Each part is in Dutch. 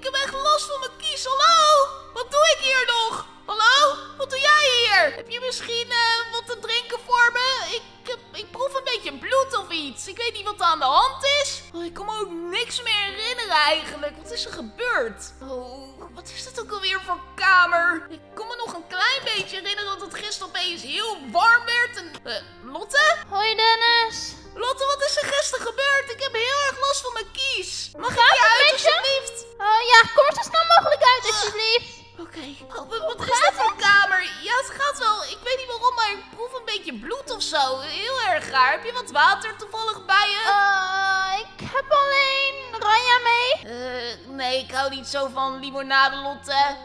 Ik heb echt last van mijn kies. Hallo? Wat doe ik hier nog? Hallo? Wat doe jij hier? Heb je misschien eh, wat te drinken voor me? Ik, heb, ik proef een beetje bloed of iets. Ik weet niet wat er aan de hand is. Oh, ik kan me ook niks meer herinneren eigenlijk. Wat is er gebeurd? Oh, wat is dit ook alweer voor kamer? Ik kon me nog een klein beetje herinneren dat het gisteren opeens heel warm werd. En, eh, Lotte? Hoi Dennis. Lotte, wat is er gisteren gebeurd? Ik heb heel erg last van mijn kies. Mag ik Gaat uit, alsjeblieft? Oh ja, kom er zo snel mogelijk uit alsjeblieft. Oké. Oh, wat, wat is dit voor kamer? Ja, het gaat wel. Ik weet niet waarom, maar ik proef een beetje bloed of zo. Heel erg raar. Heb je wat water toevallig bij je? Eh, ik heb alleen Ranja mee. Eh, nee, ik hou niet zo van limonade, Lotte.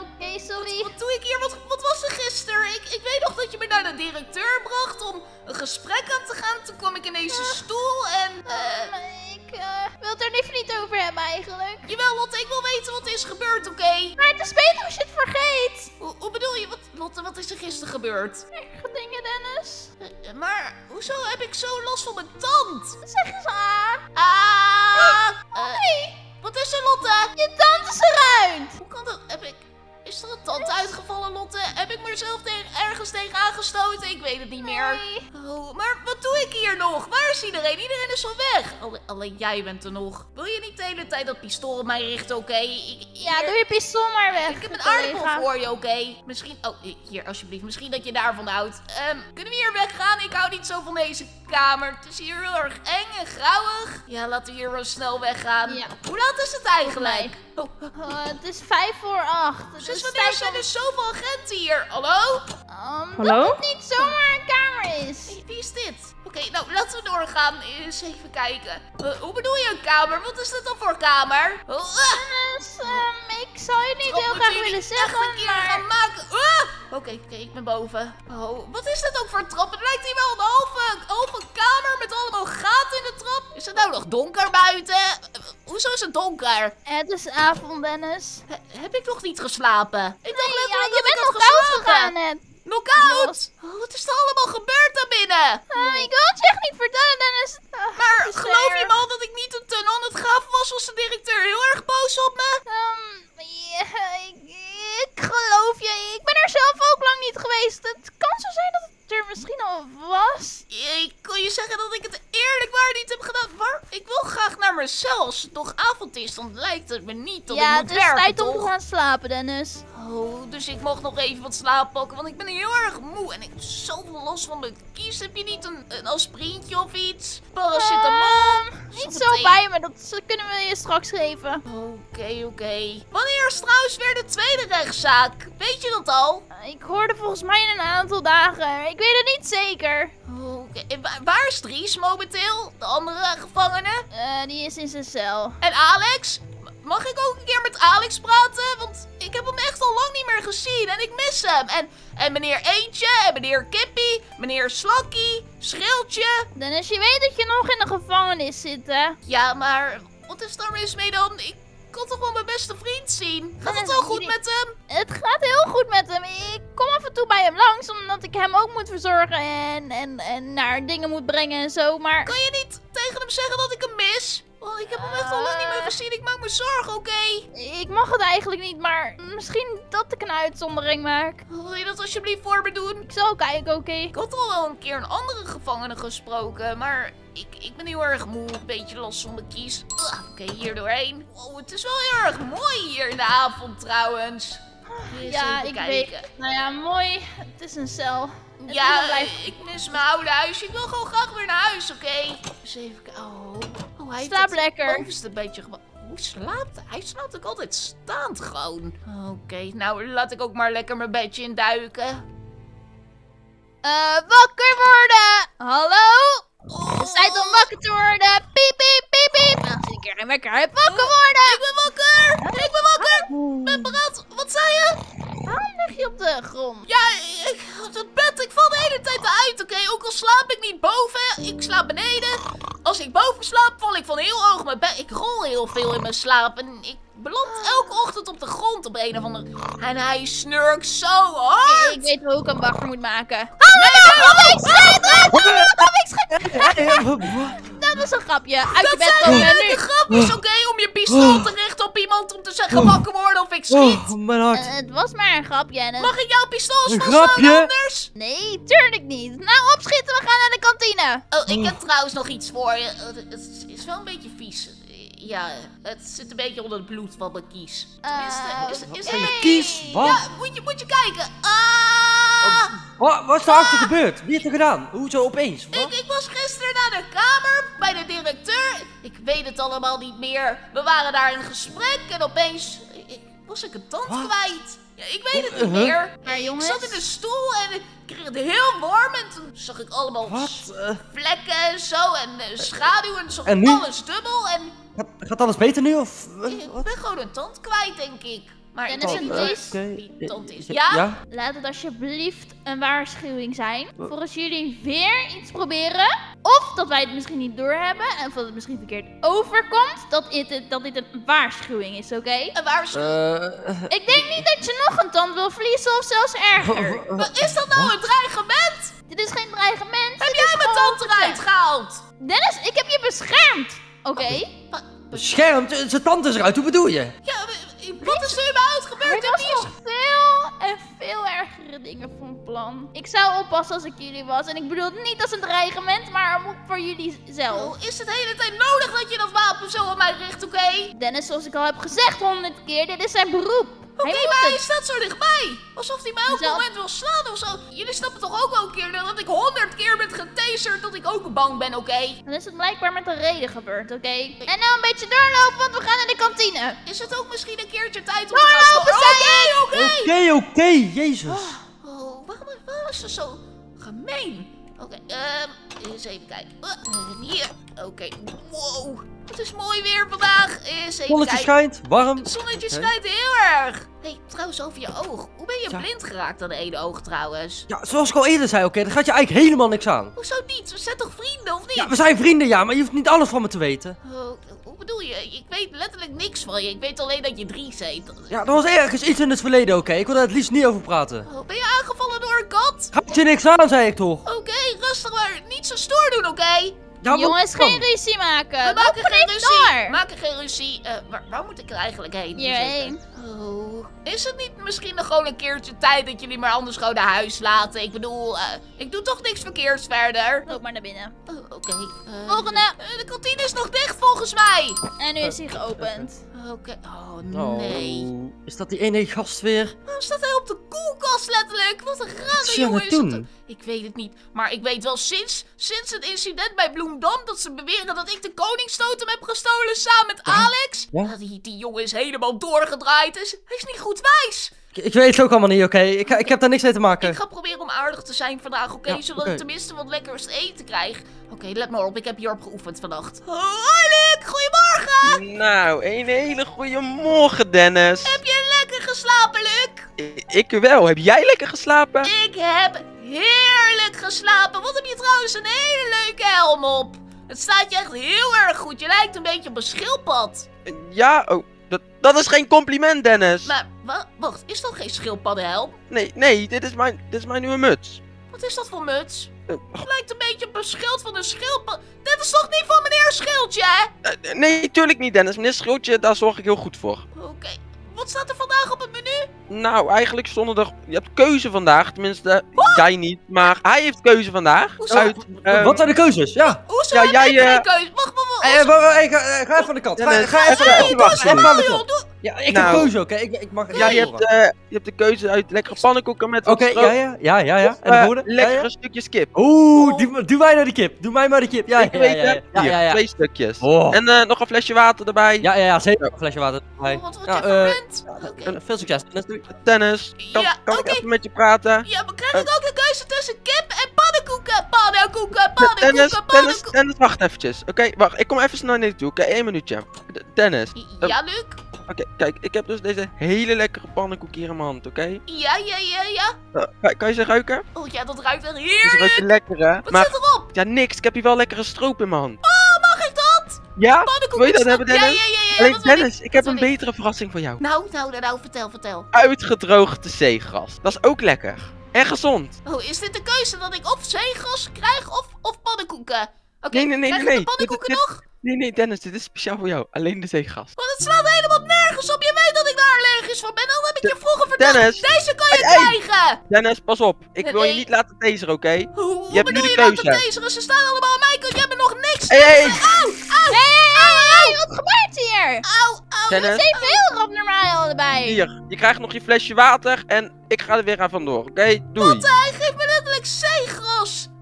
Oké, sorry. wat doe ik hier? Wat, wat was er gisteren? Ik, ik weet nog dat je me naar de directeur bracht om een gesprek aan te gaan. Toen kwam ik in deze stoel en... Eh, ik eh, wil het er liever niet over hebben eigenlijk. jawel, Lotte, ik wil weten wat er is gebeurd, oké? Maar het is beter als je het vergeet. Hoe, hoe bedoel je? Wat, Lotte, wat is er gisteren gebeurd? Erge dingen, Dennis. Eh, maar hoezo heb ik zo last van mijn tand? Zeg eens aan. Ah! eh, Hoi, wat is er, Lotte? je tand is eruit. Hoe kan dat? Heb ik... Is er een tand uitgevallen, Lotte? Heb ik mezelf tegen, ergens tegen aangestoten? Ik weet het niet meer. Nee. Oh, maar wat doe ik hier nog? Waar is iedereen? Iedereen is al weg. Alle- alleen jij bent er nog. Wil je niet de hele tijd dat pistool op mij richten, oké? Ja, doe je pistool maar weg. Ik heb een aardappel voor je, oké? Misschien... Oh, hier, alsjeblieft. Misschien dat je daarvan houdt. Ehm, kunnen we hier weggaan? Ik hou niet zo van deze kamer. Het is hier heel erg eng en grauwig. Ja, laten we hier wel snel weggaan. Ja. Hoe laat is het eigenlijk? Oh, Eh, het is vijf voor acht. Het wanneer tijd zijn er zoveel agenten hier? Hallo? Ehm, Hallo? Dat het niet zomaar een kamer is. Wie, wie is dit? Oké, nou, laten we doorgaan. Eens even kijken. Eh, hoe bedoel je een kamer? Wat is dit dan voor kamer? Oh! Dennis, ehm, ik zou je niet Wat heel graag willen echt zeggen, een keer maar... gaan maken. Ah! Oké, oké, ik ben boven. Oh, wat is dit ook voor trap? Het lijkt hier wel een halve, halve kamer met allemaal gaten in de trap. Is het nou nog donker buiten? Eh, hoezo is het donker? Het is avond, Dennis. He- heb ik nog niet geslapen? Ik dacht letterlijk ja, dat je bent nog koud gegaan net. Knock-out! Oh, wat is er allemaal gebeurd daar binnen? Ik wil het je echt niet vertellen, Dennis. Ah, Maar geloof je al dat ik niet een tunnel aan het graven was? Was de directeur heel erg boos op me? Ehm, ja, ik, ik geloof je. Ik ben er zelf ook lang niet geweest. Het kan zo zijn dat het er misschien al was. Ik kon je zeggen dat ik het eerlijk waar niet heb gedaan. Maar ik wil graag naar mijn cel. Als het nog avond is, dan lijkt het me niet dat ja, ik het moet is werken, tijd om te gaan slapen, Dennis. Oh, dus ik mag nog even wat slaap pakken, want ik ben heel erg moe. En ik heb zoveel last van mijn kies. Heb je niet een, een aspirintje of iets? Paracetamol? Ehm, niet zo bij me, dat kunnen we je straks geven. Oké, oké. Wanneer is trouwens weer de tweede rechtszaak? Weet je dat al? Eh, Ik hoorde volgens mij in een aantal dagen. Ik weet het niet zeker. Oké, waar is Dries momenteel? De andere gevangene? Eh, die is in zijn cel. En Alex? Mag ik ook een keer met Alex praten? Want ik heb hem echt al lang niet meer gezien en ik mis hem. En, en meneer Eentje, en meneer Kippie, meneer Slakkie, Schildje. Dennis, je weet dat je nog in de gevangenis zit, hè? Ja, maar wat is daar mis mee dan? Ik kan toch wel mijn beste vriend zien? Gaat het wel goed met hem? Het gaat heel goed met hem. Ik kom af en toe bij hem langs, omdat ik hem ook moet verzorgen en, en, en naar dingen moet brengen en zo. Maar Kan je niet tegen hem zeggen dat ik hem mis? Want ik heb hem echt al lang niet meer gezien. Ik maak me zorgen, oké? ik mag het eigenlijk niet, maar misschien dat ik een uitzondering maak. Wil je dat alsjeblieft voor me doen? Ik zal kijken, oké? Ik had al wel een keer een andere gevangene gesproken, maar ik, ik ben heel erg moe. Een beetje last van mijn kies. Oké, hier doorheen. Wow, het is wel heel erg mooi hier in de avond trouwens. Eens Ja, ik kijken. weet. Nou ja, mooi. Het is een cel. Het Ja, ik mis mijn oude huis. Ik wil gewoon graag weer naar huis, oké? Dus even kijken. Oh, oh hij Slaap het lekker. bovenste beetje Hoe slaapt hij? Hij slaapt ook altijd staand gewoon. Oké, nou laat ik ook maar lekker mijn bedje induiken. Eh, wakker worden! Hallo? Oh, Het is tijd om wakker te worden. Piep, piep, piep, piep. Als ik een keer geen wekker heb, wakker worden! Ik ben wakker! Ik ben wakker! Ik ben paraat. Wat zei je? Waarom lig je op de grond? Ja, ik, het bed, ik val de hele tijd eruit, oké? Ook al slaap ik niet boven, ik slaap beneden. Als ik boven slaap, val ik van heel hoog mijn bed. Ik rol heel veel in mijn slaap en ik beland elke ochtend op de grond op een of andere... En hij snurkt zo hard! Ik weet hoe ik hem wakker moet maken. Dat was een grapje. Uit je Dat bed zijn komen nu. grapjes, oké? Om je pistool te richten op iemand om gebakken worden of ik schiet. Oh, mijn hart. Eh, het was maar een grapje en het... Mag ik jouw pistool grapje? anders? Nee, tuurlijk niet. Nou, opschieten, we gaan naar de kantine. Oh, ik heb trouwens nog iets voor je. Eh, Het is wel een beetje vies. Ja, het zit een beetje onder het bloed van mijn kies. Tenminste, Eh, is, is Hey! kies? Wat? Ja, moet je, moet je kijken. Ah! Wat, wat is daarachter gebeurd? Wie heeft er gedaan? Hoezo opeens? Wat? Ik, ik was gisteren naar de kamer bij de directeur. Ik weet het allemaal niet meer. We waren daar in gesprek en opeens ik, ik- was ik een tand Wat? kwijt. Ja, ik weet het niet meer. Maar jongens- Ik zat in de stoel en ik kreeg het heel warm en toen zag ik allemaal Wat? Eh, vlekken en zo en eh, schaduw en zag En ik nu? alles dubbel en gaat, gaat alles beter nu? Of, eh, ik ben gewoon een tand kwijt, denk ik. Maar Dennis en oké. wie tand is. Ja? Laat het alsjeblieft een waarschuwing zijn. Voor als jullie weer iets proberen. Of dat wij het misschien niet doorhebben. En of dat het misschien verkeerd overkomt. Dat dit, dat dit een waarschuwing is, oké? En waar is, Eh, Ik denk niet dat je nog een tand wil verliezen of zelfs erger. Wat is dat nou een dreigement? Dit is geen dreigement. Heb jij mijn tand eruit gehaald? Dennis, ik heb je beschermd. Oké? Beschermd? Zijn tand is eruit, hoe bedoel je? Ja, wat is er überhaupt Er gebeurd? was nog veel en veel ergere dingen van plan. Ik zou oppassen als ik jullie was. En ik bedoel niet als een dreigement, maar voor jullie zelf. Oh, is het hele tijd nodig dat je dat wapen zo op mij richt, oké? Dennis, zoals ik al heb gezegd honderd keer, dit is zijn beroep. Oké, maar hij het. staat zo dichtbij. Alsof hij mij elk Zelf- moment wil slaan of zo. Jullie snappen toch ook wel een keer dat ik honderd keer ben getaserd dat ik ook bang ben, oké? Dan is het blijkbaar met een reden gebeurd, oké? En nou een beetje doorlopen, want we gaan naar de kantine. Is het ook misschien een keertje tijd om te gaan Doorlopen, scoren? zei ik! Oké, oké. Oké, oké, jezus. Oh, waarom, waarom is ze zo gemeen? Oké, ehm, eens even kijken. Uh, hier, oké. Wow, het is mooi weer vandaag. Eens even Zonnetje kijken. schijnt, warm. Het zonnetje schijnt heel erg. hey, trouwens over je oog. Hoe ben je Ja. blind geraakt aan de ene oog trouwens? Ja, zoals ik al eerder zei, oké, daar gaat je eigenlijk helemaal niks aan. Hoezo niet? We zijn toch vrienden of niet? Ja, we zijn vrienden, ja, maar je hoeft niet alles van me te weten. Oh, hoe bedoel je? Ik weet letterlijk niks van je. Ik weet alleen dat je Dries heet. Ja, er was ergens iets in het verleden, oké. Ik wil daar het liefst niet over praten. Oh, ben je aangevallen door een kat? Gaat je niks aan, zei ik toch? Oké, rustig maar. Niet zo stoer doen, oké? Jongens, geen ruzie maken. We maken geen ruzie. door. We maken geen ruzie. Eh, waar, waar moet ik er eigenlijk heen? Hierheen. Oh. Is het niet misschien nog gewoon een keertje tijd dat jullie maar anders gewoon naar huis laten? Ik bedoel, eh, ik doe toch niks verkeerds verder. Loop maar naar binnen. Oh, Oké. eh, Volgende. eh, de kantine is nog dicht volgens mij. En nu is hij geopend. Oké. Oh Oh, nee. is dat die ene gast weer? Waarom staat hij op de koelkast letterlijk? Wat een Wat rare is hij aan jongen het is dat. doen? Ik weet het niet, maar ik weet wel sinds, sinds het incident bij Bloemdam dat ze beweren dat ik de koningstotem heb gestolen samen met Alex. Ja? Dat die, die jongen is helemaal doorgedraaid. Is, hij is niet goed wijs. Ik, ik weet het ook allemaal niet, oké. Ik, ik heb daar niks mee te maken. Ik ga proberen om aardig te zijn vandaag, oké? Ja, zodat ik tenminste wat lekkers te eten krijg. Oké, let maar op, ik heb hierop geoefend vannacht. Hoi Luc, goedemorgen. Nou, een hele goede morgen, Dennis. Heb je lekker geslapen, Luc? I- Ik wel. Heb jij lekker geslapen? Ik heb heerlijk geslapen. Wat heb je trouwens een hele leuke helm op. Het staat je echt heel erg goed. Je lijkt een beetje op een schildpad. Ja, oh, dat, dat is geen compliment, Dennis. Maar wa- wacht, is dat geen schildpaddenhelm? Nee, nee, dit is mijn, dit is mijn nieuwe muts. Wat is dat voor muts? Eh, Het lijkt een beetje op een schild van een schildpad. Dit is toch niet van meneer Schildje, hè? eh, nee, tuurlijk niet, Dennis. Meneer Schildje, daar zorg ik heel goed voor. Oké. Wat staat er vandaag op het menu? Nou, eigenlijk stonden er... Je hebt keuze vandaag. Tenminste, jij niet. Maar hij heeft keuze vandaag. Hoezo? Uit, ehm, Wat zijn de keuzes? Ja. Hoezo Ja, heb jij, ik geen eh, keuze? Wacht, wacht, ga, eh, ga even aan de kant. Ga, ga even, wachten. Ja, ik Nou. heb keuze, oké. Ik, ik mag het ja, niet je hebt, eh, je hebt de keuze uit lekkere pannenkoeken met Oké, ja, ja, ja, ja, ja. of, En de eh? Ja, lekkere ja. stukjes kip. Oeh, doe, doe mij naar de kip. Doe mij maar de kip. Ja, ja, Zeker ja, ja, ja, Hier, ja, ja. twee stukjes. Oh. En eh, nog een flesje water erbij. Ja, ja, ja, zeker. Een flesje water. erbij. Oh, wat wat Ja, je eh, verwend. Oké. eh, Veel succes. Dennis, kan, Ja, kan ik even met je praten? Ja, maar krijg ik ook de keuze tussen kip en pannenkoeken? Pannenkoeken, pannenkoeken, Dennis, pannenkoeken. Dennis, wacht eventjes. Oké, wacht, ik kom even snel naar je toe. Oké, één minuutje. D- Dennis, Ja, Luc? oké, kijk, ik heb dus deze hele lekkere pannenkoek hier in mijn hand, oké? Ja, ja, ja, ja. Eh, kan, je ze ruiken? Oh ja, dat ruikt echt Ze heerlijk. ruiken lekker, hè? Wat Maar, zit erop? ja, niks. Ik heb hier wel lekkere stroop in mijn hand. Oh, mag ik dat? Ja? Wil je dat hebben, Ja, Dennis? ja, ja, ja. Alleen, ik? Dennis, ik heb Wat een ik? betere verrassing voor jou. Nou, nou, nou, nou, vertel, vertel. Uitgedroogde zeegras. Dat is ook lekker. En gezond. Oh, is dit de keuze dat ik of zeegras krijg of, of pannenkoeken? Oké, Nee, nee, nee, krijg nee, ik pannenkoeken nog? Nee, nee, Dennis, dit is speciaal voor jou. Alleen de zeegras. Want het slaat helemaal nergens op. Je weet dat ergernis voor ben, dan heb ik je vroeger verteld. Dennis. Deze kan je Hey, hey. krijgen. Dennis, pas op. Ik wil je niet laten taseren, oké? Hoe, hoe hebt bedoel nu je de dat te keuze. taseren? Ze staan allemaal aan mijn kant. Jij bent nog niks. Hé, hé! Auw, auw, Hey, wat gebeurt hier? auw, auw. Dennis, Ze heeft heel abnormaal erbij. hier. Je krijgt nog je flesje water en ik ga er weer aan vandoor, oké? Doei. Hij geeft me letterlijk zeegras.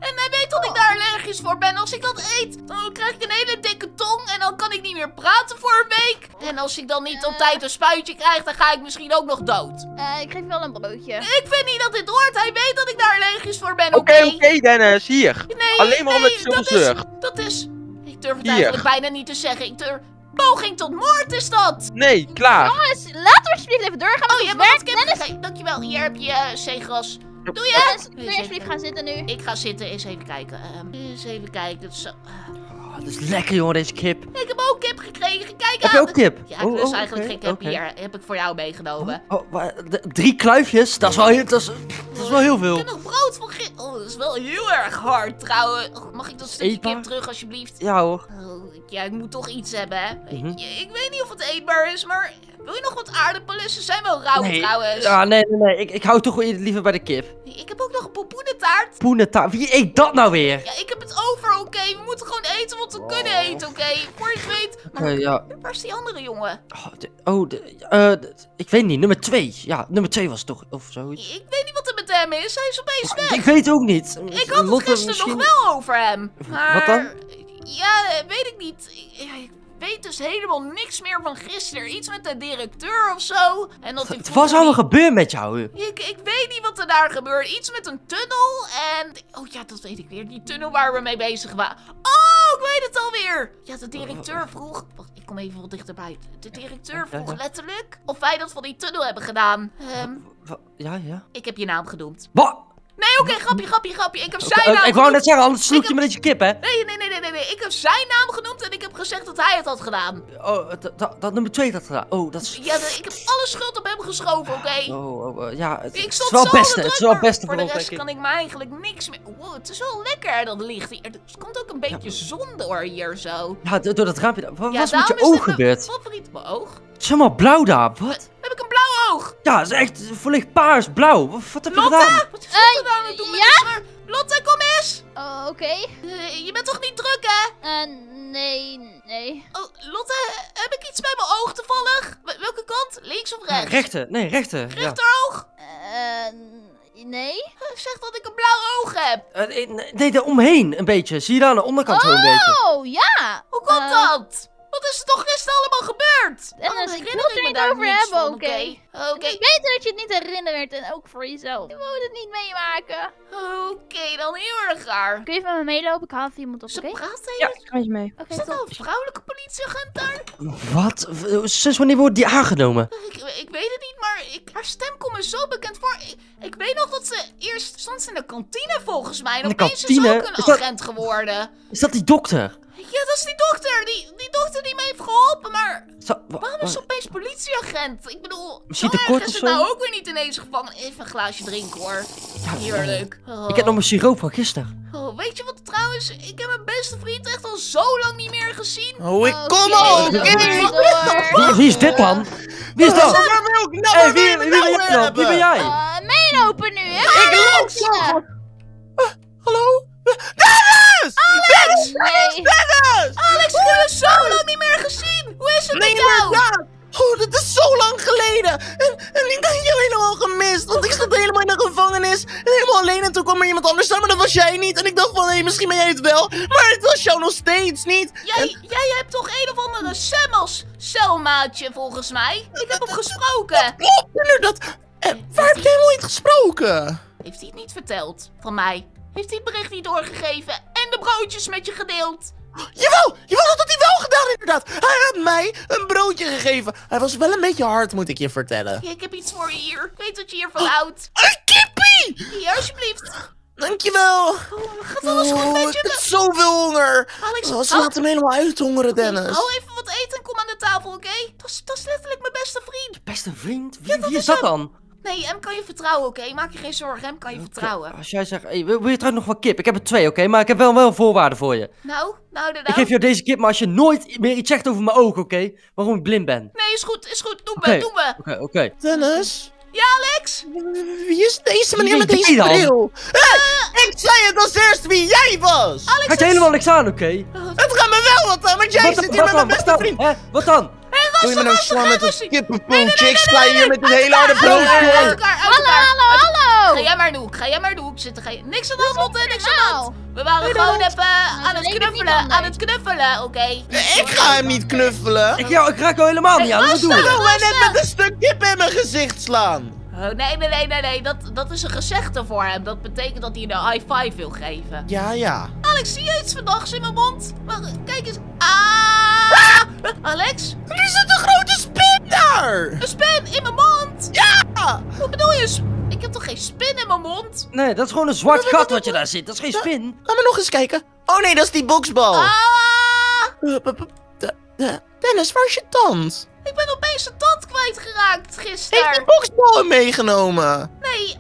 En hij weet dat ik daar allergisch voor ben. Als ik dat eet, dan krijg ik een hele dikke tong. En dan kan ik niet meer praten voor een week. En als ik dan niet op tijd een spuitje krijg, dan ga ik misschien ook nog dood. Eh, ik geef je wel een broodje. Ik vind niet dat dit hoort. Hij weet dat ik daar allergisch voor ben, Oké, oké? oké, Dennis, hier. Nee, Alleen maar omdat je nee, zoveel dat is, dat is... Ik durf het Hier. eigenlijk bijna niet te zeggen. Ik durf... Poging tot moord is dat! Nee, klaar. Jongens, laten we alsjeblieft even doorgaan met Oh, je ons hebt werk. wat kip Dennis, gegeven. Dankjewel. Hier heb je uh, zeegras. Doe je? Kun Eens je alsjeblieft gaan zitten nu? Ik ga zitten. Eens even kijken. Ehm, eens even kijken. Zo. Oh, dat is lekker, jongen, deze kip. Ik heb ook kip gekregen. Kijk Heb je aan. ook kip? Ja, ik Oh, lust oh, eigenlijk geen kip hier. Heb ik voor jou meegenomen. Oh, oh, maar de- drie kluifjes? Dat is wel heel, dat is, dat is wel heel Ik veel. heb nog brood van gisteren. Oh, dat is wel heel erg hard trouwens. Oh, mag ik dat stukje Eetbaar? kip terug alsjeblieft? Ja hoor. Oh, ja, ik moet toch iets hebben, hè? Mhm. ik, ik weet niet of het eetbaar is, maar... Wil je nog wat aardappelen? Ze zijn wel rauw nee, trouwens. Ja, nee, nee, nee. Ik, ik hou toch liever bij de kip. Ik heb ook nog een poepoenentaart. Poeneta. Wie eet dat nou weer? Ja, ik heb het over, oké? We moeten gewoon eten wat we kunnen eten, oké? Voor je het weet. Oké, Maar ja. waar is die andere jongen? Oh, de, oh de, eh, de- ik weet niet. Nummer twee. Ja, nummer twee was het toch, of zoiets. Ik weet niet wat er met hem is. Hij is opeens weg. Ik weet ook niet. Ik had het Lotte gisteren misschien- nog wel over hem. Maar... Wat dan? Ja, weet ik niet. Ja, ik weet dus helemaal niks meer van gisteren. Iets met de directeur of zo. En dat Het was allemaal gebeurd met jou. Ik, ik weet niet wat er daar gebeurt. Iets met een tunnel en... Oh ja, dat weet ik weer. Die tunnel waar we mee bezig waren. Oh, ik weet het alweer. Ja, de directeur vroeg... Wacht, ik kom even wat dichterbij. De directeur vroeg letterlijk of wij dat van die tunnel hebben gedaan. Ehm, Ja, ja. ik heb je naam genoemd. Wat? Nee, oké, grapje, grapje, grapje. Ik heb zijn eh, naam ik wou net zeggen, anders sloeg je met je kip, hè? Nee, nee, nee, nee, nee, nee. Ik heb zijn naam genoemd en ik heb gezegd dat hij het had gedaan. Oh, dat- dat nummer twee dat gedaan. Oh, dat is... Ja, ik heb alle schuld op hem geschoven, oké? Oh, oh, eh, ja, het, is wel beste. Het is wel beste voor voor de rest kan ik me eigenlijk niks meer... Wow, het is wel lekker, dat licht hier. Er komt ook een beetje zon door hier zo. Ja, do- door dat raampje. Wat was met je is oog gebeurd? favoriet. Mijn oog? Het is helemaal blauw daar. Wat? Heb ik een blauw oog? Ja, het is echt volledig paars, blauw. Wat, wat heb je Lotte! gedaan? Wat is Lotte nou aan het doen met ja? Lotte, kom eens! Oh, oké. Eh, je bent toch niet druk, hè? Eh, nee, nee. Oh, Lotte, heb ik iets bij mijn oog toevallig? Wel- welke kant? Links of rechts? Rechter, nee, rechter. Ja. Rechteroog? Eh, nee. Eh, Zeg dat ik een blauw oog heb. Eh, eh, nee, nee, daar omheen een beetje. Zie je daar aan de onderkant zo een beetje? Oh, ja. Hoe komt Eh, dat? Wat is er toch gisteren allemaal gebeurd? Ik herinner wil het er me niet daar over niks hebben, oké? Oké, Ik weet dat je het niet herinnert en ook voor jezelf. Je wou het niet meemaken. oké, dan heel erg raar. Kun je met me meelopen? Ik haal even iemand op, Ze oké? praat Ja. tegen. Ga je mee. Oké, Is dat top. nou een vrouwelijke politieagent daar? Wat? Sinds wanneer wordt die aangenomen? Ik, ik weet het niet, maar ik, haar stem komt me zo bekend voor. Ik, ik weet nog dat ze eerst stond in de kantine volgens mij. En opeens kantine? is ze ook een Is dat- agent geworden. Is dat die dokter? Ja, dat is die dokter. Die, die dokter die me heeft geholpen, maar Zo, waarom wa- is ze opeens politieagent? Ik bedoel, Misschien zo te erg kort is of het zo? nou ook weer niet ineens gevangen. Even een glaasje drinken hoor. Ja, Heerlijk. Oh. Ik heb nog mijn siroop van gisteren. Oh, weet je wat trouwens? Ik heb mijn beste vriend echt al zo lang niet meer gezien. Oh, ik Oké, kom al! Oké! door. Wie, is dit dan? Wie is dat? Summermilk, nou Hey, wie, ben jij dan? Wie ben jij? Eh, nu, hè? Ik loop goed. Hallo? Dennis! Dennis! Nee. Dennis! Alex, ik heb je zo lang niet meer gezien. Hoe is het Nee, met jou? Oh, dat is zo lang geleden! En, en ik had je helemaal gemist, want ik zat helemaal in de gevangenis. En helemaal alleen en toen kwam er iemand anders aan, maar dat was jij niet. En ik dacht van, hé, misschien ben jij het wel. Maar het was jou nog steeds niet. Jij, jij hebt toch een of andere Sam als celmaatje volgens mij? Ik heb hem gesproken. Klopt, inderdaad. Eh, waar heb jij hem ooit gesproken? Heeft hij het niet verteld van mij? Heeft hij het bericht niet doorgegeven en de broodjes met je gedeeld? Jawel, jawel, dat had hij wel gedaan inderdaad. Hij had mij een broodje gegeven. Hij was wel een beetje hard, moet ik je vertellen. Ja, ik heb iets voor je hier. Ik weet dat je hiervan houdt. Een kippie! Hier, alsjeblieft. Dankjewel. Oh, gaat alles goed Oh, met ik je? heb zoveel honger. Alex, Oh, ze hou- laten me helemaal uithongeren, Dennis. hou even wat eten en kom aan de tafel, oké? Dat, is, dat is letterlijk mijn beste vriend. Beste vriend? Wie, Ja, dat wie is is dat hem. dan? Nee, hem kan je vertrouwen, oké? Maak je geen zorgen, hem kan je vertrouwen. Als jij zegt, hey, wil, wil je trouwens nog wat kip? Ik heb er twee, oké? Maar ik heb wel, wel een voorwaarde voor je. Nou, nou, nou. Ik geef jou deze kip, maar als je nooit meer iets zegt over mijn ogen, oké? Waarom ik blind ben. Nee, is goed, is goed. Doe me, doe me. Oké, oké. Dennis? Alex? Wie is deze meneer met deze bril? Ik zei het als eerst wie jij was! Alex je is- helemaal niks aan, oké? Het gaat me wel wat aan, want jij Wat, zit wat hier met mijn beste Wat dan? vriend. Hè? Wat dan? Wil je me nou slaan met een kippenpoeltje? Ik sla je hier met een hele harde brood. Hallo, elkaar. hallo, Ga hallo! jij maar doen, ga jij maar doen. Ik zit er geen... Niks aan de hand, Lotte, niks aan de Nou, hand. We waren gewoon even aan het knuffelen, aan het knuffelen, oké? Ik ga hem niet knuffelen. Ik, jou, ik raak jou helemaal niet aan. Wat doe Ik je? wil mij net met een stuk kip in mijn gezicht slaan. Oh, nee, nee, nee, nee, nee. Dat, dat is een gezegde voor hem. Dat betekent dat hij een high five wil geven. Ja, ja. Alex, zie je iets vandags in mijn mond? Wacht, kijk eens. Ah! Alex? Er zit een grote spin daar. Een spin in mijn mond! Ja. Wat bedoel je? Ik heb toch geen spin in mijn mond? Nee, dat is gewoon een zwart gat wat je daar zit. Dat is geen spin. Laat me nog eens kijken. Oh nee, dat is die boksbal. Ah! Eh, Dennis, waar is je tand? Ik ben opeens een tand kwijtgeraakt Heeft die gisteren. boksbal hem meegenomen? Nee,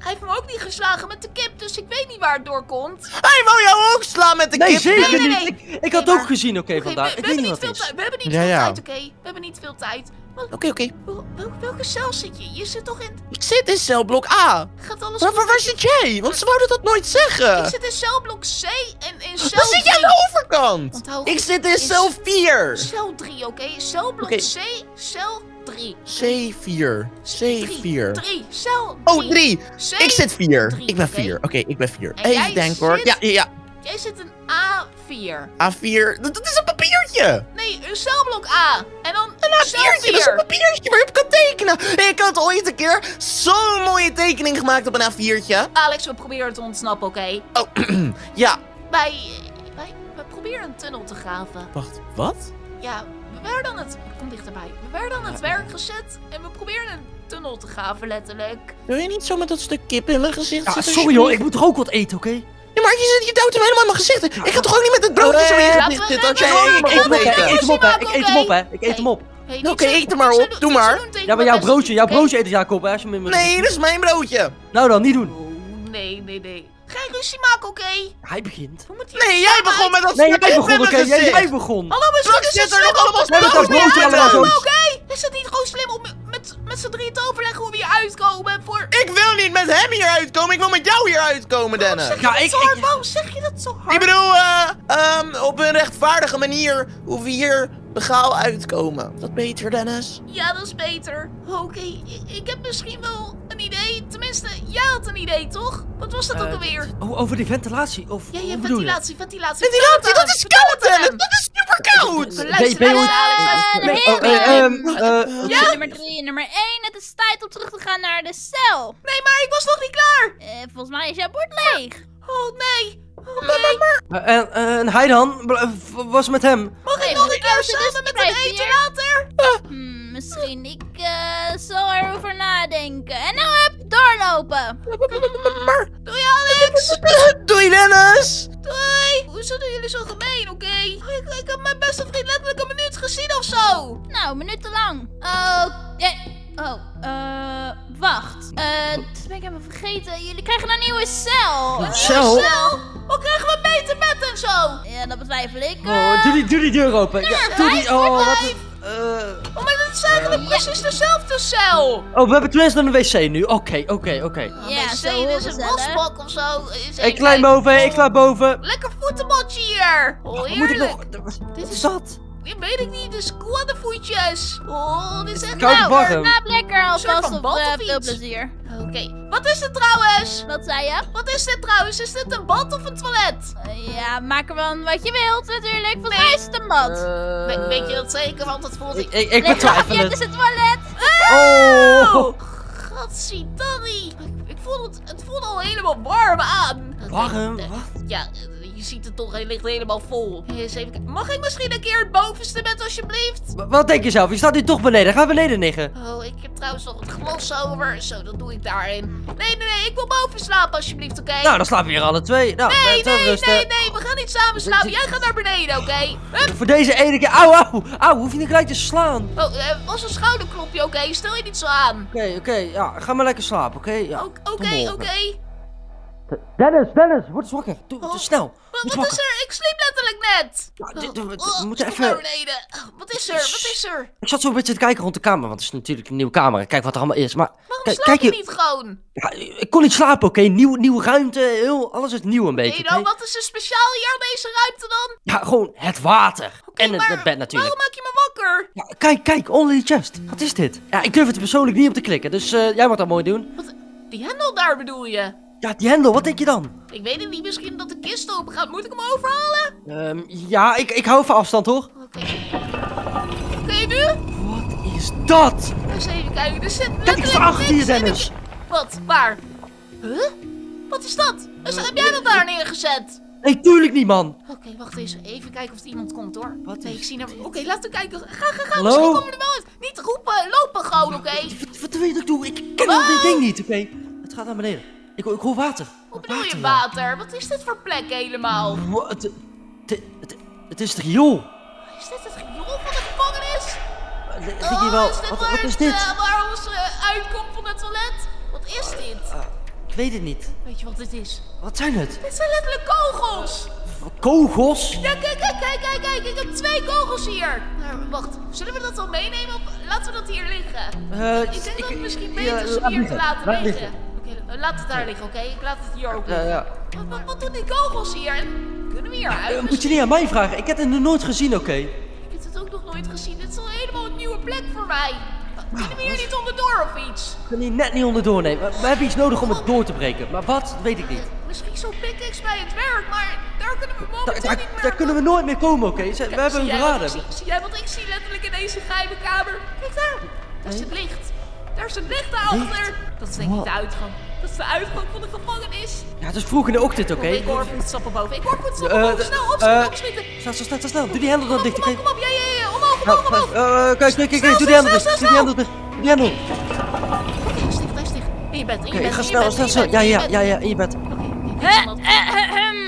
hij heeft me ook niet geslagen met de kip, dus ik weet niet waar het door komt. Hij wou jou ook slaan met de Nee, kip. zeker nee, niet. nee. Ik, ik Nee, had maar- ook gezien, oké, vandaag. we, Ik we weet hebben niet niet wat veel het is. tijd. We hebben niet Ja, veel ja. tijd, oké? We hebben niet veel tijd. Oké, oké. wel- wel- welke cel zit je? Je zit toch in... Ik zit in celblok A. Gaat alles Maar goed? waar, waar zit jij? Want ze wouden dat nooit Ik zeggen. zit in celblok C en in cel Dan zit jij aan 3. de overkant. Onthoud Ik zit in is- cel 4. Cel 3, oké? Celblok. C, cel 3. C4. C4. 3, cel 3. Oh, 3. C, Ik zit 4. Drie, Ik ben oké. 4. Oké, ik ben 4. En Even denken hoor. Ja, ja, ja. Jij zit in A4. A4. Dat, dat is een papiertje. Nee, een celblok A. En dan Een cel A4'tje. Dat is een 4. papiertje waar je op kan tekenen. Ik had ooit een keer zo'n mooie tekening gemaakt op een A4'tje. Alex, we proberen te ontsnappen, oké? Oh, ja. Wij, wij, proberen een tunnel te graven. Wacht, wat? Ja, we werden aan het... Kom dichterbij. We werden aan het werk gezet en we proberen een tunnel te graven, letterlijk. Wil je niet zo met dat stuk kip in mijn gezicht Ja, zitten? sorry hoor, ik moet toch ook wat eten, oké? Ja, maar je, zit- je duwt hem helemaal in mijn gezicht. Ik ga toch ook niet met het broodje zo in je zitten als jij Ik eet hem op, hè. Ik eet hem op, hè. Ik eet hem op, hè. Ik eet hem op. Hey, niet Oké, eet hem maar op. Doe maar. Ja, maar jouw broodje, jouw broodje eet Jacob, hè. Als je Nee, dat is mijn broodje. Nou dan, niet doen. Oh, nee, nee, nee. Geen ruzie maken, oké? Hij begint. Nee, jij begon met dat Nee, jij begon, oké? Jij, begon. Hallo, Straks het zit er nog allemaal zo. Oké, is het niet gewoon slim om met, met, z'n drieën te overleggen hoe we hier uitkomen voor... Ik wil niet met hem hier uitkomen. Ik wil met jou hier uitkomen, Dennis. Zeg je Ja, dat ik- zo hard? ik- Waarom zeg je dat zo hard? Ik bedoel, eh, ehm, op een rechtvaardige manier hoe we hier legaal uitkomen. Dat beter, Dennis? Ja, dat is beter. Oké, ik, ik heb misschien wel een idee. Tenminste, jij had een idee, toch? Wat was dat ook Eh, alweer? O- Over die ventilatie, of Ja, bedoel je? ventilatie, ventilatie. Ventilatie, dat is koud! Dat is super koud! Luister. Eh, Nee, oh, eh, ehm, eh, Ja? Nummer 3 en nummer 1. Het is tijd om terug te gaan naar de cel. Nee, maar ik was nog niet klaar. Eh, volgens mij is jouw bord leeg. Oh, nee. Oh, nee. eh, En, eh, en hij dan? Was met hem? Mag ik Nee, nog een keer samen met vrij hem eten later? Hmm, misschien. Ik eh, zal erover nadenken. En nou heb doorlopen. Maar, Doei, Alex. doei, Dennis! Doei. Hoezo doen jullie zo gemeen, oké? Ik, ik heb mijn beste vriend letterlijk een minuut gezien of zo. Nou, minutenlang. Oké. Oh, eh, wacht. Eh, dat ben ik helemaal vergeten. Jullie krijgen een nieuwe cel. Een cel? Hoe krijgen we beter bed en zo? Ja, dat betwijfel ik. Oh, doe die, doe die deur open. Ja, doe die. Oh, wat een... Oh, maar dat is eigenlijk precies dezelfde cel. Oh, we hebben tenminste een wc nu. Oké, oké, oké. Ja, zo is een gezellig. wasbak of zo. Ik klein boven, ik sla boven. Lekker voetenbadje hier. Oh, Wat moet ik heerlijk. nog... Wat Dit is is- dat? Dit weet ik niet, de voetjes. Oh, dit is echt Koud lekker. warm. Slaap lekker Een alvast op eh, of veel plezier. Oké, wat is dit trouwens? Wat zei je? Wat is dit trouwens? Is dit een bad of een toilet? Eh, ja, maak ervan wat je wilt natuurlijk. Volgens Nee. mij is het een bad. We- weet je dat zeker? Want het voelt... Ik, ik, ik Nee, betwijfel grapje, het is het. het toilet. Oh. Oh. Ik, ik voelde het, het voelde al helemaal warm aan. Warm? Eh, Wat? Ja, eh, je ziet het toch, hij ligt helemaal vol. Eens even kijken. Mag ik misschien een keer het bovenste bed, alsjeblieft? W- Wat denk je zelf? Je staat nu toch beneden. Ga beneden liggen. Oh, ik heb trouwens nog het glas over. Zo, dat doe ik daarin. Nee, nee, nee, ik wil boven slapen, alsjeblieft, oké? Nou, dan slapen we hier alle twee. Nou, Nee, nee, nee, nee, we gaan niet samen slapen. Jij gaat naar beneden, oké? Hup. Voor deze ene keer. Auw, auw. Auw, hoef je niet gelijk te slaan. Oh, eh, was een schouderklopje, oké? Stel je niet zo aan. Oké, oké. ja, ga maar lekker slapen, oké? Ja. Oké, oké. Dennis, Dennis, word eens wakker. Doe, Oh. snel. Wat, is er? Ik sliep letterlijk net. Ja, Oh, we moeten kom naar even... beneden. Oh, Wat is er? Wat is er? Ik zat zo een beetje te kijken rond de kamer, want het is natuurlijk een nieuwe kamer. Kijk wat er allemaal is. Maar Waarom kijk, slaap je je, niet gewoon? ja, ik kon niet slapen, oké? Nieuw, nieuwe ruimte, heel, alles is nieuw een beetje. Nee, oké? wat is er speciaal hier aan deze ruimte dan? Ja, gewoon het water. En het, bed natuurlijk. Waarom maak je me wakker? Ja, kijk, kijk, die chest. Wat is dit? Ja, ik durf het er persoonlijk niet op te klikken, dus eh, jij moet dat mooi doen. Wat, die hendel daar bedoel je? Ja, die hendel, wat denk je dan? Ik weet het niet, misschien dat de kist open gaat. Moet ik hem overhalen? Ehm, ja, ik, ik hou van afstand, hoor. Oké. Oké, nu? Wat is dat? Eens even kijken. Er zit Kijk eens achter je, Dennis. Wat? Waar? Huh? Wat is dat? Dus, heb jij dat daar neergezet? Nee, tuurlijk niet, man. Oké, wacht eens. Even kijken of er iemand komt hoor. Wat nee, ik zie hem. Oké, laten we kijken. Ga, ga, ga. Hallo? Misschien komen we er wel uit. Niet roepen, lopen gewoon, oké? Wat, wat wil je dat ik doe? Ik ken dit ding niet, oké? Het gaat naar beneden. Ik, ik hoor water. Hoe bedoel je water? Wat is dit voor plek helemaal? Wat? Het, het, het, het is het riool. Is dit het riool van de gevangenis? Wel. Oh, is dit Wat, waar wat is dit? eh, waar ons eh, uitkomt van het toilet? Wat is dit? Ik weet het niet. Weet je wat dit is? Wat zijn het? Dit zijn letterlijk kogels. Kogels? Ja, kijk, kijk, kijk, kijk, kijk. Ik heb twee kogels hier. Nou, wacht. Zullen we dat wel meenemen of laten we dat hier liggen? Eh, Ik denk dat het misschien beter is om hier te laten liggen. Laat het daar liggen, oké? Ik laat het hier ook liggen. ja. Wat, wat, wat doen die kogels hier? En kunnen we hier uit? Eh, moet je niet aan mij vragen. Ik heb het nog nooit gezien, oké? Ik heb het ook nog nooit gezien. Dit is al helemaal een nieuwe plek voor mij. Kunnen we hier niet onderdoor of iets? Ik kan hier net niet onderdoor nemen. We, we hebben iets nodig om het door te breken. Maar wat? Weet ik niet. Misschien zo'n pickaxe bij het werk, maar daar kunnen we Da- momenteel niet meer... daar kunnen we nooit meer komen, oké? We hebben hem ik verraden. zie? Zie jij wat ik zie letterlijk in deze geheime kamer? Kijk daar. Daar is het licht. Daar is het licht daarachter. Dat is denk ik de uitgang. Dat is de uitgang van de gevangenis. Ja, het is vroeg in de ochtend, oké? Oh, ik hoor voetstappen boven. Ik hoor voetstappen Eh, boven. Snel opschieten, eh, opschieten. Snel, snel, snel, snel, snel. Doe die hendel Kom dan op, dicht, kom oké? op, kom op. Ja, ja, ja. Omhoog, omhoog, omhoog. eh, Kijk, kijk, kijk, doe die hendel dicht. Doe die hendel dicht. Doe die hendel. Oké, is dicht. In je bed, in je bed, ga snel, snel, in je snel. bed, Ja, in je ja, bed. ja, ja, in je bed. Hè? iemand- Ahem.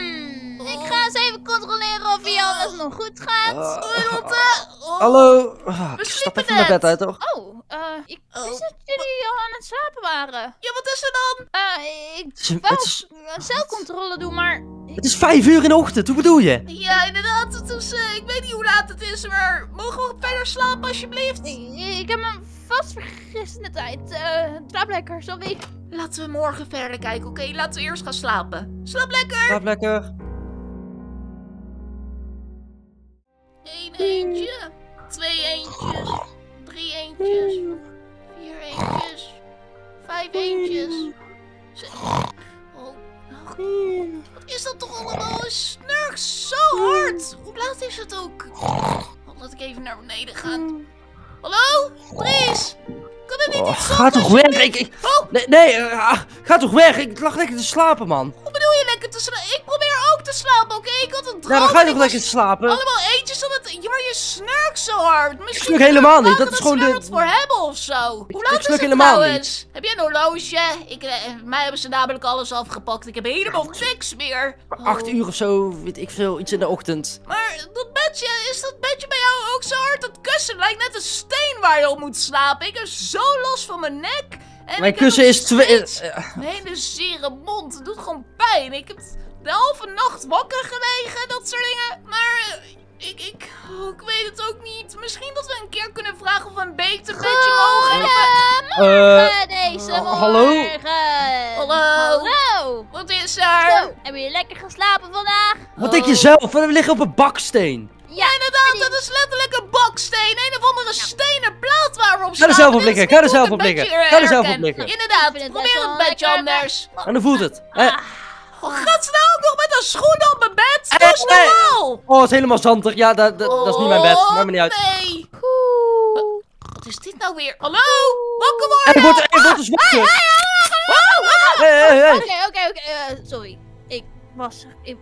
Ik ga eens even controleren of hier alles nog goed gaat. Hoi, Lotte. Oh. Hallo. Ah, We Ik stap even mijn bed uit, toch? Oh, eh, ik Oh. wist dat jullie al aan het slapen waren. Ja, wat is er dan? Eh, ik wou het, is, een celcontrole doen, maar... het is vijf uur in de ochtend. Hoe bedoel je? Ja, inderdaad. Het is, eh, ik weet niet hoe laat het is, maar mogen we verder slapen alsjeblieft? Ik, ik heb me vast vergist in de tijd. Eh, slaap lekker, sorry. Laten we morgen verder kijken, oké? Laten we eerst gaan slapen. Slaap lekker! Slaap lekker. Eén eentje, twee eentjes, drie eentjes, vier eentjes, vijf eentjes. zes- Oh, nou, wat is dat toch allemaal? Een snurk zo hard! Hoe laat is het ook? Oh, laat ik even naar beneden gaan. Hallo? Dries? Kan het niet Oh, ga toch weg. Ik, ik, Oh, nee, nee ah, ga toch weg. Ik lag lekker te slapen, man. Hoe bedoel je lekker te slapen? Ik probeer ook te slapen, oké? Ik had een droom. Ja, dan ga je ik was lekker slapen. Allemaal eentjes omdat ja, maar je snurkt zo hard. Misschien snurk helemaal niet, dat is gewoon er de- wat voor hebben of zo. Hoe ik laat is snurk het helemaal trouwens? Heb jij een horloge? Ik, eh, mij hebben ze namelijk alles afgepakt. Ik heb helemaal niks meer. Oh. Acht uur of zo, weet ik veel. Iets in de ochtend. Maar dat bedje, is dat bedje bij jou ook zo hard? Dat kussen lijkt net een steen waar je op moet slapen. Ik heb zo last van mijn nek. En Mijn heb kussen is twee... steeds eh, eh, hele zere mond. Het doet gewoon pijn. Ik heb de halve nacht wakker gelegen, dat soort dingen. Maar eh, ik, ik, oh, ik weet het ook niet. Misschien dat we een keer kunnen vragen of we een beter bedje mogen. En of we- eh, Eh, deze oh, hallo? morgen. Hallo? Hallo. Wat is Zo, er? hebben jullie lekker geslapen vandaag? wat denk je zelf? We liggen op een baksteen. Ja, Inderdaad, dat is letterlijk een baksteen. Een of andere stenen plaat waar we op Ga er zelf op niet ga er zelf ik op een bedje Ga er zelf op liggen. Inderdaad, Ik probeer het bedje anders. En dan voelt het. Oh, gaat ze nou ook nog met een schoen op mijn bed? Dat is normaal. oh, het is helemaal zandig. Ja, dat, dat, dat is niet mijn bed. Oh, Maakt me niet uit. Nee. Wat is dit nou weer? Hallo? Wakker Hij worden! wordt, hij wordt. Hey, hey, hey. Oké, oké, oké. eh, sorry. Ik was... Ik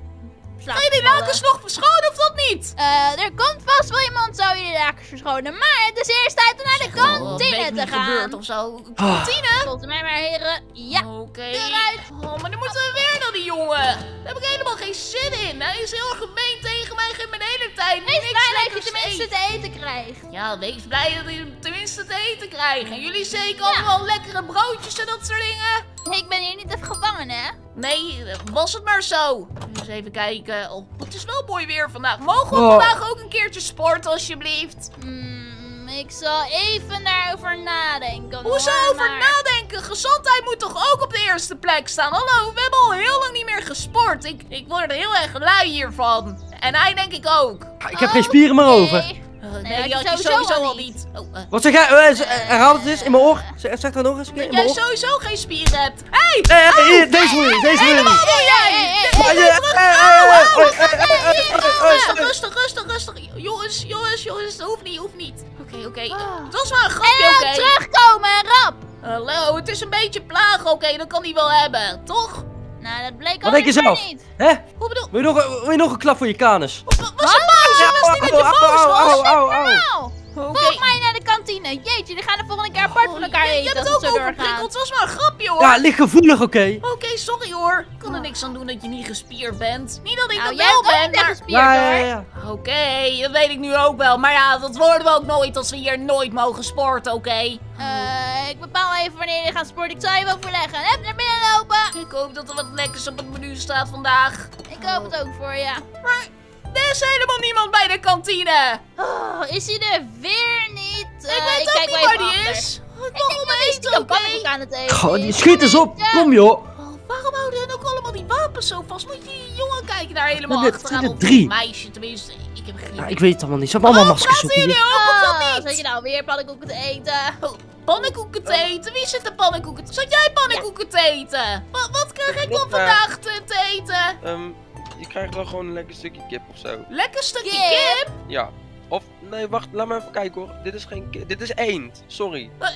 slaap Ga je die gevallen. lakens nog verschonen of dat niet? Eh, er komt vast wel iemand zou jullie lakens verschonen. Maar het is eerst tijd om naar de kantine te gaan. gebeurd of zo. Ah. Kantine? Volgens mij maar heren. Ja. Oké. Eruit. Oh, maar dan moeten we weer naar die jongen. Daar heb ik helemaal geen zin in. Hij is heel gemeen tegen mij. Geeft me de hele tijd Wees niks blij dat je tenminste eten. te eten krijgt. Ja, wees blij dat je tenminste te eten krijgt. En jullie zeker allemaal lekkere broodjes en dat soort dingen. Ik ben hier niet even gevangen, hè? Nee, was het maar zo. Eens even kijken. Oh, het is wel mooi weer vandaag. Mogen we Oh. vandaag ook een keertje sporten, alsjeblieft? Hmm, ik zal even daarover nadenken. Hoezo hoor, over maar- nadenken? Gezondheid moet toch ook op de eerste plek staan? Hallo, we hebben al heel lang niet meer gesport. Ik, ik word heel erg lui hiervan. En hij denk ik ook. Ik heb geen spieren meer over. Nee. Eh, nee, nee, die sowieso, niet. Oh. Eh. Wat zeg jij? Uh, herhaal het eens in mijn oor. Zeg, zeg dat nog eens een keer in jij oor. Sowieso geen spieren hebt. Hé! Oh! Hey! Hey, hey! Deze moet je, deze moet je niet. Helemaal jij! Rustig, rustig, rustig. Jongens, jongens, jongens. Dat hoeft niet, hoeft niet. Oké, oké. Ah. Het was maar een grapje, oké. Okay. terugkomen, rap. Hallo, het is een beetje plaag, oké. Dat kan hij wel hebben, toch? Nou, dat bleek al niet. Wat denk je zelf? Hoe bedoel... Wil je nog een klap voor je kanus? Wat? Niet dat je au, boos au, was? au, au, au. Nou, Oké. volg mij naar de kantine. Jeetje, die gaan de volgende keer apart van elkaar Oh, je, eten je bent het ook overprikkeld. Het was maar een grapje, hoor. Ja, ligt gevoelig, oké. Oké, sorry hoor. Ik kan er niks aan doen dat je niet gespierd bent. Niet dat ik Nou, dat jij wel ben, maar... gespierd, Ja, ja, hoor. ja. Oké, dat weet ik nu ook wel. Maar ja, dat worden we ook nooit als we hier nooit mogen sporten, oké? Eh, ik bepaal even wanneer je gaat sporten. Ik zal je wel voorleggen. Hup, naar binnen lopen. Ik hoop dat er wat lekkers op het menu staat vandaag. Ik hoop het ook voor je. Er is helemaal niemand bij de kantine. Oh, is hij er weer niet? ik Eh, weet ook kijk niet waar die is. Om eten, oké? pannenkoek aan het eten Goh, die is. schiet eens op. Kom, joh. Oh, waarom houden hen ook allemaal die wapens zo vast? Moet je die jongen kijken daar helemaal achteraan? zijn er Of drie. meisje tenminste. Ik heb geen Ja, ik weet het allemaal niet. Ze hebben allemaal maskers op hier. jullie ook of dat Oh, niet? zat je nou weer pannenkoeken te eten? Oh, pannenkoeken te eten? Wie zit er pannenkoeken te Zat jij pannenkoeken te eten? Wat, wat krijg ik dan vandaag te, te eten? Ehm, je krijgt wel gewoon een lekker stukje kip of zo. Lekker stukje Kip. kip? Ja. Of, nee, wacht, laat me even kijken hoor. Dit is geen kip, dit is eend. Sorry. Eh,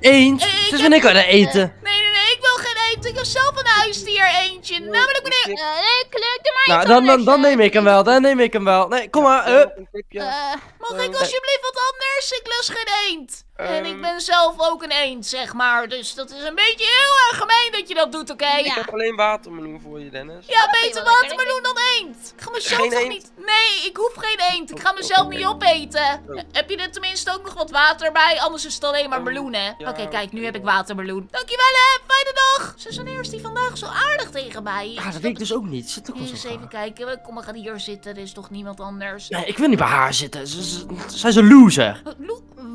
Eens. Eh, ik Sinds heb- wanneer kan je eten? Nee, nee, nee, ik wil geen Ik heb zelf een huisdier eentje. Namelijk meneer... Kip, eh, leuk, doe maar Nou, dan, dan, dan eh, neem ik hem wel. Dan neem ik hem wel. Nee, kom maar. eh. eh, Mag ik alsjeblieft wat anders? Ik lust geen eend. en ik Ehm. ben zelf ook een eend, zeg maar. Dus dat is een beetje heel erg gemeen dat je dat doet, oké? Ik heb alleen watermeloen voor je, Dennis. Ja, je beter watermeloen dan eend. Ik ga mezelf Geen toch eend? niet... Nee, ik hoef geen eend. Ik ga Oh, mezelf oké. niet opeten. Oh. Heb je er tenminste ook nog wat water bij? Anders is het alleen maar Oh, meloen, hè? ja, Oké, kijk, nu heb ik watermeloen. Dankjewel, hè. Fijne dag. Ze wanneer is die vandaag zo aardig tegen mij? Ja, dat weet ik dus ook niet. Zit ook wel Eens even kijken. Kom, we gaan hier zitten. Er is toch niemand anders? Nee, ik wil niet bij haar zitten. Zij is een loser. Eh,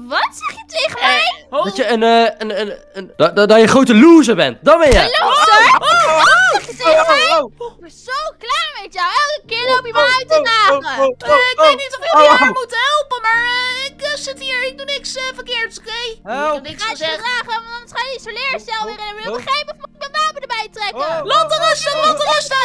Wat zeg je tegen mij? Oh. Dat je een, eh, een, een, een, dat, je een grote loser bent. Dat ben je. Loser? Wat zeg je tegen mij? Oh, oh, Ik ben zo klaar met jou. Elke keer loop je me uit te dagen. oh, Eh, ik weet niet of oh, jullie oh. haar moeten helpen, maar eh, ik eh, zit hier. Ik doe niks eh, verkeerds, oké? Ik heb niks Ga je gezegd. gedragen, want anders ga je isoleercel weer in. Heb je Oh. Ik mijn wapen erbij trekken? Oh. Laat er rusten, laat er rusten!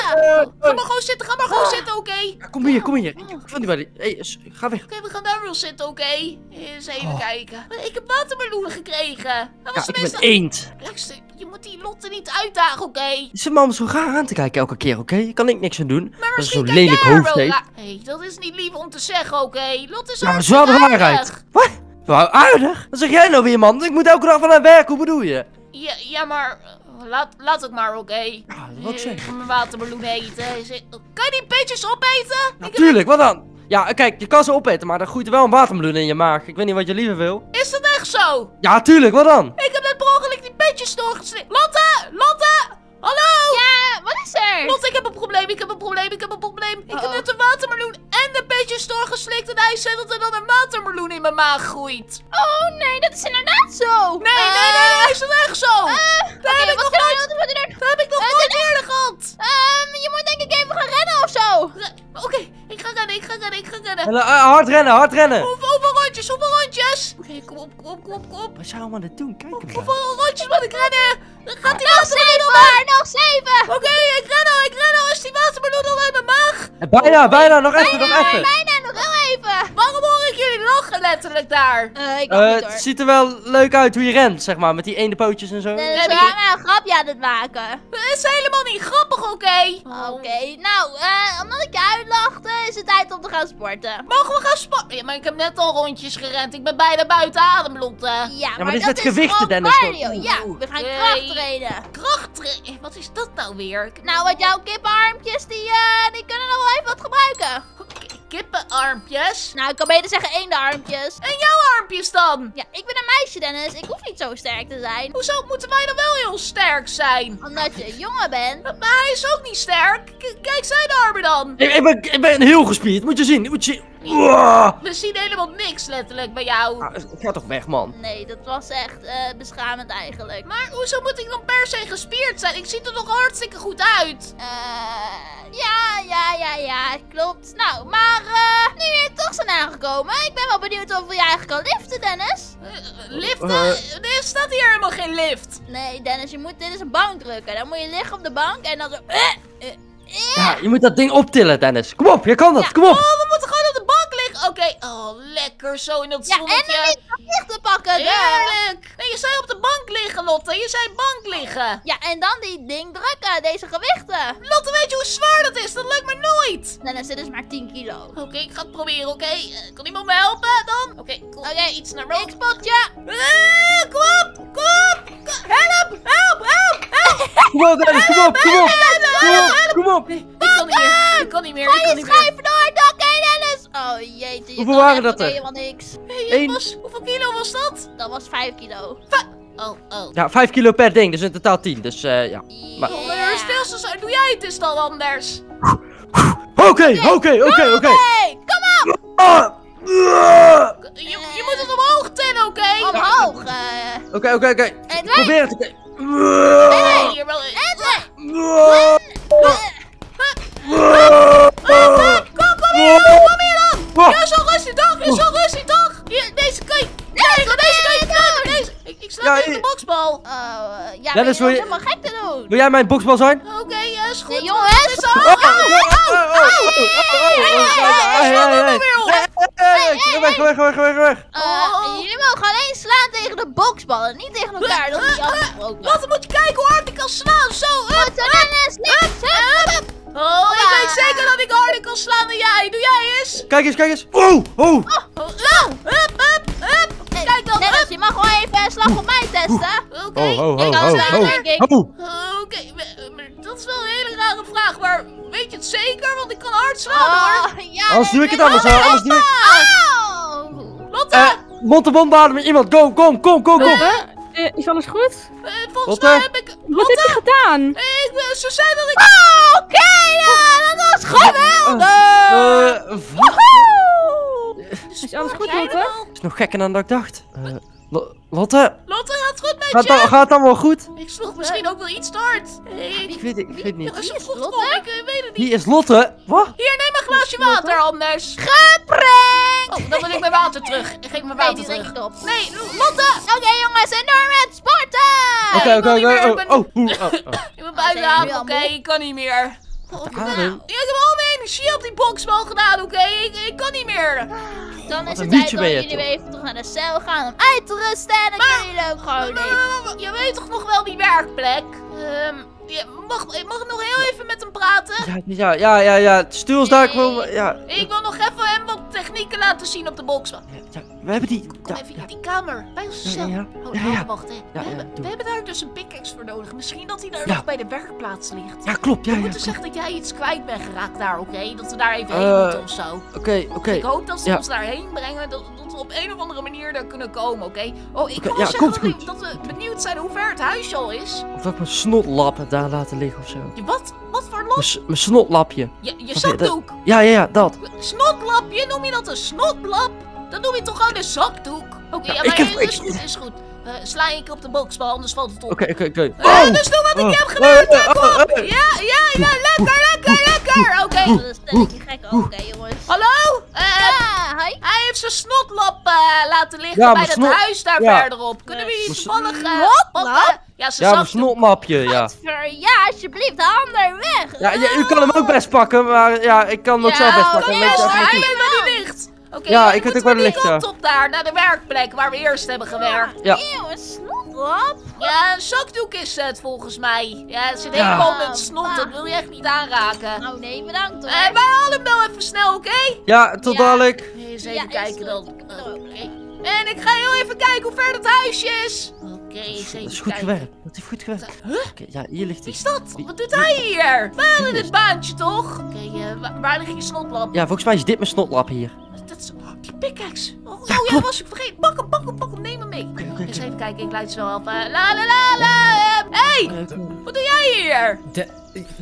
Ga maar gewoon zitten, ga maar gewoon zitten, oké? Ja, kom hier, kom hier. Ik bij die... Hey, s- ga weg. Oké, we gaan daar wel zitten, oké? Eens even Oh. kijken. Ik heb watermeloen gekregen. Dat Ja, was ik tenminste... ben eend. Luister, je moet die Lotte niet uitdagen, oké? Zit me allemaal zo raar aan te kijken elke keer, oké? Je kan ik niks aan doen. Maar Dat is zo'n lelijk hoofd wel heeft. hey, dat is niet lief om te zeggen, oké? Lotte is Ja, maar wel de waarheid. Wat? Wauw, aardig. Wat zeg jij nou weer, man? Ik moet elke dag van haar werk. Hoe bedoel je? Ja, ja maar laat, laat ook maar, oké? Ja, dat wil ik Eh, zeggen. Ik ga mijn watermeloen eten. Het- Kan je die petjes opeten? Natuurlijk, wat dan? Ja, kijk, je kan ze opeten, maar dan groeit er wel een watermeloen in je maag. Ik weet niet wat je liever wil. Is dat echt zo? Ja, tuurlijk, wat dan? Ik heb net per ongeluk die petjes doorgeslikt. Lotte! Lotte! Hallo! Ja, wat is er? Lotte, ik heb een probleem, ik heb een probleem, ik heb een probleem. Ik heb net een watermeloen en de petjes doorgeslikt en hij er dan een watermeloen in mijn maag groeit. Oh nee, dat is inderdaad zo. Nee, nee, nee, nee, is dat echt zo? Eh, dat Oké, heb ik wat nog nooit, doen? We doen? dat heb ik nog Eh, nooit eerder gehad. Ehm, je moet denk ik even gaan rennen of zo. Re- Oké, ik ga rennen, ik ga rennen, ik ga rennen. En, eh, hard rennen, hard rennen. Hoeveel, hoeveel rondjes, hoeveel rondjes? Oké, kom op, kom op, kom op, kom op. Wat zijn we allemaal aan het doen? Kijk. Hoeveel rondjes moet ik rennen? Dan gaat die Nog watermeloen zeven, al uit. nog zeven. Oké, ik ren al, ik ren al. Is die watermeloen al uit mijn maag? Bijna, bijna, nog even, nog even. Bijna, nog heel even. Waarom hoor lachen letterlijk daar? Eh, ik Eh, niet hoor. het ziet er wel leuk uit hoe je rent, zeg maar, met die ene pootjes en zo. Heb we gaan een grapje aan het maken. Dat is helemaal niet grappig, oké? Oké, nou, eh, omdat ik je uitlachte, is het tijd om te gaan sporten. Mogen we gaan sporten? Ja, maar ik heb net al rondjes gerend. Ik ben bijna buiten adem, Lotte. Ja, maar, dit is dat met gewichten, gewoon Dennis. cardio. Ja, we gaan Oké. krachttrainen. Krachttrainen. Wat is dat nou weer? Nou, want jouw kippenarmpjes, die, eh, die kunnen nog wel even wat gebruiken. Kippenarmpjes. Nou, ik kan beter zeggen eendenarmpjes. En jouw armpjes dan? Ja, ik ben een meisje, Dennis. Ik hoef niet zo sterk te zijn. Hoezo moeten wij dan wel heel sterk zijn? Omdat je een jongen bent. Maar hij is ook niet sterk. K- kijk zijn armen dan. Ik, ik, ben, ik ben heel gespierd, moet je zien, moet je zien. We zien helemaal niks letterlijk bij jou. Ah, ga toch weg, man. Nee, dat was echt eh, beschamend eigenlijk. Maar hoezo moet ik dan per se gespierd zijn? Ik zie er nog hartstikke goed uit. Eh, ja, ja, ja, ja, klopt. Nou, maar eh, nu hier toch zijn aangekomen, ik ben wel benieuwd of je eigenlijk kan liften, Dennis. Liften? Er staat hier helemaal geen lift. Nee, Dennis, je moet, dit is een bank drukken. Dan moet je liggen op de bank en dan zo... Ja, je moet dat ding optillen, Dennis. Kom op, je kan dat, Ja. kom op. Oh, we moeten gewoon op de bank Oké, oh, lekker zo in dat Ja, en zonnetje. dan niet gewichten pakken. duh. Heerlijk. Nee, je zei op de bank liggen, Lotte. Je zei bank liggen. Ja, en dan die ding drukken, deze gewichten. Lotte, weet je hoe zwaar dat is? Dat lukt me nooit. Dennis, dit is maar 10 kilo. Oké, ik ga het proberen, oké? Eh, kan iemand me helpen dan? Oké, kom. Oké, iets naar Ik boven. spot je. Eh, kom op, kom op. Help, help, help, help. Kom op, Dennis, kom op, kom op. Kom op, kom op. Ik kan niet meer, ik kan niet meer, ik Ga kan je niet meer. schuiven door het dak heen, Dennis. Oh jeetje, je Hoeveel waren dat er? helemaal niks. Hey, Eén. hoeveel kilo was dat? Dat was 5 kilo. Oh, oh. Ja, 5 kilo per ding, dus in totaal 10. Dus eh, ja. Maar- Oh, maar er is veel zo. Doe jij het dus dan anders? Oké, oké, oké, oké. Hey, kom op. Ah, ah. Je, je moet het omhoog tillen, oké? Omhoog. eh. Oké, oké, oké. Probeer het. oké. Nee, hier wel. En twee. Kom, kom hier kom hier. Ah. Ja, zo rustig toch, ja, zo rustig toch. Hier, deze kan je. Nee, deze kan je krijgen, deze. Ik, ik sla Ja, tegen de boksbal. Oh, eh, ja, je hoeft je- helemaal gek te doen. Wil jij mijn boksbal zijn? Oké, ja, is goed. Nee, jongens. Is Oh, oh, Weg, weg, weg, weg, weg. Eh, Oh. jullie mogen alleen slaan tegen de boksballen, niet tegen elkaar. Dat is afgesproken. Lotte, moet je kijken hoe hard ik kan slaan. Zo, hup, hup, hup. Oh, ik weet zeker dat ik harder kan slaan dan jij. Doe jij eens. Kijk eens, kijk eens. Oeh. Oh, zo, hup, hup, hup. Hey, Kijk dan, Dennis, je mag gewoon even een slag op mij testen. Oké. Oh, Ik kan slaan, ho. denk ik. Oké, dat is wel een hele rare vraag, maar weet je het zeker? Want ik kan hard slaan hoor. Oh, ja, Anders doe ik het anders, hoor. Anders doe ik... Au. Lotte, Eh, met iemand. Go, kom, kom, kom, kom. Eh, is alles goed? eh, volgens Lotte? mij heb ik... Wat heb je gedaan? Ik, eh, ze zei dat ik... Oké, dan, dat was geweldig. Eh? Is alles goed, Lotte? wel? is nog gekker dan dat ik dacht. Eh, Lo- Lotte, Lotte, gaat het goed met gaat, je? dan, gaat het allemaal goed? Ik sloeg misschien ook wel iets te hard. Hey, Ik ik... weet het, ik weet het niet. Vroeg Lotte? ik eh, weet het niet. Hier is Lotte. Wat? Hier, neem een glaasje water anders. Geprankt. Oh, dan wil ik mijn water terug. Geef me Nee, water drink terug. ik op. Nee, Lotte! Oké jongens, en door met sporten! Oké, ik oké, oké. ik ben- Oh, oh, oh, oh. Ik ben buiten oké? Ik kan niet meer. Ik, ik heb al mijn energie op die boksbal gedaan, oké? Ik, ik kan niet meer. Dan Wat is een het tijd dat jullie weer even terug naar de cel gaan om uit te rusten en dan kunnen jullie ook gewoon even... Je weet toch nog wel die werkplek? Ehm, ja, mag, mag ik nog heel even met hem praten? Ja, ja, ja, ja, ja. Stuur ons daar gewoon. Ja, Ik wil nog even hem wat technieken laten zien op de ja, we hebben die. Kom even in die kamer, bij onze Ja. Oh, Ja, nou, wacht hè. We, hebben, we hebben daar dus een pickaxe voor nodig. Misschien dat hij daar nog bij de werkplaats ligt. ja, klopt. Ja, We moeten zeggen dat jij iets kwijt bent geraakt daar, oké? Dat we daar even Eh, heen moeten of zo. Oké, oké. Ik hoop dat ze ons daarheen brengen, dat, dat we op een of andere manier daar kunnen komen, oké? Oh, ik Oké, kan wel ja, zeggen dat, ik- goed. dat we benieuwd zijn hoe ver het huisje al is. Of dat ik mijn snotlap heb daar laten liggen of zo. Wat? Wat voor lap? mijn snotlapje. Je, je zakdoek. Ja, ja, ja, dat. Snotlapje? Noem je dat een snotlap? Dan noem je toch gewoon een zakdoek? Oké, Ja, ja, ik maar heb- is goed, is goed. Eh, sla ik op de boksbal, anders valt het op. Oké, oké, oké. Eh, dus doe wat ik Oh. heb geleerd, Oh, hè, oh, kom oh, op. oh. Ja, ja, ja, lekker, lekker, lekker. Oké. Dat is een stelletje gek, oké jongens. Hallo? Eh, Ja, hi. hij heeft zijn snotlap eh, laten liggen Ja, bij dat snot- huis daar ja. verderop. Kunnen we hier toevallig... Snotlap? Ja, Ja, mijn zakdoek. snotlapje, ja. Ja, alsjeblieft, er weg. Ja, ja, u kan hem ook best pakken, maar ja, ik kan hem ook Ja, zelf best pakken. even hij waar die ligt. Oké, Ja, ik moeten ook waar we de die licht, kant op daar, naar de werkplek waar we eerst hebben gewerkt. Ja. Eeuw, een snotlap. Ja, een zakdoek is het volgens mij. Ja, het zit Ja. helemaal met snot, dat wil je echt niet aanraken. Oh nee, bedankt hoor. Eh, maar haal hem nou even snel, oké? Ja, tot Ja. dadelijk. Eens Ja, even kijken dan. Heb er. Oké. En ik ga heel even kijken hoe ver dat huisje is. Oké, eens even Dat is goed kijken. gewerkt. Dat is goed gewerkt. Huh? Ja, hier ligt Wie hij. is dat? Wie- Wat doet hij hier? We hadden Wie dit baantje toch? Oké, eh, wa- waar ligt je snotlap? Ja, volgens mij is dit mijn snotlap hier. Dat is... Oh, die pickaxe. Oh, oh Ja, was ik vergeten. Pak hem, pak hem, pak hem. Neem hem mee. Eens oké. even kijken, ik luid zo af. Eh, la la la la. eh, Hey, wat doe jij hier? De-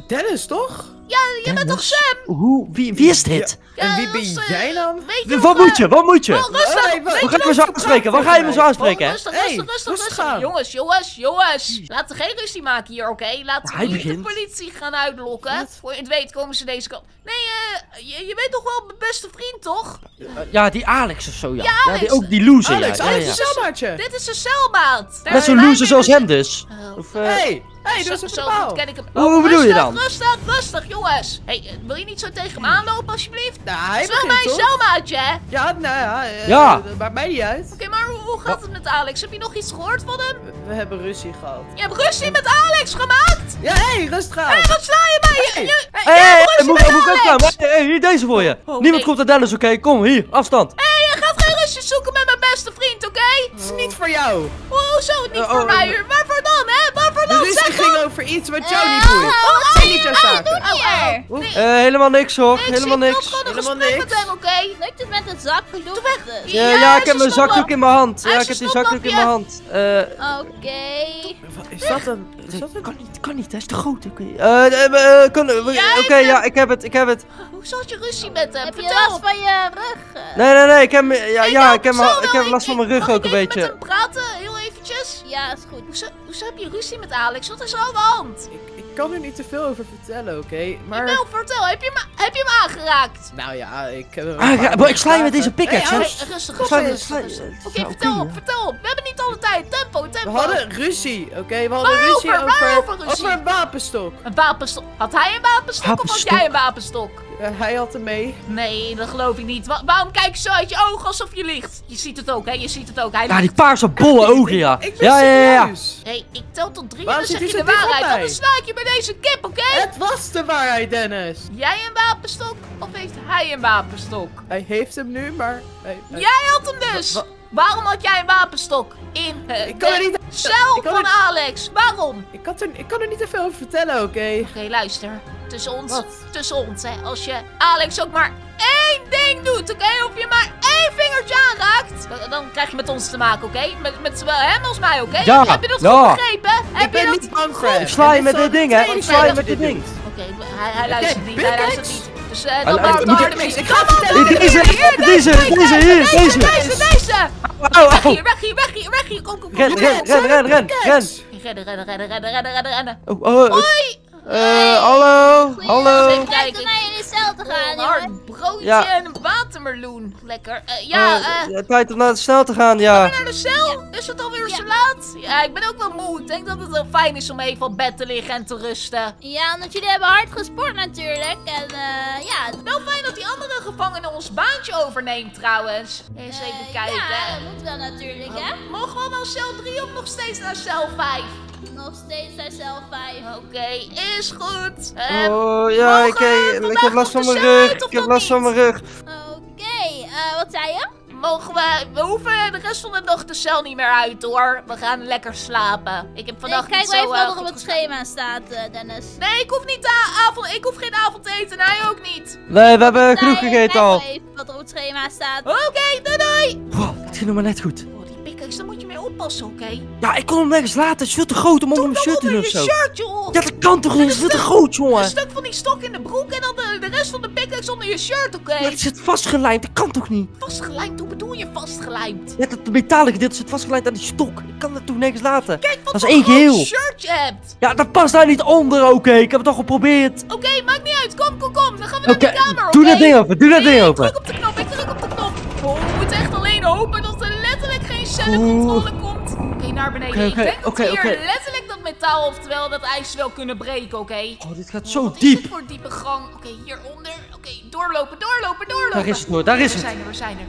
Dennis, toch? Ja, je bent toch? Sam? Hoe? Wie, wie is dit? Ja, en wie ben eh, jij dan? Weet je Wat moet je? Wat moet je? Oh, rustig. Oh, nee, wa- weet Waar je ga je me zo aanspreken? Waar ga je me zo aanspreken? Oh, hè? rustig, Hey, rustig, rustig, rustig rustig. Jongens, jongens, jongens. Laten we geen ruzie maken hier, oké? Laten we niet de politie gaan uitlokken. Wat? Voor je het weet komen ze deze kant. Nee, eh, je, je bent toch wel mijn beste vriend, toch? Eh, Ja, die Alex of zo, ja. Ja, die, Alex. ook die loser, Alex, ja. ja, Alex ja. is een maatje. Dit is een celmaat. Net zo'n loser zoals hem dus. bezig. Oh. Of, eh, Hey, hey, dat is een zo verhaal. goed ken ik hem. Hoe- hoe bedoel je rustig, dan? Rustig, rustig, jongens. Hey, eh, wil je niet zo tegen me aanlopen, alsjeblieft? Nou, wel begint mijn toch? celmaatje, hè? Oké, Ja, nou ja. eh, Ja. Dat maakt mij niet uit. maar hoe, hoe gaat het met Alex? Heb je nog iets gehoord van hem? We, we hebben ruzie gehad. Je hebt ruzie met Alex gemaakt? Ja, hé, hey, rustig aan. Hé, wat sla je bij je? Hey. je hey, Hé, hé, hé, ruzie moet moet ik ook gaan? Alex. Hé, hé, hier, deze voor je. Oh, Niemand nee. komt naar Dennis, oké? Kom, hier, afstand. Hé, je gaat geen ruzie zoeken met mijn beste vriend, oké? Het is niet voor jou. Hoezo het niet voor oh, mij? eh, Waarvoor dan, hè? Waarvoor dan? ruzie Zeg ging over iets wat jou Eh, niet boeit. oh, Dat niet jouw. Oh, oh. Eh, helemaal niks hoor, nee, ik helemaal ik niks. gewoon een Helemaal gesprek met niks. hem, oké? Het met een zakdoek? Dus. Ja, Ja, ja, ik heb mijn een zakdoek in mijn hand. Ja, ik heb die zakdoek in mijn hand. Eh, Oké. Is dat een... Is dat een... kan niet, kan niet, hij is te groot. Oké, ja, ik heb het, ik heb het. Hoezo had je ruzie met hem? Heb je last van je rug? Nee, nee, nee, ik heb, ja, ja, nou, ik heb, ik heb last van mijn rug ook ik een beetje. hem praten, heel eventjes? Ja, is goed. Hoezo, hoezo heb je ruzie met Alex? Wat is er aan de hand? Ik, ik kan er niet te veel over vertellen, oké? Maar... Nou, vertel, heb je, hem, heb je hem aangeraakt? Nou ja, ik heb hem... Ah, ja, maar ik sla je met deze pickaxe, Hey, rustig, Ik rustig, Oké, vertel op, vertel op. We hebben niet alle tijd. Tempo, tempo. We hadden ruzie, oké? We hadden Waarover? ruzie over, Waarover ruzie? over een wapenstok. Een wapenstok. Had hij een wapenstok, of had jij een wapenstok? Eh, hij had hem mee. Nee, dat geloof ik niet. Wa- waarom kijk je zo uit je ogen alsof je liegt? Je ziet het ook, hè? Je ziet het ook. Hij Ja, die paarse bolle ogen, ja. Ik Ja, ja, ja. Hé, ik tel tot drie en zeg zit je de waarheid. Anders sla ik je bij deze kip, oké? Het was de waarheid, Dennis. Jij een wapenstok of heeft hij een wapenstok? Hij heeft hem nu, maar... Hij, hij- Jij had hem dus! Wa- Waarom had jij een wapenstok in eh, Ik kan er niet- cel ik kan van er- Alex? Waarom? Ik, kan er, ik kan er niet te veel over vertellen, oké? Oké, luister. Tussen ons, Wat? tussen ons, hè. Als je Alex ook maar één ding doet, oké? Of je maar één vingertje aanraakt, dan, dan krijg je met ons te maken, oké? Met, met zowel hem als mij, oké? Ja, Heb je dat ja. goed begrepen? Heb ik ben je dat... niet Minecraft. Ik sla je met dit ding, hè? Ik sla je met dit ding. Oké, hij, hij luistert niet, hij luistert niet. Dus eh Hij- dan dan- ik- ga vertellen. Deze, hier, deze, deze, deze, deze. Deze, Weg hier, weg hier, weg hier, weg hier. Kom, kom, kom. Ren, ren, ren, ren, ren, ren. Rennen, rennen, rennen, rennen, rennen, rennen, rennen. Oh, oh, Hoi! Eh, hallo, hallo. Even kijken. om naar jullie cel te Oh, gaan, een jongen. hard broodje Ja. en een watermeloen. Lekker. Eh, ja, ja, tijd om naar de snel te gaan, ja. naar de cel? Is het alweer zo laat? Ja, ik ben ook wel moe. Ik denk dat het wel fijn is om even op bed te liggen en te rusten. Ja, omdat jullie hebben hard gesport natuurlijk. En eh ja, Wel fijn dat die andere gevangene ons baantje overneemt trouwens. Eens even kijken. Ja, dat moet wel natuurlijk, hè. Mogen we wel cel 3 of nog steeds naar cel 5? Nog steeds naar cel 5. Oké, is goed. Oh, ja, mogen ik, heb last van mijn rug. Ik heb last van mijn rug. Oké, eh, wat zei je? Mogen we... We hoeven de rest van de dag de cel niet meer uit hoor. We gaan lekker slapen. Ik heb vandaag Nee, kijk niet maar zo even wat er op het schema staat, eh, Dennis. Nee, ik hoef niet avond... Ik hoef geen avondeten. En hij ook niet. Nee, we hebben genoeg Nee, gegeten kijk al. maar even wat er op het schema staat. Oké, doei doei. Wow, het ging nog maar net goed. Oh, die pickaxe, daar moet je oké? Ja, ik kon hem nergens laten. Het is veel te groot om onder mijn shirt te doen Onder of zo. shirt, joh. Ja, dat kan toch niet? Het is veel te groot, Een jongen. stuk van die stok in de broek en dan de, de rest van de pickaxe onder je shirt, oké? Ja, het zit vastgelijmd. Dat kan toch niet? Vastgelijmd, hoe bedoel je vastgelijmd? Ja, dat metalen gedeelte zit vastgelijmd aan die stok. Ik kan dat toch nergens laten? Kijk wat Dat is één geheel. shirt je hebt. Ja, dat past daar niet onder, oké. Ik heb het al geprobeerd. Oké, maakt niet uit. Kom, kom, kom. Dan gaan we naar de kamer, oké? doe dat ding open. Doe dat ding Ik open. druk op de knop, ik druk op de knop. Oh, we moeten echt alleen hopen dat letterlijk cellencontrole komt. Oké, naar beneden. Oké, ik oké, denk dat oké, metaal, oftewel dat ijs wel kunnen breken, oké? Oh, dit gaat Oh, zo wat is dit diep. voor diepe gang? Oké, hieronder. Oké, Doorlopen, doorlopen, doorlopen. Daar is het hoor, daar is We het. zijn er, we zijn er.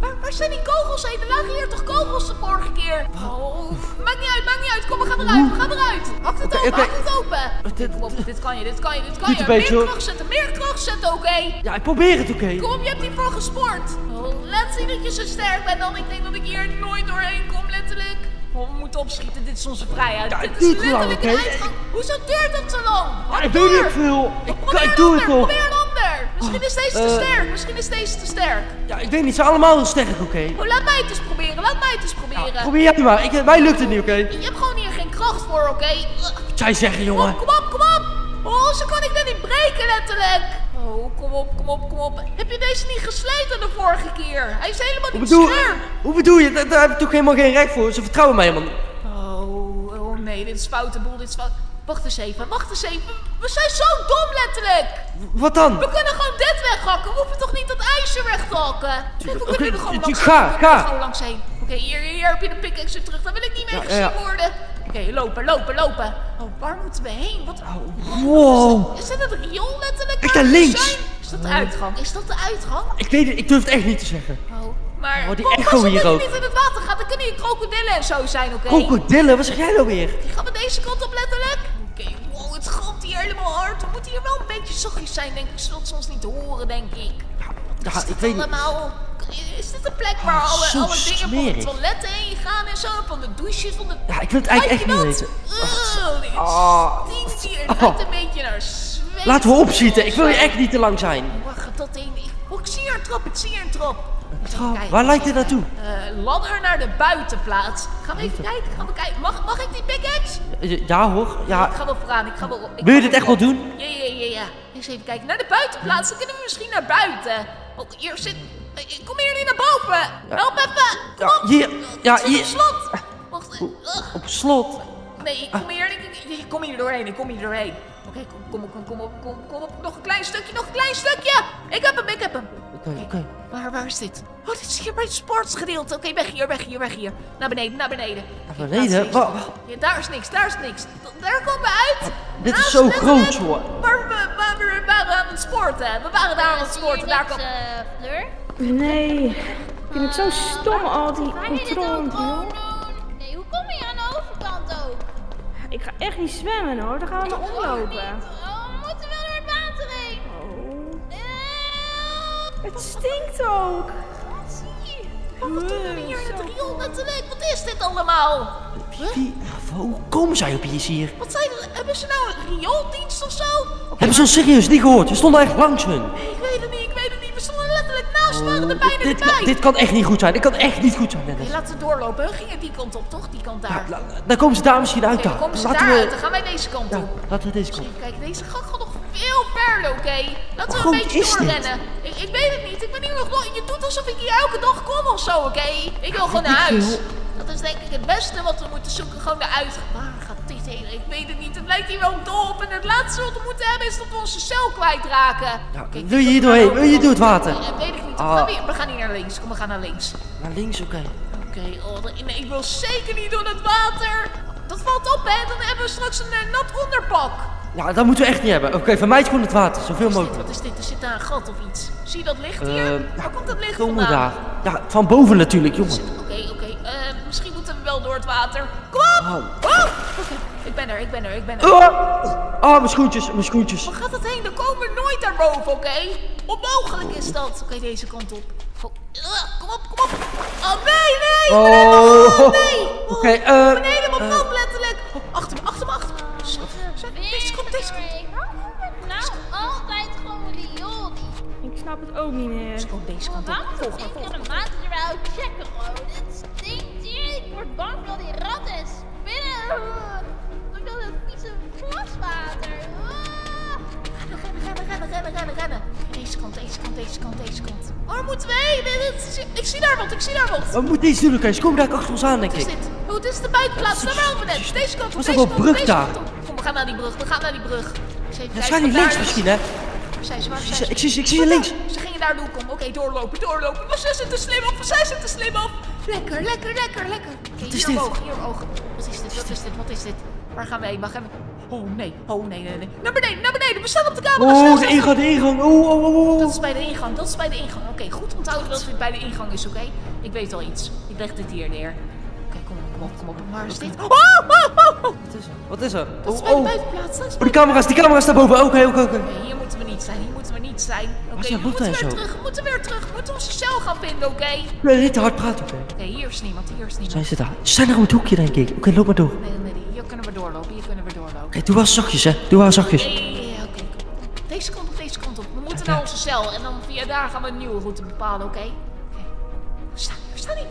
Waar, waar zijn die kogels heen? Er lagen hier toch kogels de vorige keer? Oh, maakt niet uit, maakt niet uit. Kom, we gaan eruit, we gaan eruit. Hak het open, hak het open. Dit- Kom op, dit kan je, dit kan je, dit kan je. een beetje, meer kracht zetten, meer kracht zetten, oké? Ja, ik probeer het, oké. Kom op, je hebt hiervoor gesport. Oh, laat zien dat je zo sterk bent dan. Ik denk dat ik hier nooit doorheen kom, letterlijk. Oh, we moeten opschieten, dit is onze vrijheid. Ja, dit is lang, uitgang. Hoezo duurt het zo lang? Ja, ik weet niet veel. Ik, Probeer ik doe het toch. Probeer een ander. Misschien is deze te eh. sterk, misschien is deze te sterk. Ja, ik weet niet, ze zijn allemaal heel sterk, oké. Oh, laat mij het eens proberen, laat mij het eens proberen. Probeer jij maar, ik, mij lukt het niet, oké. Je hebt gewoon hier geen kracht voor, oké? Ugh. Zij zeggen, Kom jongen. op, kom op, kom op! Oh, zo kan ik dat niet breken, letterlijk! Oh, kom op, kom op, kom op. Heb je deze niet gesleten de vorige keer? Hij is helemaal Hoe niet bedoel, scherp. hoe bedoel je? Daar, daar heb ik toch helemaal geen recht voor. Ze vertrouwen mij helemaal niet. Oh, oh nee, dit is foute boel, dit is fout. Wacht eens even, wacht eens even. We zijn zo dom, letterlijk! Wat dan? We kunnen gewoon dit weghakken. We hoeven toch niet dat ijzer weg te hakken? We kunnen er gewoon langs ga, heen. We kunnen er ga. gewoon langs heen. Oké, hier, hier heb je de pickaxe terug. Daar wil ik niet mee Ja, gezien ja. worden. Oké, lopen, lopen, lopen. Oh, waar moeten we heen? Wat? Wow. Is dit het riool letterlijk? Kijk daar links. zijn? Is dat de uitgang? Is dat de uitgang? Ik weet het, ik durf het echt niet te zeggen. Oh, maar... Oh, die pas echo hier dat je ook. niet in het water gaat. Dan kunnen hier krokodillen en zo zijn, oké? Krokodillen, wat zeg jij nou weer? Gaan we deze kant op letterlijk? Oké, wow, het galmt hier helemaal hard. We moeten hier wel een beetje zachtjes zijn, denk ik. Zodat ze ons niet horen, denk ik. Ja, Is ik weet allemaal... Is dit een plek waar Oh, alle, alle dingen van de smerig. toiletten heen gaan en zo? Van de douches, van de... Ja, ik wil het eigenlijk echt niet je weten. Ah. stinkt hier. Het Oh. ruikt een beetje naar zweet. Laten we opschieten, ik wil hier echt niet te lang zijn. Waar gaat dat heen? Ik- Oh, ik zie een trap, ik zie een trap. Kijken. waar lijkt dit naartoe? Eh, ladder naar de buitenplaats. Gaan we even kijken, gaan we kijken. Mag, mag ik die pickaxe? Ja hoor, Ik ja. ga wel vooraan, ik ga wel... ik Wil je dit echt wel doen? Ja, ja, ja, ja. Eens even kijken. Naar de buitenplaats, dan kunnen we misschien naar buiten. Oh, hier zit... eh, Kom hier niet naar boven. Help even. Kom op. hier, ja, hier. op slot. Wacht. Ugh. Op slot. Nee, ik kom hier, ik kom hier doorheen, ik kom hier doorheen. Oké, kom, kom, op, kom, kom op, kom, kom op. Nog een klein stukje, nog een klein stukje. Ik heb hem, ik heb hem. Oké, oké. Waar, waar is dit? Oh, dit is hier bij het sportsgedeelte. Oké, weg hier, weg hier, weg hier. Naar beneden, naar beneden. Naar beneden? Wa- wa- Ja, daar is niks, daar is niks. D- Daar komen we uit. Dit is zo groot, hoor. Waar we, waar we waren aan het sporten. We waren daar aan het sporten. Daar komt... Fleur? Nee. Ik vind het zo stom, al die Ga je dit controle. Nee, hoe kom je aan de overkant ook? Ik ga echt niet zwemmen hoor, dan gaan we maar omlopen. niet. Oh, we moeten wel door het water heen. Oh. Het stinkt ook. wat zie je? Oh, wat doen we hier in het riool natuurlijk? Wat is dit allemaal? Wie, hoe komen zij opeens hier? Wat zijn er? Hebben ze nou een riooldienst of zo? Hebben ze ons serieus niet gehoord? We stonden echt langs hun. Ik weet het niet, ik weet het niet. Stonden letterlijk naast, waren er dit, bijna dit, kan, dit kan echt niet goed zijn. Dit kan echt niet goed zijn, Dennis. laten we doorlopen. We gingen die kant op, toch? Die kant daar. Ja, la- dan komen ze daar misschien uit. Dan daar. komen ze Laten daaruit. we, Dan gaan wij deze kant ja, op. laten we deze kant. even kijken, deze gang gaat nog veel verder, oké? Laten we een beetje doorrennen. Ik, ik weet het niet, ik ben hier nog nooit... Je doet alsof ik hier elke dag kom of zo, oké? Ik wil gewoon naar huis. veel. Dat is denk ik het beste wat we moeten zoeken. Gewoon de uitgang. Waar gaat dit heen? Ik weet het niet. Het lijkt hier wel dop. En het laatste wat we moeten hebben is dat we onze cel kwijtraken. Wil je hier we doorheen? Wil je door het water? Nee, weet ik niet. We Ah. gaan, weer- we gaan hier naar links. Kom, we gaan naar links. Naar links, oké. Oké, oh, nee, ik wil zeker niet door het water. Dat valt op, hè? Dan hebben we straks een eh, nat onderpak. Ja, dat moeten we echt niet hebben. Oké, vermijd gewoon het water. Zoveel Wat is dit? mogelijk. Wat is dit? Er zit daar een gat of iets. Zie je dat licht hier? Eh, Waar komt dat licht vandaan? daar. Ja, van boven natuurlijk, jongen. Oké, oké. Door het water. Kom op! Oh. Oh! Oké, ik ben er, ik ben er, ik ben er. Ah, ah, mijn schoentjes, mijn schoentjes. Waar gaat dat heen? Dan komen we nooit daarboven, oké? Onmogelijk is dat. Oké, deze kant op. Oh, kom op, kom op. Oh, nee, nee! Oh, nee! oké, eh, Beneden mijn brand, letterlijk. Oh, achter me, achter me, achter me. Zo, zo, Deze kant, deze kant. Nou, altijd gewoon riool. Die Ik snap het ook niet meer. Deze kant, deze kant. op. Waarom ik in de maand er wel checken gewoon? Word bang voor al die ratten en spinnen. Door dat het vieze glaswater. Ah. Rennen, rennen, rennen, rennen, rennen, rennen. Deze kant, deze kant, deze kant, deze kant. Waar moeten we heen? Ik zie daar wat, ik zie daar wat. We moeten iets doen. Ze komen daar achter ons aan, denk Wat is ik. dit? Oh, dit is de buitenplaats. Daar waren we net. Deze kant op, Was deze dat wel brug deze daar? Kom, we gaan naar die brug, we gaan naar die brug. Ze niet daar links is. misschien, hè? Waar zijn ze, waar Ik zijn zie, ze? ik zie, ik zie ze links. Ze gingen daar de hoek om. Oké, doorlopen, doorlopen. Maar zij zitten slim op, zij zitten slim op. Lekker, lekker, lekker, lekker. Oké, is hier dit? omhoog, hier omhoog. Wat is dit, wat is dit, wat is dit? Waar gaan we heen, waar gaan we Oh nee, oh nee, nee, nee. Naar beneden, naar beneden. We staan op de camera. Oh, de ingang, de ingang. Oh, oh, oh, oh. Dat is bij de ingang, dat is bij de ingang. Oké, goed onthouden dat het bij de ingang is, oké? Ik weet al iets. Ik leg dit hier neer. Oké, kom op, kom op. Waar dit? Oh, oh, oh, oh. Wat is er? Wat is er? Dat is Oh, bij de oh. buitenplaats. Dat is Oh, bij die camera's, die camera's daar boven. Oké, oké, oké. Nee, hier moeten we niet zijn, hier moeten we niet zijn. Oké, we moeten weer zo? terug, we moeten weer terug. We moeten onze cel gaan vinden, oké? Oké, Nee, niet te hard praten, oké. hier is niemand, hier is niemand. Zijn ze daar? Ze zijn er om het hoekje, denk ik. Oké, loop maar door. Oké, Nee, nee, nee, hier kunnen we doorlopen, hier kunnen we doorlopen. doe wel zachtjes, hè. Doe wel zachtjes. Ja, oké. Deze kant op, deze kant op. We moeten naar onze cel en dan via daar gaan we een nieuwe route bepalen, oké? Oké. We staan hier, we staan hier.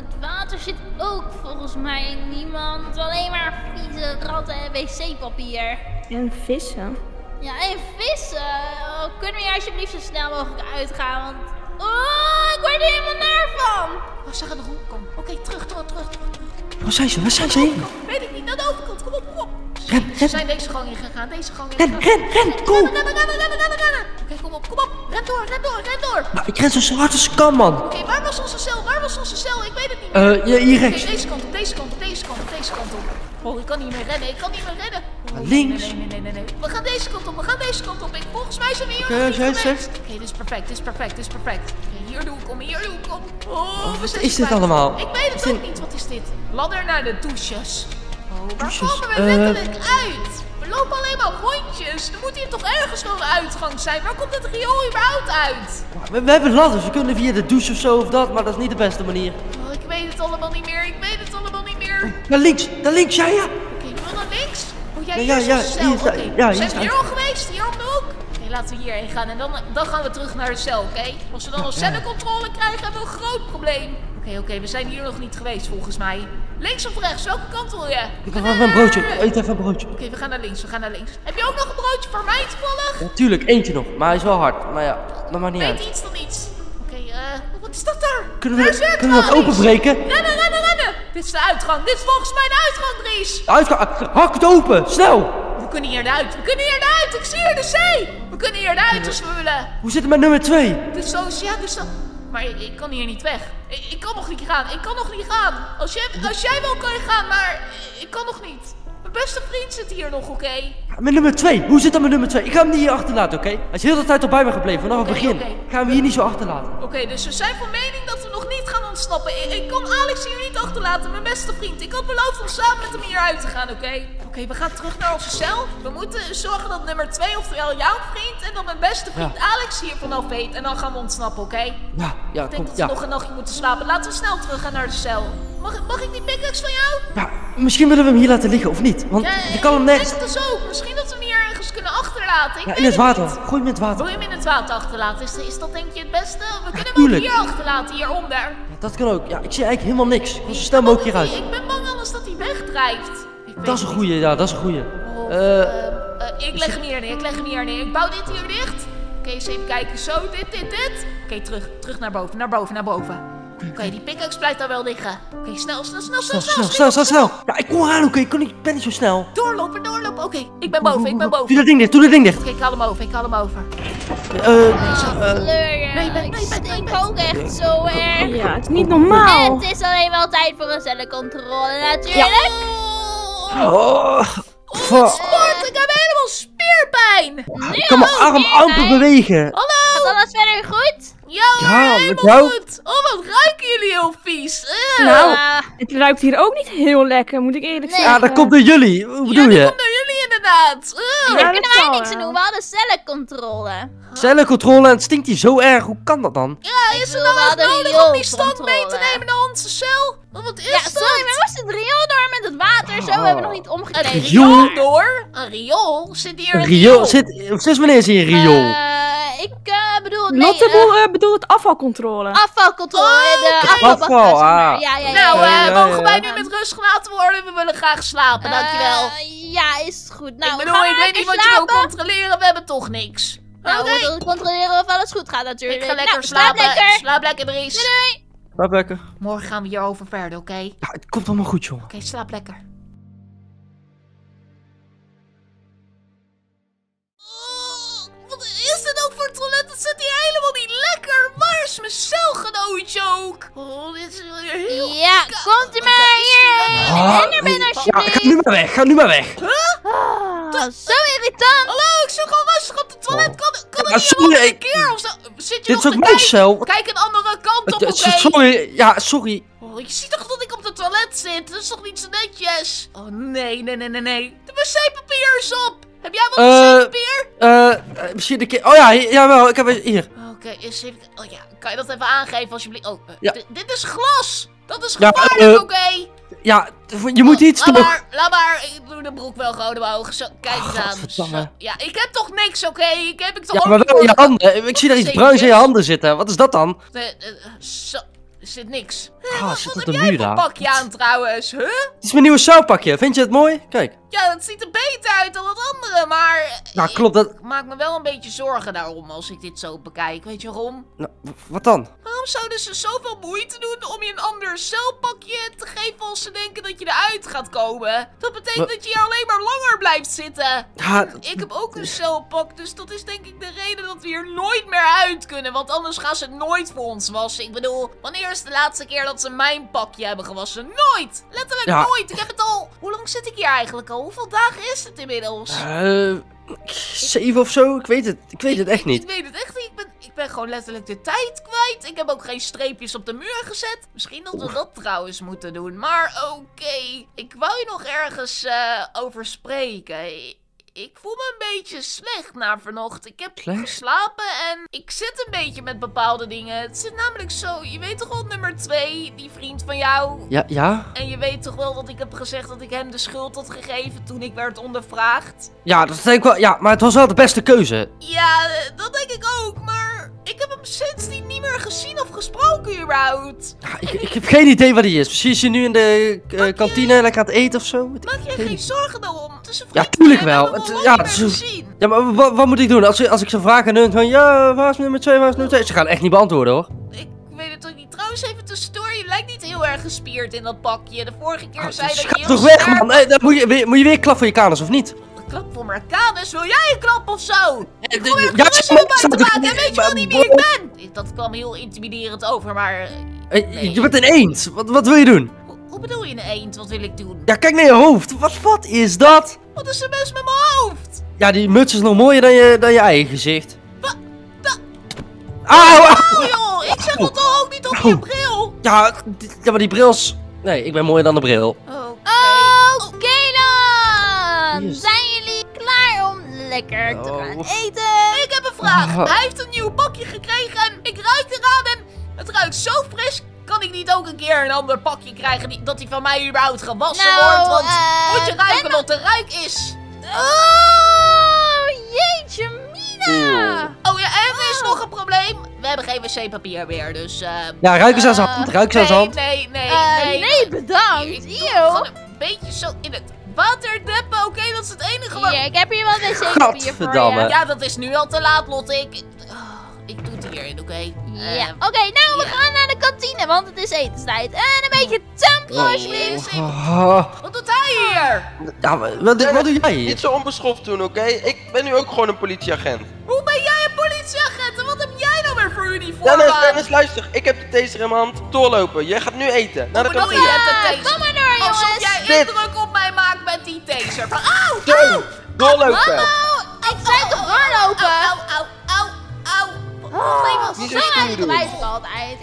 Het water zit ook volgens mij in niemand. Alleen maar vieze ratten en wc-papier. En vissen. Ja, en vissen. Oh, kunnen we hier alsjeblieft zo snel mogelijk uitgaan? Want... Oh, ik word er helemaal naar van. Oh, ze gaan de hoek komen. Oké, terug, terug, terug, terug, terug. Waar zijn ze? Waar zijn ze heen? Weet ik niet, naar de overkant. Kom op, kom op. Ren, Ze ren, zijn deze gang ingegaan, deze gang ren, ingegaan. ren, ren. Kom. Rennen, rennen, rennen, rennen. Oké, kom op, kom op. Ren door, ren door, ren door. Nou, ik ren zo hard als ik kan, man. Oké, waar was onze cel? Waar was onze cel? Ik weet het niet. Eh, hier Oké, rechts. deze kant op, deze kant op, deze kant op, deze kant op. Oh, ik kan niet meer rennen, ik kan niet meer rennen. Oh, Links. Nee, nee, nee, nee, nee. We gaan deze kant op, we gaan deze kant op. Ik, volgens mij zijn we hier Oké, nog niet jij geweest. zegt. Oké, dit is perfect, dit is perfect, dit is perfect. Oké, hier doe ik om, hier doe ik om. Oh, we wat is dit allemaal? Ik weet het ook niet, wat is dit? Ladder naar de douches. Oh, waar Douches, komen we eh. letterlijk uit? We lopen alleen maar rondjes. Er moet hier toch ergens wel een uitgang zijn. Waar komt het riool überhaupt uit? We, we hebben ladders. We kunnen via de douche of zo of dat, maar dat is niet de beste manier. Oh, ik weet het allemaal niet meer. Ik weet het allemaal niet meer. Daar links, daar links, ja, ja. Oké, we gaan naar links. Oh, jij Ja, hier ja, ja, Oké, ja, hier zijn we hier al geweest? Hier op de hoek? Oké, laten we hierheen gaan en dan, dan gaan we terug naar de cel, oké? Als we dan een cellencontrole krijgen, hebben we een groot probleem. Oké, oké, we zijn hier nog niet geweest volgens mij. Links of rechts? Welke kant wil je? Ik wil even een broodje. Eet even een broodje. Oké, we gaan naar links, we gaan naar links. Heb je ook nog een broodje voor mij toevallig? Ja, tuurlijk, eentje nog. Maar hij is wel hard. Maar ja, dat maakt niet Weet uit. iets dan iets. Oké, eh, wat is dat daar? Kunnen we, weer kunnen we dat openbreken? Rennen, rennen, rennen! Dit is de uitgang. Dit is volgens mij de uitgang, Dries. Uitga, hak het open, snel! We kunnen hier eruit. We kunnen hier eruit. Ik zie hier de zee. We kunnen hier eruit als we willen. Hoe zit het met nummer 2? Dus zo, ja, dus zo. Maar ik, kan hier niet weg. Ik, ik kan nog niet gaan. Ik kan nog niet gaan. Als jij, als jij wil, kan gaan, maar ik kan nog niet. Mijn beste vriend zit hier nog, oké? Met nummer 2, hoe zit dat met nummer 2? Ik ga hem niet hier achterlaten, oké? Hij is heel de tijd al bij me gebleven, vanaf het begin. oké. Ik ga hem hier niet zo achterlaten. Oké, dus we zijn van mening dat we nog niet gaan ontsnappen. Ik, ik kan Alex hier niet achterlaten, mijn beste vriend. Ik had beloofd om samen met hem hier uit te gaan, oké? Oké, we gaan terug naar onze cel. We moeten zorgen dat nummer 2, oftewel jouw vriend, en dan mijn beste vriend Alex hier vanaf weet. En dan gaan we ontsnappen, oké? Ja, ja, Ik denk kom, dat we ja. nog een nachtje moeten slapen. Laten we snel terug gaan naar de cel. Mag, ik- mag ik die pickaxe van jou? Ja, misschien willen we hem hier laten liggen, of niet? Want je kan hem ik nergens... denk het dus ook. Misschien dat we hem hier ergens kunnen achterlaten. Ik Ja, in het water. niet. Gooi hem in het water. Wil je hem in het water achterlaten? Is, is dat denk je het beste? We kunnen hem ook hier achterlaten, hieronder. Ja, dat kan ook. Ja, ik zie eigenlijk helemaal niks. Zo snel mogelijk hieruit. Ik ben bang anders dat hij wegdrijft. Ik Dat is een goeie, ja, dat is een goeie. Of, Eh, ehm, eh, ik leg hem hier neer, ik leg hem hier neer. Ik bouw dit hier dicht. Oké, eens even kijken. Zo, dit, dit, dit. Oké, terug, terug naar boven, naar boven, naar boven. Oké, die pickaxe blijft daar wel liggen. Oké, snel, snel, snel, snel, snel, snel, snel, snel. Ja, ik kom eraan, oké? Ik kan niet- ik ben niet zo snel. Doorlopen, doorlopen. Oké, ik ben boven, ik ben Doe boven. dat ding dicht, doe dat ding dicht. Oké, ik haal hem over, ik haal hem over. Eh, nee, nee, ik nee, nee, nee. ook echt zo erg. Ja, het is niet normaal. Het is alleen wel tijd voor een cellencontrole natuurlijk. oh, fuck. Sport, ik heb helemaal spierpijn. Ik kan mijn arm amper bewegen. Gaat alles verder goed? Ja, Ja, met helemaal jou? goed. Oh, wat ruiken jullie heel vies. Eh. Nou, Ah, het ruikt hier ook niet heel lekker, moet ik eerlijk Nee. Ja, zeggen. dat komt door jullie. Hoe ja, bedoel dat je? komt door jullie inderdaad. Eh. daar dat kunnen wij niks aan doen. We hadden cellencontrole. Cellencontrole en het stinkt hier zo erg. Hoe kan dat dan? Ja, is het nou we echt nodig om die stand mee te nemen naar onze cel? Wat is Ja, dat? sorry, we moesten het riool door met het water. Zo, we hebben nog niet Een omgekregen. riool door? Een riool? Zit hier een Riool. Zit, sinds wanneer is hier een riool? Eh, ik eh, bedoel, nee, Lotte eh, bedoel- eh, bedoelt afvalcontrole. afvalcontrole. Oh, de oké. ah. Ja, ja, ja. Nou, ja, eh, ja, ja, mogen wij nu met rust gelaten worden? We willen graag slapen, dankjewel. Ja, is goed. Nou, ik bedoel, we ik weet niet wat je wil controleren, we hebben toch niks. Nou, Oké. we moeten controleren of alles goed gaat natuurlijk. Ik ga lekker nou, slaap slapen. lekker. Slaap lekker, Dries. Slaap lekker. Morgen gaan we hierover verder, oké? Oké, Ja, het komt allemaal goed, jongen. slaap lekker. Is mijn celgenootje ook? Oh, dit is weer heel... Ja, komt u maar hierheen. Ah, en er binnen Ja, ga nu maar weg, ga nu maar weg. Ah, zo irritant. Hallo, ik zit gewoon rustig op de toilet. Kan, kan Ja, het niet een ik- keer of zo? Zit je Dit nog is ook mijn cel. Kijk een andere kant op, oké? Sorry, ja, sorry. Oh, je ziet toch dat ik op de toilet zit? Dat is toch niet zo netjes? Oh, nee, nee, nee, nee, nee. De wc-papier is op. Heb jij wat Eh, wc-papier? Eh, eh, misschien een keer... Oh ja, hier- jawel, ik heb het hier. Oké, eens even... Oh ja, kan je dat even aangeven alsjeblieft? Oh, eh, Ja. di- dit is glas. Dat is Ja, gevaarlijk, eh, oké? Ja, je moet iets laat doen. maar, laat maar. Ik doe de broek wel gewoon omhoog. Zo, kijk eens aan. godverdamme. Zo. Ja, ik heb toch niks, oké? Ik heb ik toch Ja, ook maar wel in je handen. Ik zie daar iets bruins in je handen zitten. Wat is dat dan? Eh, eh, zo, er zit niks. Ah, Wat zit heb op de muur daar. pakje aan trouwens, huh? Het is mijn nieuwe sauwpakje. Vind je het mooi? Kijk. Ja, dat ziet er beter uit dan het andere, maar... Nou, klopt dat... Ik maak me wel een beetje zorgen daarom als ik dit zo bekijk. Weet je waarom? Nou, wat dan? Waarom zouden ze zoveel moeite doen om je een ander celpakje te geven als ze denken dat je eruit gaat komen? Dat betekent Wa- dat je hier alleen maar langer blijft zitten. Ja, Ik heb ook een celpak, dus dat is denk ik de reden dat we hier nooit meer uit kunnen. Want anders gaan ze het nooit voor ons wassen. Ik bedoel, wanneer is de laatste keer dat ze mijn pakje hebben gewassen? Nooit! Letterlijk Ja. nooit! Ik heb het al... Hoe lang zit ik hier eigenlijk al? Hoeveel dagen is het inmiddels? eh... Zeven of zo? Ik weet het. Ik weet het echt Ik niet. weet het echt niet. Ik ben, ik ben gewoon letterlijk de tijd kwijt. Ik heb ook geen streepjes op de muur gezet. Misschien dat we dat trouwens moeten doen. Maar oké. Ik wou je nog ergens eh, over spreken. Ik voel me een beetje slecht na vanochtend. Ik heb Slecht? geslapen en ik zit een beetje met bepaalde dingen. Het zit namelijk zo, je weet toch wel nummer twee, die vriend van jou. Ja, ja? En je weet toch wel dat ik heb gezegd dat ik hem de schuld had gegeven toen ik werd ondervraagd. Ja, dat denk ik wel. Ja, maar het was wel de beste keuze. Ja, dat denk ik ook, maar ik heb hem sindsdien niet meer gezien of gesproken überhaupt. Ja, ik, ik heb geen idee wat hij is. Misschien is hij nu in de eh, kantine lekker aan het eten of zo. Maak je geen zorgen daarom. Een Ja, tuurlijk je, wel. Het- ja, een-. Ja, maar wa- wat moet ik doen? Als, als ik ze vraag en hun van... Ja, waar is nummer 2, waar is nummer 2? Ze gaan echt niet beantwoorden hoor. Ik weet het ook niet. Trouwens, even tussendoor. Je lijkt niet heel erg gespierd in dat pakje. De vorige keer Ah, zei dat je heel toch weg man. Eh, dan moet, je, weer- moet je weer klap voor je kanus of niet? Een klap voor mijn kanus. Wil jij een klap of zo? Ik de- probeer ja, gerust maar- om mij te maken. En weet je wel niet wie ik ben? Dat kwam heel intimiderend over, maar... eh, Eh, Nee. Je bent een eend. Wat, wat wil je doen? Hoe, bedoel je een eend? Wat wil ik doen? Ja, kijk naar je hoofd. Wat, wat is dat? Wat is er best met mijn hoofd? Ja, die muts is nog mooier dan je, dan je eigen gezicht. Wat? Auw, auw. Oh joh, ik zeg dat toch ook niet op je bril? Ja, ja, maar die bril is... Nee, ik ben mooier dan de bril. Oké. Oké dan. Yes. Zijn jullie klaar om lekker te Oh. gaan eten? Ik heb een vraag. Ah. Hij heeft een nieuw pakje gekregen en ik ruik eraan en het ruikt zo fris. Kan ik niet ook een keer een ander pakje krijgen die, dat hij van mij überhaupt gewassen Nou, wordt? Want eh, moet je ruiken ben- wat de ruik is. Oh, jeetje mina. Oh ja, en er is nog een probleem. We hebben geen wc-papier meer, dus... eh Ja, ruik eens aan zijn Eh, hand. Ruik eens aan zijn. Nee, nee, Eh, nee. nee, bedankt. Eeuw. gewoon een beetje zo in het water deppen, oké? Dat is het enige wat... Hier, ik heb hier wel wc-papier voor. Ja, dat is nu al te laat, Lotte. Oh, ik oké? Ja. Eh, Oké, nou, we ja. gaan naar de kantine, want het is etenstijd. En een beetje tempo, alsjeblieft. Oh, Wat doet hij hier? ja, maar wat, wat doe jij hier? Niet zo onbeschoft doen, oké? Ik ben nu ook gewoon een politieagent. Hoe ben jij een politieagent? En wat heb jij nou weer voor uniform Dennis? Dennis, luister. Ik heb de taser in mijn hand. Doorlopen. Jij gaat nu eten. Naar de kantine. Ja, taser? kom maar door, Alsof jongens. jij Dit. indruk op mij maakt met die taser. Van, auw, auw, doorlopen. Ik zei toch doorlopen? Oh, Niet zo doen. eigenwijs ik altijd.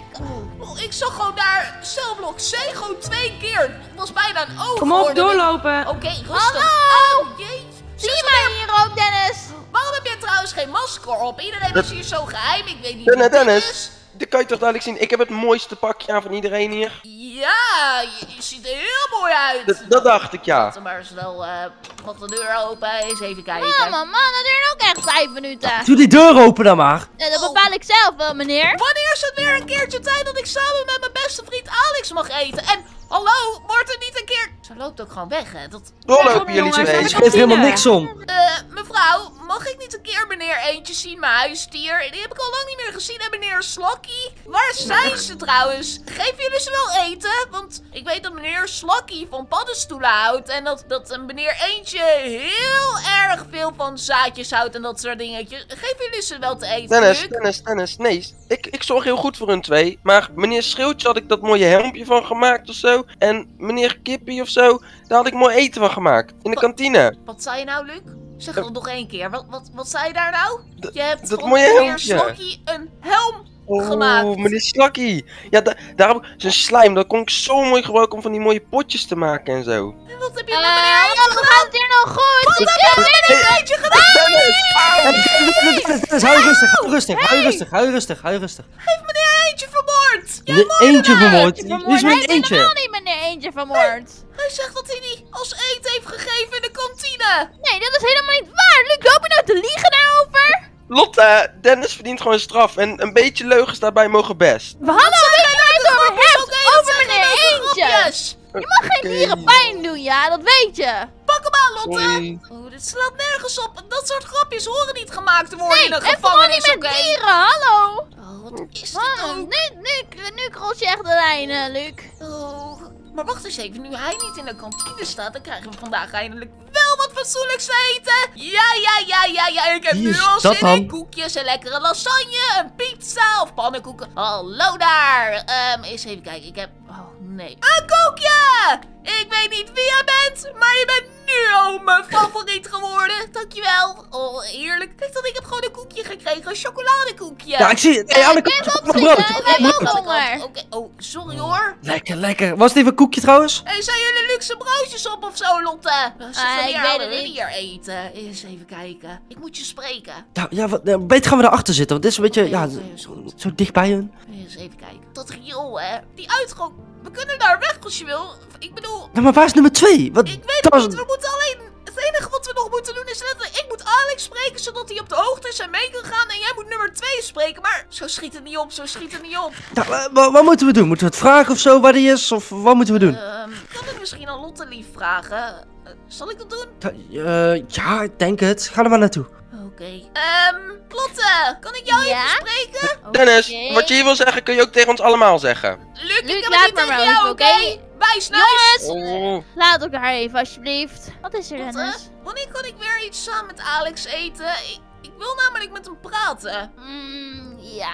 Oh, Ik zag gewoon daar celblok C gewoon twee keer. Het was bijna een oog Kom op, doorlopen. Oké, rustig. Hallo. Oh, jeetje. Zie je mij hier ook, Dennis? Waarom heb jij trouwens geen masker op? Iedereen is hier zo geheim. Ik weet niet Dennis, is. Dit kan je toch duidelijk zien. Ik heb het mooiste pakje aan van iedereen hier. Ja, je, je ziet er heel mooi uit. Dat, dat dacht ik, ja. Laten we maar snel, eh mag de deur open, eens even kijken. Oh, man, man, dat duurt ook echt vijf minuten. Doe die deur open dan maar. Ja, dat bepaal ik zelf wel, meneer. Wanneer is het weer een keertje tijd dat ik samen met mijn beste vriend Alex mag eten? En hallo, wordt er niet een keer... Ze loopt ook gewoon weg, hè? Dat... Doorlopen jullie naar Ik de weet helemaal niks om. Eh, mevrouw, mag ik niet een keer meneer Eentje zien, mijn huisdier? Die heb ik al lang niet meer gezien. En meneer Slokkie? Waar zijn ze trouwens? Geven jullie ze wel eten? Want ik weet dat meneer Slakkie van paddenstoelen houdt. En dat, dat een meneer Eentje heel erg veel van zaadjes houdt en dat soort dingetjes. Geef jullie ze wel te eten, Dennis, Luc? Dennis, Dennis, nee. Ik, ik zorg heel goed voor hun twee. Maar meneer Schreeuwtje had ik dat mooie helmpje van gemaakt of zo. En meneer Kippie of zo, daar had ik mooi eten van gemaakt. In de kantine. Wat zei je nou, Luc? Zeg het nog één keer. Wat, wat, wat zei je daar nou? Je hebt dat mooie. Slakkie een helm Oh, gemaakt. meneer Slakkie. Ja, da daar heb ik zijn slijm. Dat kon ik zo mooi gebruiken om van die mooie potjes te maken en zo. En wat heb je met Eentje hallo, gaat hier nog goed? Ik heb meneer Eentje gedaan? Dennis! Dennis, Dennis, Dennis, hou je rustig, hou je rustig, hou je rustig, hou je rustig, hou je rustig. Heeft meneer Eentje vermoord? Ja, Je eentje vermoord. Is vermoord. Hij met heeft eentje? helemaal niet meneer Eentje vermoord. hij zegt dat hij die als eten heeft gegeven in de kantine. Nee, dat is helemaal niet waar. Luc, loop je nou te liegen daarover? Lotte, Dennis verdient gewoon straf. En een beetje leugens daarbij mogen best. We hadden het over hebt. Dat over meneer geen leuke Eentje. grapjes. Je mag geen dieren pijn doen, ja, dat weet je. Pak hem aan, Lotte. Oh, dit slaat nergens op. Dat soort grapjes horen niet gemaakt te worden Nee, in een en vooral niet gevangenis, met dieren, hallo. Oh, wat is dit ook? nu, nu, nu cross je echt de lijnen, Luc. Oh, maar wacht eens even. Nu hij niet in de kantine staat, dan krijgen we vandaag eindelijk wel wat fatsoenlijks te eten. Ja, ja, ja, ja, ja. Ik heb Wie nu al zin in koekjes, een lekkere lasagne, een pizza of pannenkoeken. Hallo daar. Ehm, eens even kijken. Ik heb... Oh, nee. Een koekje! Ik weet niet wie jij bent, maar je bent nu al mijn favoriet geworden. Dankjewel. Oh, heerlijk. Kijk dan, ik heb gewoon een koekje gekregen. Een chocoladekoekje. Ja, ik zie het. Hey, kant, op mijn brood. op brood. honger. Oké, oh, sorry hoor. Lekker, lekker. Was het even een koekje trouwens? Hey, zijn jullie luxe broodjes op of zo, Lotte? Ze van ik hier weet het we niet. hier eten. Eens even kijken. Ik moet je spreken. Nou, ja, wat, eh, beter gaan we daarachter zitten, want dit is een beetje, Oké, ja, goed. zo dicht bij hun. Eens even kijken. Dat riool, hè. Die uitgang. We kunnen daar weg als je wil. Ik bedoel, Nou, maar waar is nummer twee? Wat, ik weet het niet. We moeten alleen... Het enige wat we nog moeten doen is letterlijk... Ik moet Alex spreken, zodat hij op de hoogte is en mee kan gaan. En jij moet nummer 2 spreken. Maar zo schiet het niet op, zo schiet het niet op. Nou, wa- wat moeten we doen? Moeten we het vragen of zo waar die is? Of wat moeten we doen? Ehm, kan ik misschien aan Lotte lief vragen? Eh, zal ik dat doen? Ja, eh, ja, ik denk het. Ga er maar naartoe. Oké. Ehm, Lotte, kan ik jou Ja? even spreken? Dennis, Oké. wat je hier wil zeggen kun je ook tegen ons allemaal zeggen. Luc, Luc, ik heb laat het niet maar tegen maar jou, oké? Wijs nou eens. Oh. Laat elkaar even, alsjeblieft. Wat is er, Dennis? wanneer kan ik weer iets samen met Alex eten? Ik, ik wil namelijk met hem praten. Mm, ja,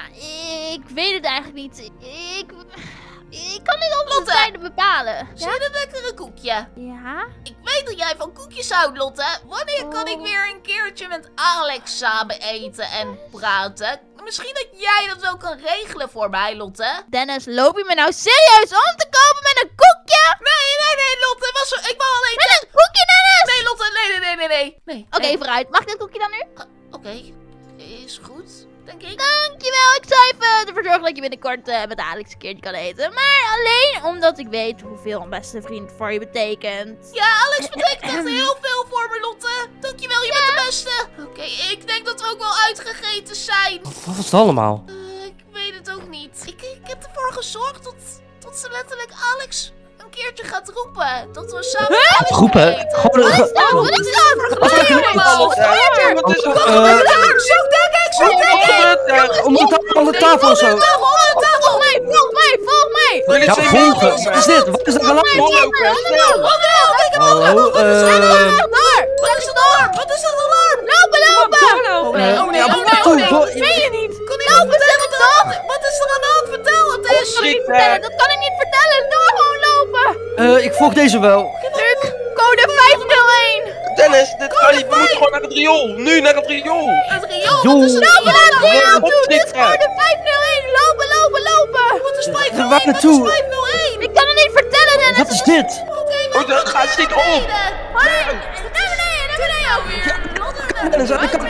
ik weet het eigenlijk niet. Ik, ik kan de Lotte. tijden bepalen. Dat lekkere koekje? Ja? Ik weet dat jij van koekjes houdt, Lotte. Wanneer kan ik Oh. weer een keertje met Alex samen eten en praten? Misschien dat jij dat wel kan regelen voor mij, Lotte. Dennis, loop je me nou serieus om te komen met een koekje? Nee, nee, nee, Lotte. Was ik wou alleen... Met een koekje, Dennis! Nee, Lotte, nee, nee, nee, nee, nee. nee. Oké, nee. vooruit. Mag ik dat koekje dan nu? Oké, is goed. Dankjewel, ik zal even ervoor zorgen dat je binnenkort eh, met Alex een keertje kan eten. Maar alleen omdat ik weet hoeveel een beste vriend voor je betekent. Ja, Alex betekent echt heel veel voor me, Lotte. Dankjewel, je bent de beste. Oké, ik denk dat we ook wel uitgegeten zijn. Wat was het allemaal? Eh, ik weet het ook niet. Ik, ik heb ervoor gezorgd dat, dat ze letterlijk Alex een keertje gaat roepen. Dat we samen Alex Roepen? Gewoon een- Nou, wat is dat Wat allemaal? Ja, wat is er? Eh, Zo denk ik, zo Wat denk ik. er? Onder de tafel, onder de tafel zo. Onder tafel. Volg mij, volg mij, volg mij! Ja, volgen. Wat is dit? Wat is er aan de hand? Doorlopen, snel. Hallo, eh... Door! Wat is het alarm? Wat is alarm? Lopen, lopen! Eh, Oh nee, oh nee, oh nee. door- Meen je niet? Kon niet vertellen wat er aan de- Wat is er aan de hand? Vertel het eens. Schrik, Vertellen, hè. dat kan ik niet vertellen. Door gewoon lopen! eh, ik volg deze wel. Code 501! Dennis, dit kan niet. We moeten gewoon naar het riool. Nu naar het riool. Het riool, wat is riool? hier naartoe! Dit is code 501! Lopen, lopen, lopen! Wat is 501? Waar Wat is naartoe? 501? Ik kan het niet vertellen, Dennis! Wat is dit? Oké, Oh, dan gaat schiet op. Naar beneden, naar beneden! Dennis, aan de kant.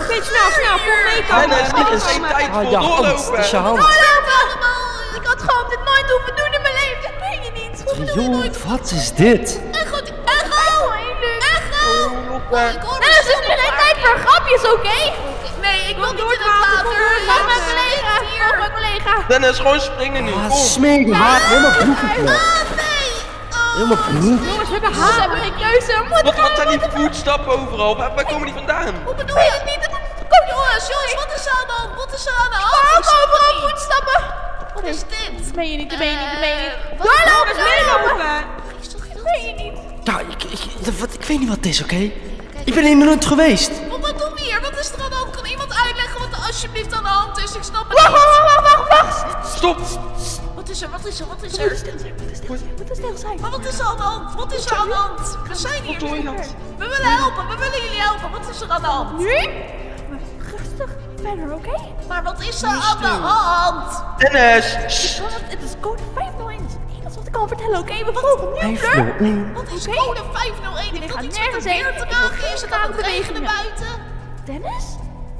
Oké, snel, snel. Kom mee, kom. Dennis, dit is geen tijd Ah, voor je hand. Dat is je doorlopen. hand. Ik had gewoon dit nooit hoeven doen in mijn leven, dat meen je niet! Joh, wat is dit? Echo, echo, echo. Ik Dennis, het is nu geen tijd voor grapjes, oké? Nee, ik wil niet door in het water. Volg mijn collega, volg mijn collega! Dennis, gewoon springen nu. Ah, smerig haar, helemaal bloedend. Oh nee. Oh. Helemaal bloed. Jongens, we hebben haat. hebben geen keuze, we moeten Wat, wat zijn die voetstappen overal? Waar, waar komen die vandaan? Hoe bedoel je het niet? Kom jongens, jongens, wat is er aan de hand? Wat is er aan de hand? overal voetstappen! Wat is dit? Dat meen je niet, dat meen je niet, dat meen je niet. Eh, lopen. weet je niet. Nou, ik, ik, wat, ik weet niet wat het is, oké? Ik ben hier nog nooit geweest. Wat, wat doen we hier? Wat is er aan de hand? Kan iemand uitleggen wat er alsjeblieft aan de hand is? Ik snap het Wacht, niet. wacht, wacht, wacht, wacht. Stop! Wat is er? Wat is er? Wat is er? stil zijn, we moeten stil zijn. Maar wat is er aan de hand? Wat is er aan de hand? We zijn hier? We willen helpen. We willen jullie helpen. Wat is er aan de hand? Nu? Rustig verder, oké? Maar wat is er aan de hand? Dennis! Het is code 501. Kan vertellen, oké? We volgen nu, Fleur. 501. Wat is Oké. code 501? Jullie Heeft dat gaan iets met nergens heen. te Ik maken? Is het aan het regenen buiten? Dennis,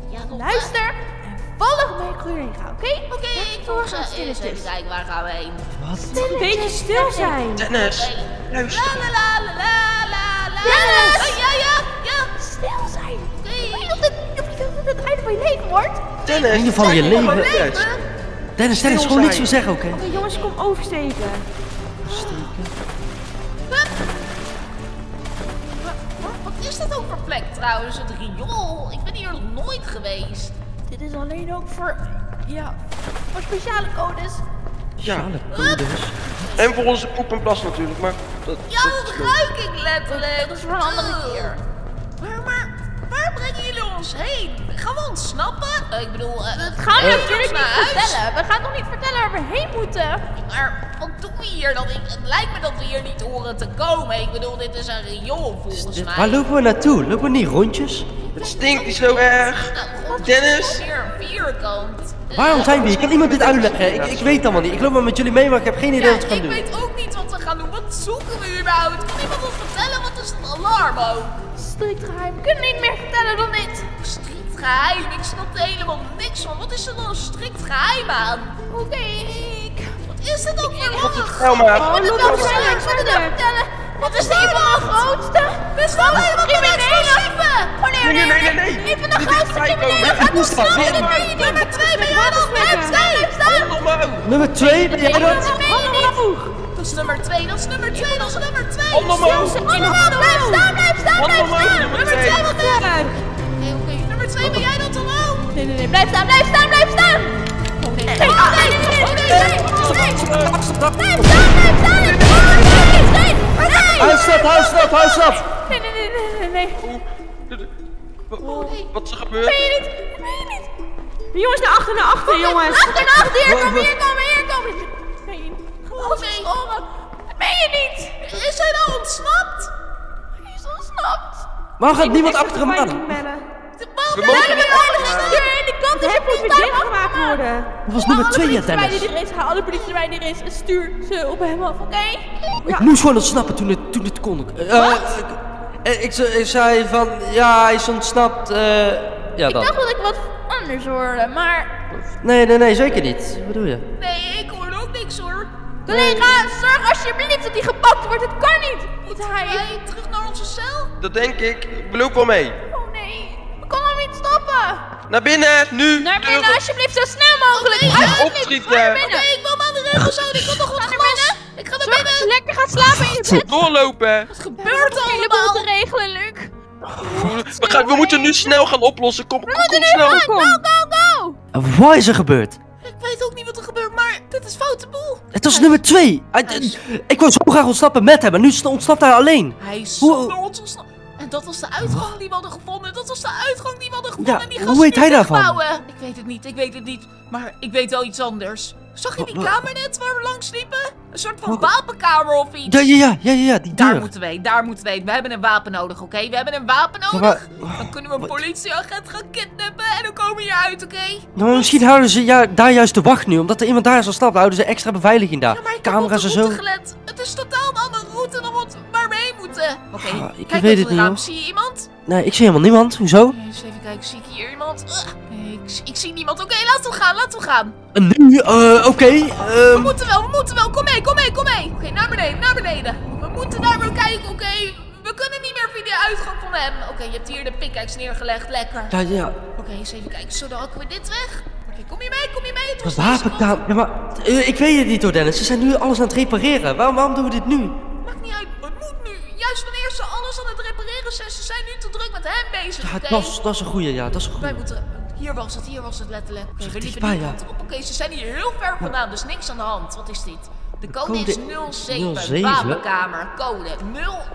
Ja, nog luister en volg mij ik heen gaan, oké? Oké, ik volg ze. Eerst even kijken, waar gaan we heen? Wat? Een beetje stil zijn. Dennis! Luister! la la la la la la. Dennis! Oh, Ja, ja, ja. Stil zijn. Oké. Ik weet dat het, of je dat het einde van je leven wordt. Dennis! In ieder geval je leven. Dennis. Dennis, gewoon niks meer zeggen, oké? Oké, jongens, kom oversteken. Wa- Wat is dat ook voor plek trouwens? Het riool. Ik ben hier nog nooit geweest. Dit is alleen ook voor, ja, voor speciale codes. Ja, Sociale codes. en voor onze poep en plas natuurlijk, maar... Dat, Ja, dat ruik ik letterlijk. Dat is voor een andere keer. Maar, maar, waar brengen jullie ons heen? Gaan we ontsnappen? Eh, ik bedoel, eh, Dat gaan we eh, natuurlijk naar niet huis? vertellen. We gaan toch niet vertellen waar we heen moeten? Maar wat doen we hier dan? Ik, het lijkt me dat we hier niet horen te komen. Ik bedoel, dit is een riool volgens Dit- mij. Waar lopen we naartoe? Lopen we niet rondjes? het stinkt niet zo erg. Nou, god, Dennis? het is Weer een vierkant. Waarom zijn we hier? Kan iemand dit uitleggen? Ik, ik weet allemaal niet. Ik loop maar met jullie mee, maar ik heb geen idee Ja, wat we gaan ik doen. weet ook niet wat we gaan doen. Wat zoeken we überhaupt? Kan iemand ons vertellen? Wat is het alarm ook? Strikt geheim. We kunnen niet meer vertellen dan dit. Strikt geheim. Ik snap er helemaal niks van. Wat is er dan strikt geheim aan? Oké, ik... Wat is dit ook weer? Wat een Nou maar. Oh, loop loop op verder, verder. Ik Wat is een van de grootste? We staan helemaal criminelen. Oh nee, Nee, nee, nee, nee, nee. Een van de Niet grootste criminelen. Ik moest dat weer. Nummer 2 ben jij dat? Blijf staan, blijf staan. Nummer 2, ben jij dat? Dat is nummer 2, dat is nummer 2, dat is nummer 2. Allemaal! Allemaal, blijf staan, blijf staan, blijf staan. nummer Nummer twee. 2, wat is Oké, oké. Nummer 2, ben jij dat allemaal? Nee, nee, nee. Blijf staan, blijf staan, blijf staan. Oh nee, Nee, nee, oh, nee, nee, nee, nee, nee, nee. Blijf staan, blijf staan. Nee, nee, nee. Huisstad, huisstad, huisstad! Nee, nee, nee, nee, nee, nee. Wat is er gebeurd? Meen je niet? Meen je niet? Jongens, naar achter, naar achter, jongens. Achter, naar achter, hier komen, hier komen, hier komen. Niet? Oh nee. Meen je niet? Is hij nou ontsnapt? Hij is ontsnapt. Waarom gaat niemand achter hem echt de aan? veiling bellen. We mogen niet De Het hek moet weer dichtgemaakt worden. Dat was nummer 2, ja, Dennis. er is, haal alle politie erbij die er is en stuur ze op hem af, oké? Ik moest gewoon ontsnappen toen het, toen het kon. Eh, ik, ik, ze- ik zei van, ja, hij is ontsnapt. eh ja, Ik dacht dat. ik wat anders hoorde, maar... Nee, nee, nee, zeker niet. Wat bedoel je? Nee, ik hoor ook niks hoor. Collega, zorg alsjeblieft dat hij gepakt wordt, het kan niet! Niet hij. Terug naar onze cel? Dat denk ik. We lopen wel mee. Kunnen hem niet stoppen! Naar binnen, nu! Naar binnen, Deur- alsjeblieft, zo snel mogelijk! Alsjeblieft, opschieten. naar Oké, binnen! ik wil aan de regels houden. Ik wil nog wat glas. Ik ga naar Zorg dat binnen. je lekker gaat slapen in je bed! Doorlopen! Wat gebeurt er heleboel te allemaal? regelen, Luc! We, gaan, we moeten nu snel gaan oplossen. Kom, kom, kom snel. Go, go, go! Wat is er gebeurd? Ik weet ook niet wat er gebeurt, maar dit is foute boel. Het was nummer 2. Ik wou zo graag ontsnappen met hem, en nu ontsnapt hij alleen. Hij is Hoe- zonder ons ontsnapt. Dat was de uitgang die we hadden gevonden. Dat was de uitgang die we hadden gevonden. Ja, en die hoe weet hij daarvan? dichtbouwen. Ik weet het niet, ik weet het niet. Maar ik weet wel iets anders. Zag je die kamer net waar we langs liepen? Een soort van Wa- wapenkamer of iets. Ja, ja, ja, ja, ja, die Daar deur. moeten we heen, daar moeten we heen. We hebben een wapen nodig, oké? We hebben een wapen nodig. maar- dan kunnen we een politieagent gaan kidnappen en dan komen we hier uit, oké? Nou, misschien houden ze ja, daar juist de wacht nu, omdat er iemand daar is ontsnapt. Houden ze extra beveiliging daar. Ja, maar ik heb Camera's op de zo. gelet. Het is totaal een andere route dan wat, heen moeten. Oké, Ah, ik kijk weet het niet, raam. hoor. Zie je iemand? Nee, ik zie helemaal niemand. Hoezo? Eens even kijken, zie ik hier iemand? Ugh, ik, ik zie niemand. Oké, laten we gaan, laten we gaan. En nu, eh, oké. We ehm, moeten wel, we moeten wel. Kom mee, kom mee, kom mee. Oké, naar beneden, naar beneden. We moeten daar wel kijken, oké? We kunnen niet meer via de uitgang van hem. Oké, je hebt hier de pickaxe neergelegd, lekker. ja, ja. Oké, eens even kijken. Zo, dan hakken we dit weg. Oké, kom je mee, kom je mee. Het was wapenkamer. Ja, maar eh, ik weet het niet hoor, Dennis. Ze zijn nu alles aan het repareren. Waarom, waarom doen we dit nu? Maakt niet uit. Juist wanneer ze alles aan het repareren zijn, ze zijn nu te druk met hem bezig, Ja, dat, is, dat is een goeie, ja, dat is een Wij goeie. moeten... Hier was het, hier was het letterlijk. Oké, we liepen ja. op. Oké, ze zijn hier heel ver vandaan, dus niks aan de hand. Wat is dit? De code, code is 07. 07? Wapenkamer. Code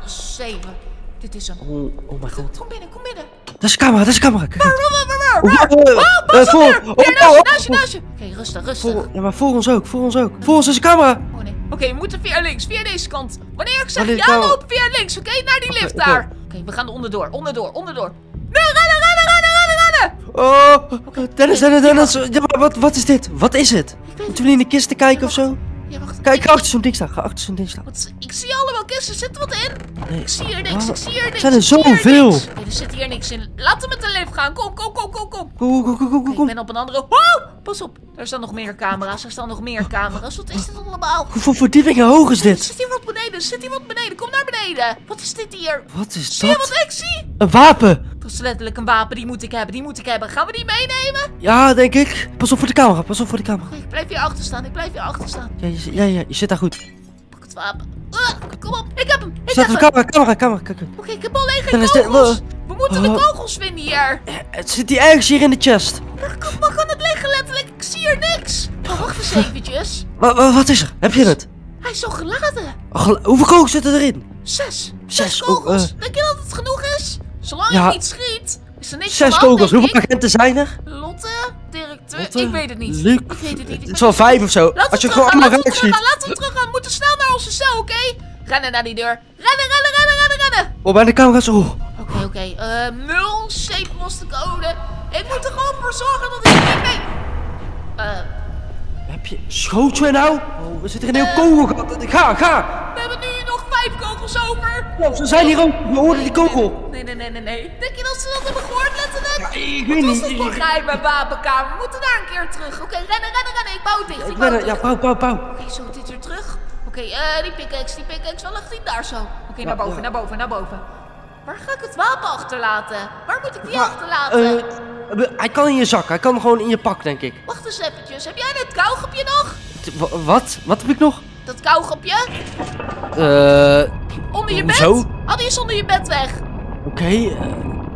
07. Dit is hem. Oh, oh mijn god. Kom binnen, kom binnen. Dat is camera, dat is camera. Waar, waar, waar, waar? oh, pas op naast je, naast je. Oké, rustig, rustig. Voor, ja, maar voor ons ook, voor ons ook. Voor ons is de camera. Oh, nee. Oké, we moeten via links, via deze kant. Wanneer ik zeg ja, loop via links, oké? Naar die lift daar. Oké, we gaan onderdoor, onderdoor, onderdoor. Nu, rennen, rennen, rennen, rennen, rennen! Oh, Dennis, Dennis, Dennis. Ja, maar wat, wat is dit? Wat is het? Moeten we in de kisten kijken of zo? Ja, wacht. Kijk, ik, achter zo'n ding staan. Ga achter zo'n ding staan. wat, ik zie allemaal kisten, zit er wat in? Nee. Ik zie hier niks, ik zie hier niks. Zijn er zie hier zoveel? niks. Nee, er zit hier niks in. Laten we met de lift gaan. Kom, kom, kom, kom, kom. Kom, kom, kom, ik ben op een andere... Wow, pas op. Er staan nog meer camera's, er staan nog meer camera's. Wat is dit allemaal? Hoeveel verdiepingen hoog is Er dit? zit hier wat beneden, er zit hier wat beneden. Kom naar beneden. Wat is dit hier? Wat is Zie je dat? wat ik zie? Een wapen. Dat is letterlijk een wapen, die moet ik hebben, die moet ik hebben. Gaan we die meenemen? Ja, denk ik. Pas op voor de camera, pas op voor de camera. Ik blijf hier achter staan, ik blijf hier achter staan. Ja, je, ja, ja, je zit daar goed. Pak het wapen. Ah, kom op, ik heb hem, ik Staat heb hem. camera, camera, camera. Oké, ik heb alleen geen dit- kogels. We moeten de Oh. kogels vinden hier. Het zit hier ergens hier in de chest. Waar kan, het liggen letterlijk? Ik zie hier niks. Oh, wacht eens eventjes. Wa- wa- wat is er? Heb je het? Hij is al geladen. Oh, gel- hoeveel kogels zitten erin? Zes. Zes oh, kogels. eh. Denk je dat het genoeg is? Zolang Ja. je niet schiet, is er niks Zes kogels. Hoeveel agenten zijn er? Lotte, directeur, ik weet het niet. Luc. Ik weet het niet. Het is wel vijf of zo. Laten Als je gewoon allemaal raak ziet. laten we teruggaan. We moeten snel naar onze cel, oké? Rennen naar die deur. Rennen, rennen, rennen, rennen, rennen. Oh, bij de camera's. Oh. Oké, oké. Eh, 07 was de code. Ik moet er gewoon voor zorgen dat ik niet mee... Eh, Heb je... Schoot je nou? Oh, we zitten in een heel Eh. kogelgat. Ga, ga. we hebben nu nog kogels over. Oh, ze zijn hier ook. We hoorden die kogel. Nee, nee, nee, nee, nee. Denk je dat ze dat hebben gehoord, letterlijk? Ja, ik Wat weet was niet. dat voor geheime wapenkamer? We moeten daar een keer terug. Oké, rennen, rennen, rennen. Ik bouw het dicht. Ik bouw het. Ja, pauw, pauw, pauw. Oké, zo, dit weer terug. Oké, eh, die pickaxe, die pickaxe, waar ligt die daar zo? Oké, naar boven, naar boven, naar boven. Waar ga ik het wapen achterlaten? Waar moet ik die achterlaten? Eh, hij kan in je zak. Hij kan gewoon in je pak, denk ik. Wacht eens eventjes, heb jij dat kauwgopje nog? Wat? Wat heb ik nog? Dat kauwgopje? Eh... Onder je bed? Hoezo? Had die eens onder je bed weg? Oké. eh,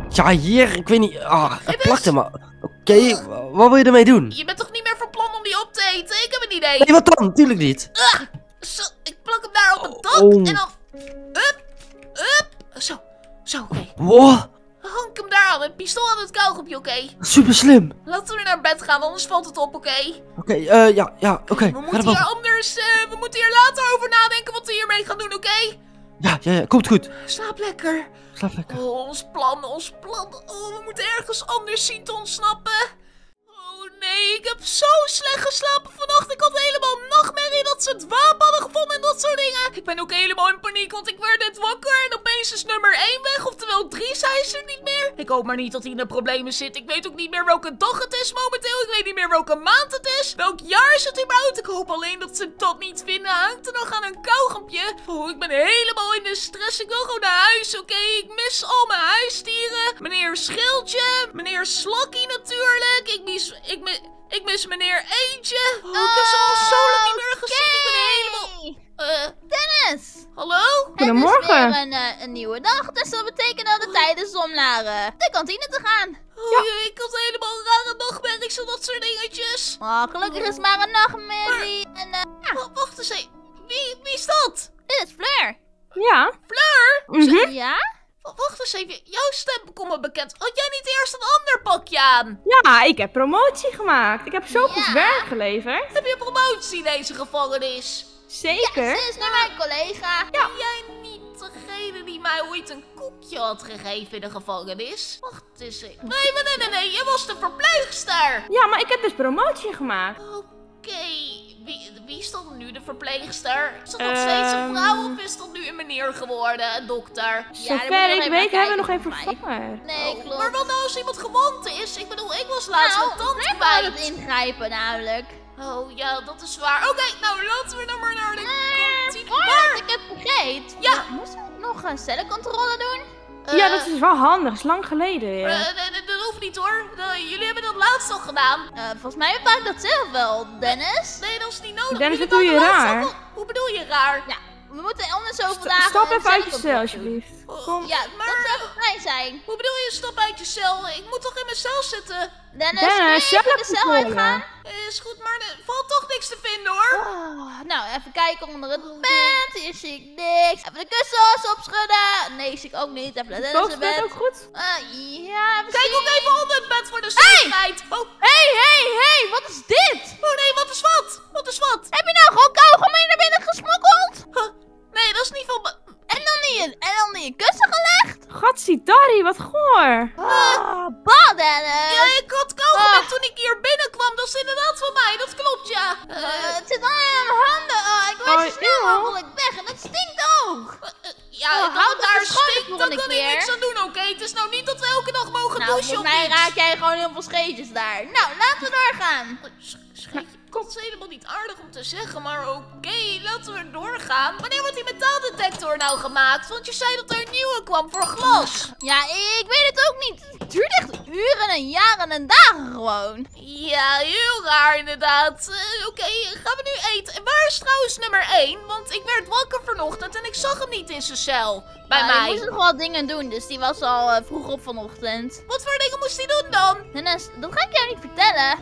ja, hier. Ik weet niet. Ah, het plakt er maar. Oké, wa- wat wil je ermee doen? Je bent toch niet meer van plan om die op te eten? Ik heb een idee. Nee, wat dan? Tuurlijk niet. Zo, ik plak hem daar op het dak Oh. en dan... Up, up. Zo, zo, oké. Wow, Dan hang ik hem daar aan, het pistool aan het kauwgopje, oké? super slim. Laten we naar bed gaan, anders valt het op, oké? Oké, eh, ja, ja, oké. We moeten hier anders, eh, we moeten hier later over nadenken wat we hiermee gaan doen, oké? Ja, ja, ja, komt goed. Slaap lekker. Slaap lekker. Oh, ons plan, ons plan. Oh, we moeten ergens anders zien te ontsnappen. Nee, ik heb zo slecht geslapen vannacht. Ik had helemaal nachtmerrie dat ze het wapen hadden gevonden en dat soort dingen. Ik ben ook helemaal in paniek, want ik werd net wakker en opeens is nummer 1 weg. Oftewel 3 zijn ze er niet meer. Ik hoop maar niet dat hij in de problemen zit. Ik weet ook niet meer welke dag het is momenteel. Ik weet niet meer welke maand het is. Welk jaar is het überhaupt? Ik hoop alleen dat ze dat niet vinden. Hangt er nog aan een kauwgompje? Oh, ik ben helemaal in de stress. Ik wil gewoon naar huis, oké? Ik mis al mijn huisdieren. Meneer Schildje. Meneer Slakkie natuurlijk. Ik mis... Ik Ik mis meneer Eentje. Oh, ik heb ze al zo lang niet meer gezien. Ik ben helemaal... Eh, Dennis! hallo? Goedemorgen. Het is weer een, eh, een nieuwe dag, dus dat betekent dat het tijd is om naar eh, de kantine te gaan. Oh, jee, ik had helemaal rare nachtmerries en dat soort dingetjes. Oh, gelukkig is het maar een nachtmerrie. En ja, Wa- Wacht eens even. Wie, wie is dat? dit is Fleur. Ja. Fleur? Mhm. Ja? Wa- Wacht eens even. Jouw stem komt me bekend. Had jij niet eerst een ander pakje aan? Ja, ik heb promotie gemaakt. Ik heb zo goed Ja. werk geleverd. Heb je promotie in deze gevangenis? Zeker. Ze is naar mijn collega. Ben jij niet degene die mij ooit een koekje had gegeven in de gevangenis? Wacht eens even. Nee, maar nee, nee, nee. Je was de verpleegster. Ja, maar ik heb dus promotie gemaakt. Oké. Wie, wie is dan nu de verpleegster? Is dat nog Ehm. steeds een vrouw of is dat nu een meneer geworden? Een dokter? Ja, Zover nog ik even weet hebben we nog geen vervanger. Nee, Oh, klopt. Maar wat nou als iemand gewond is? Ik bedoel, ik was laatst nou, mijn tand het ingrijpen namelijk. Oh ja, dat is waar. Oké, nou laten we dan maar naar de Maar kantine. voordat ik het vergeet, Ja. moesten we nog een cellencontrole doen? Ja, Eh, dat is wel handig. Dat is lang geleden weer. eh, nee, dat hoeft niet hoor. Eh, jullie hebben dat laatst al gedaan. Eh, volgens mij bepaal ik dat zelf wel, Dennis. Nee, dat is niet nodig. Dennis, wat doe je raar? al- Hoe bedoel je raar? Ja, we moeten om de zoveel Sta- dagen... Stap even uit je cel, alsjeblieft. Kom. Ja, dat zou fijn zijn. Hoe bedoel je stap uit je cel? Ik moet toch in mijn cel zitten? Dennis, Dennis, kun je even de cel uitgaan? Is goed, maar er valt toch niks te vinden hoor. Oh, nou, even kijken onder het bed. Hier zie ik niks. Even de kussens opschudden. Nee, zie ik ook niet. Even de Dennis bed bed. ook goed? Ah, ja, even Kijk ook even onder het bed voor de zekerheid. Oh, Hé, hé, hé, wat is dit? oh nee, wat is wat? Wat is wat? Heb je nou gewoon kauwgom naar binnen gesmokkeld? Huh, Nee, dat is niet van... En dan niet in, en dan niet in kussen gelegd? Gatsidari, wat goor. Ah, bah, Dennis. Ja, ik had kauwgom Ah. toen ik hier binnenkwam. Dat is inderdaad van mij, dat klopt ja. Eh, Eh, het zit allemaal in mijn handen. Oh, ik wil Oh, zo snel eeuw. mogelijk weg. En dat stinkt ook. eh, ja, Oh, houd het daar stinkt, daar volgende kan ik niks aan doen, oké? Het is nou niet dat we elke dag mogen Nou, douchen of mij iets. raak jij gewoon heel veel scheetjes daar. Nou, laten we doorgaan. Sch- Scheetje, dat is helemaal niet aardig om te zeggen, maar oké, laten we doorgaan. Wanneer wordt die metaaldetector nou gemaakt? Want je zei dat er een nieuwe kwam voor glas. Ja, ik weet het ook niet. Het duurt echt uren en jaren en dagen gewoon. Ja, heel raar inderdaad. Eh, oké, gaan we nu eten. En waar is trouwens nummer 1? Want ik werd wakker vanochtend en ik zag hem niet in zijn cel. Bij Ja, mij. moest nog wel dingen doen, dus die was al eh, vroeg op vanochtend. Wat voor dingen moest hij doen dan? Dennis, dat ga ik jou niet vertellen.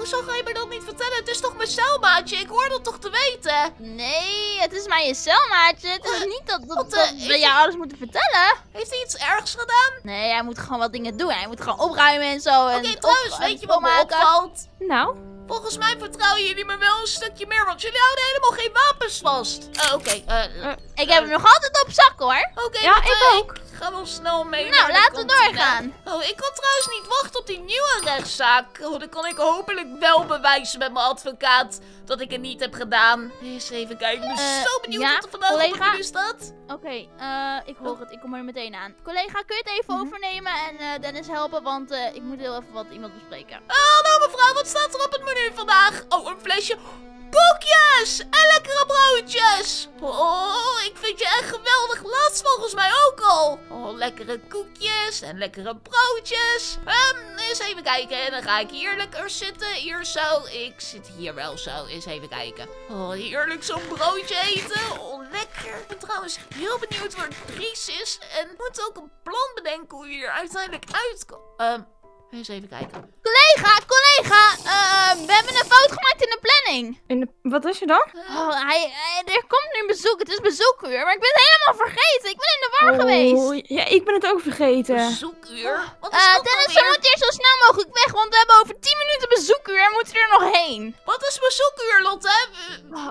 Ho- hoezo ga je me dat niet vertellen? Het is toch mijn celmaatje? Ik hoor dat toch te weten? Nee, het is maar je celmaatje. Het is Eh, niet dat, dat, wat, dat eh, we jou alles moeten vertellen. Heeft hij iets ergs gedaan? Nee, hij moet gewoon wat dingen doen. Hij moet gewoon opruimen en zo. Oké, op- trouwens, en weet je wat me schoonmaken. opvalt? Nou, Volgens mij vertrouwen jullie me wel een stukje meer, want jullie houden helemaal geen wapens vast. Eh, Oké, eh, Eh, Ik heb hem nog altijd op zak hoor. oké. Ja, wat, ik eh, ook. Ik ga wel snel mee Nou, laten we doorgaan. Oh, ik kan trouwens niet wachten op die nieuwe rechtszaak. Oh, dan kan ik hopelijk wel bewijzen met mijn advocaat dat ik het niet heb gedaan. Eens even kijken, ik ben Eh, zo benieuwd ja, wat er vandaag collega? menu staat. Oké, eh, ik hoor het. Ik kom er meteen aan. Collega, kun je het even Mhm. overnemen en eh, Dennis helpen? Want ik moet heel even wat iemand bespreken. Hallo mevrouw, wat staat er op het menu vandaag? Oh, een flesje koekjes en lekkere broodjes. Oh, echt geweldig. Laatst volgens mij ook al. Oh, lekkere koekjes en lekkere broodjes. Ehm, eens even kijken. En dan ga ik hier lekker zitten. Hier zo. Ik zit hier wel zo. Eens even kijken. Oh, heerlijk zo'n broodje eten. Oh, lekker. Ik ben trouwens heel benieuwd waar Dries is. En moet ook een plan bedenken hoe je er uiteindelijk uitkomt. Ehm, eens even kijken. Collega, collega! eh, we hebben een fout gemaakt in de planning. in de, wat is er dan? Oh, hij, hij- er komt nu bezoek. Het is bezoekuur. Maar ik ben het helemaal vergeten. Ik ben in de war geweest. Oh, ja, ik ben het ook vergeten. Bezoekuur? Wat is Eh, dat Dennis, we moeten hier zo snel mogelijk weg. Want we hebben over 10 minuten bezoekuur en moeten er nog heen. Wat is bezoekuur, Lotte?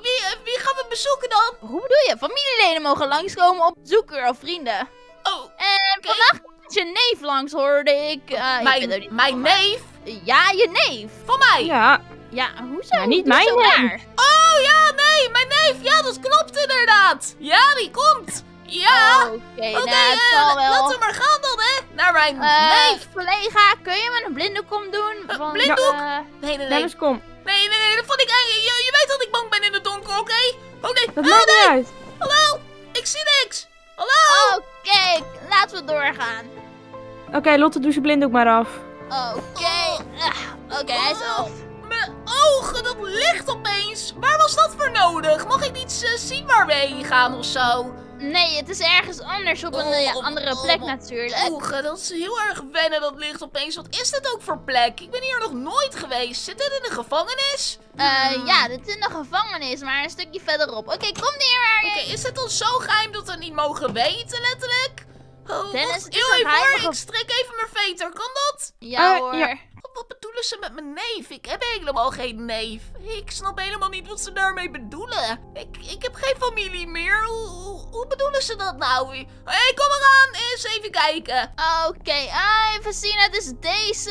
Wie, eh, wie gaan we bezoeken dan? Hoe bedoel je? Familieleden mogen langskomen op bezoekuur of vrienden. Oh, En Oké. vandaag je neef langs, hoorde ik. Eh, mijn, niet mijn neef? Ja, je neef. Van mij? Ja, Ja, hoezo? Ja, niet mijn neef. raar. Oh ja, nee, mijn neef. Ja, dat klopt inderdaad. Ja, die komt. Ja. Oké, Oké, nou, eh, zal wel. laten we maar gaan dan, hè. Naar mijn Eh, neef. collega, kun je me een blinddoek doen? Want, blinddoek? Nee, nee, nee. Dennis, kom. Nee, nee, nee, dat vond ik. Je, je weet dat ik bang ben in het donker, oké? Nee, Dat oh maakt niet nee. uit. Hallo, ik zie niks. Hallo. Oké, laten we doorgaan. Oké, Lotte, doe je blinddoek maar af. Oké, ah, oké, hij is af. Mijn ogen, dat licht opeens. Waar was dat voor nodig? Mag ik niet eh, zien waar we heen gaan of zo? Nee, het is ergens anders op een Oh, ja, op- andere oh, plek natuurlijk. Ogen, dat is heel erg wennen, dat licht opeens. Wat is dit ook voor plek? Ik ben hier nog nooit geweest. Zit dit in de gevangenis? Eh, ja, dit is in de gevangenis, maar een stukje verderop. Oké, kom neer Oké, is dit dan zo geheim dat we niet mogen weten, letterlijk? Oh, Dennis, is een hoor. Ik strek even mijn veter. Kan dat? Ja Eh, hoor. ja. Wat, wat bedoelen ze met mijn neef? Ik heb helemaal geen neef. Ik snap helemaal niet wat ze daarmee bedoelen. Ik, ik heb geen familie meer. Hoe, hoe, hoe bedoelen ze dat nou? Hé, hey, kom eraan. Eens even kijken. Oké, ah, even zien, het is deze.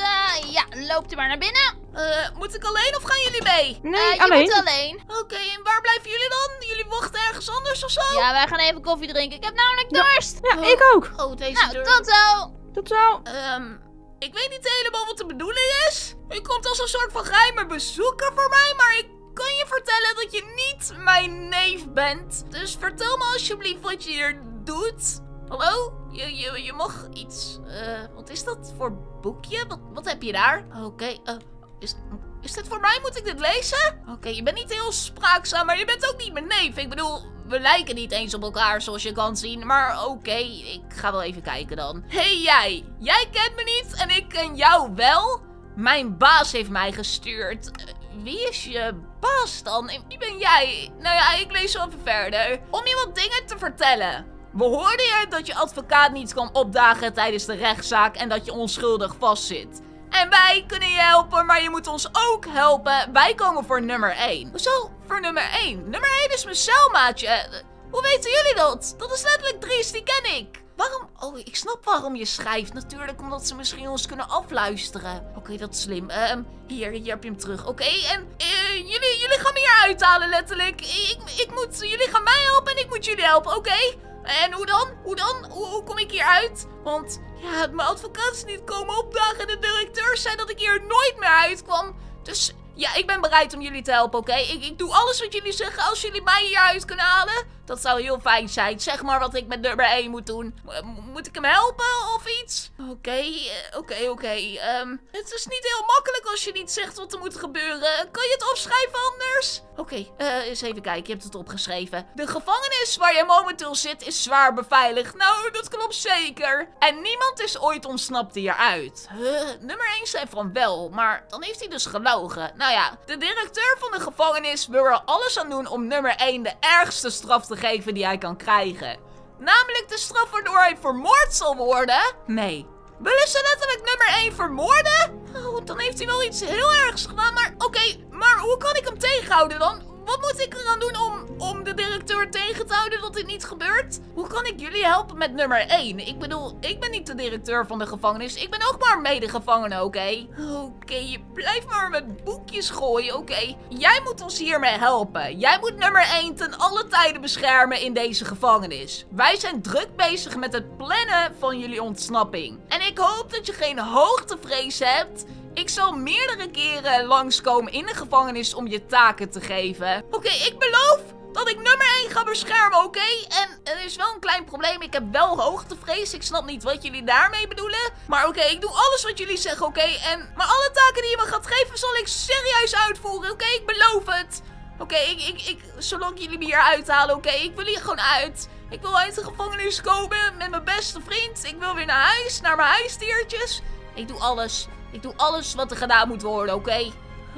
Ja, loopt u maar naar binnen. Eh, moet ik alleen of gaan jullie mee? Nee, je alleen. moet alleen. Oké, en waar blijven jullie dan? Jullie wachten ergens anders of zo? Ja, wij gaan even koffie drinken. Ik heb namelijk dorst. Ja, ik ook. Oh, deze Nou, deur. tot zo. Tot zo. Ehm, ik weet niet helemaal wat de bedoeling is. U komt als een soort van geheime bezoeker voor mij, maar ik kan je vertellen dat je niet mijn neef bent. Dus vertel me alsjeblieft wat je hier doet. Hallo? Je, je, je mag iets. eh, wat is dat voor boekje? Wat, wat heb je daar? Oké, eh, is, dit voor mij? Moet ik dit lezen? Oké, je bent niet heel spraakzaam, maar je bent ook niet mijn neef. Ik bedoel, we lijken niet eens op elkaar zoals je kan zien. Maar oké, ik ga wel even kijken dan. hey, jij. Jij kent me niet en ik ken jou wel. Mijn baas heeft mij gestuurd. Eh, Wie is je baas dan? Wie ben jij? Nou ja, ik lees zo even verder. Om je wat dingen te vertellen. We hoorden je dat je advocaat niet kan opdagen tijdens de rechtszaak en dat je onschuldig vastzit. En wij kunnen je helpen, maar je moet ons ook helpen. Wij komen voor nummer 1. Hoezo voor nummer 1? Nummer 1 is mijn celmaatje. Hoe weten jullie dat? Dat is letterlijk Dries, die ken ik. Waarom? Oh, ik snap waarom je schrijft. Natuurlijk omdat ze misschien ons kunnen afluisteren. Oké, dat is slim. Ehm, hier, hier heb je hem terug. Oké, en eh, jullie, jullie gaan me hier uithalen, letterlijk. Ik, ik moet, jullie gaan mij helpen en ik moet jullie helpen, oké? En hoe dan? Hoe dan? Hoe, hoe kom ik hier uit? Want ja, mijn advocaat is niet komen opdagen en de directeur zei dat ik hier nooit meer uitkwam. Dus ja, ik ben bereid om jullie te helpen, oké? Ik, ik doe alles wat jullie zeggen als jullie mij hier uit kunnen halen. Dat zou heel fijn zijn. Zeg maar wat ik met nummer 1 moet doen. Mo- mo- moet ik hem helpen of iets? Oké, eh, oké, oké. Ehm, het is niet heel makkelijk als je niet zegt wat er moet gebeuren. Kan je het opschrijven anders? Oké, eh, eens even kijken. Je hebt het opgeschreven. De gevangenis waar je momenteel zit is zwaar beveiligd. Nou, dat klopt zeker. En niemand is ooit ontsnapt hieruit. Huh, nummer 1 zei van wel, maar dan heeft hij dus gelogen. Nou ja, de directeur van de gevangenis wil er alles aan doen om nummer 1 de ergste straf te geven die hij kan krijgen. Namelijk de straf waardoor hij vermoord zal worden? Nee. Willen ze letterlijk nummer 1 vermoorden? Oh, dan heeft hij wel iets heel ergs gedaan. Maar oké, maar hoe kan ik hem tegenhouden dan? Wat moet ik eraan doen om, om de directeur tegen te houden dat dit niet gebeurt? Hoe kan ik jullie helpen met nummer 1? Ik bedoel, ik ben niet de directeur van de gevangenis. Ik ben ook maar medegevangene, oké? Oké, je blijft maar met boekjes gooien, oké? Jij moet ons hiermee helpen. Jij moet nummer 1 ten alle tijden beschermen in deze gevangenis. Wij zijn druk bezig met het plannen van jullie ontsnapping. En ik hoop dat je geen hoogtevrees hebt. Ik zal meerdere keren langskomen in de gevangenis om je taken te geven. Oké, ik beloof dat ik nummer 1 ga beschermen, oké? En er is wel een klein probleem. Ik heb wel hoogtevrees. Ik snap niet wat jullie daarmee bedoelen. Maar oké, ik doe alles wat jullie zeggen, oké? En Maar alle taken die je me gaat geven, zal ik serieus uitvoeren, oké? Ik beloof het. Oké, ik, ik, ik, zolang jullie me hier uithalen, oké? Ik wil hier gewoon uit. Ik wil uit de gevangenis komen met mijn beste vriend. Ik wil weer naar huis, naar mijn huisdiertjes. Ik doe alles. Ik doe alles wat er gedaan moet worden, oké?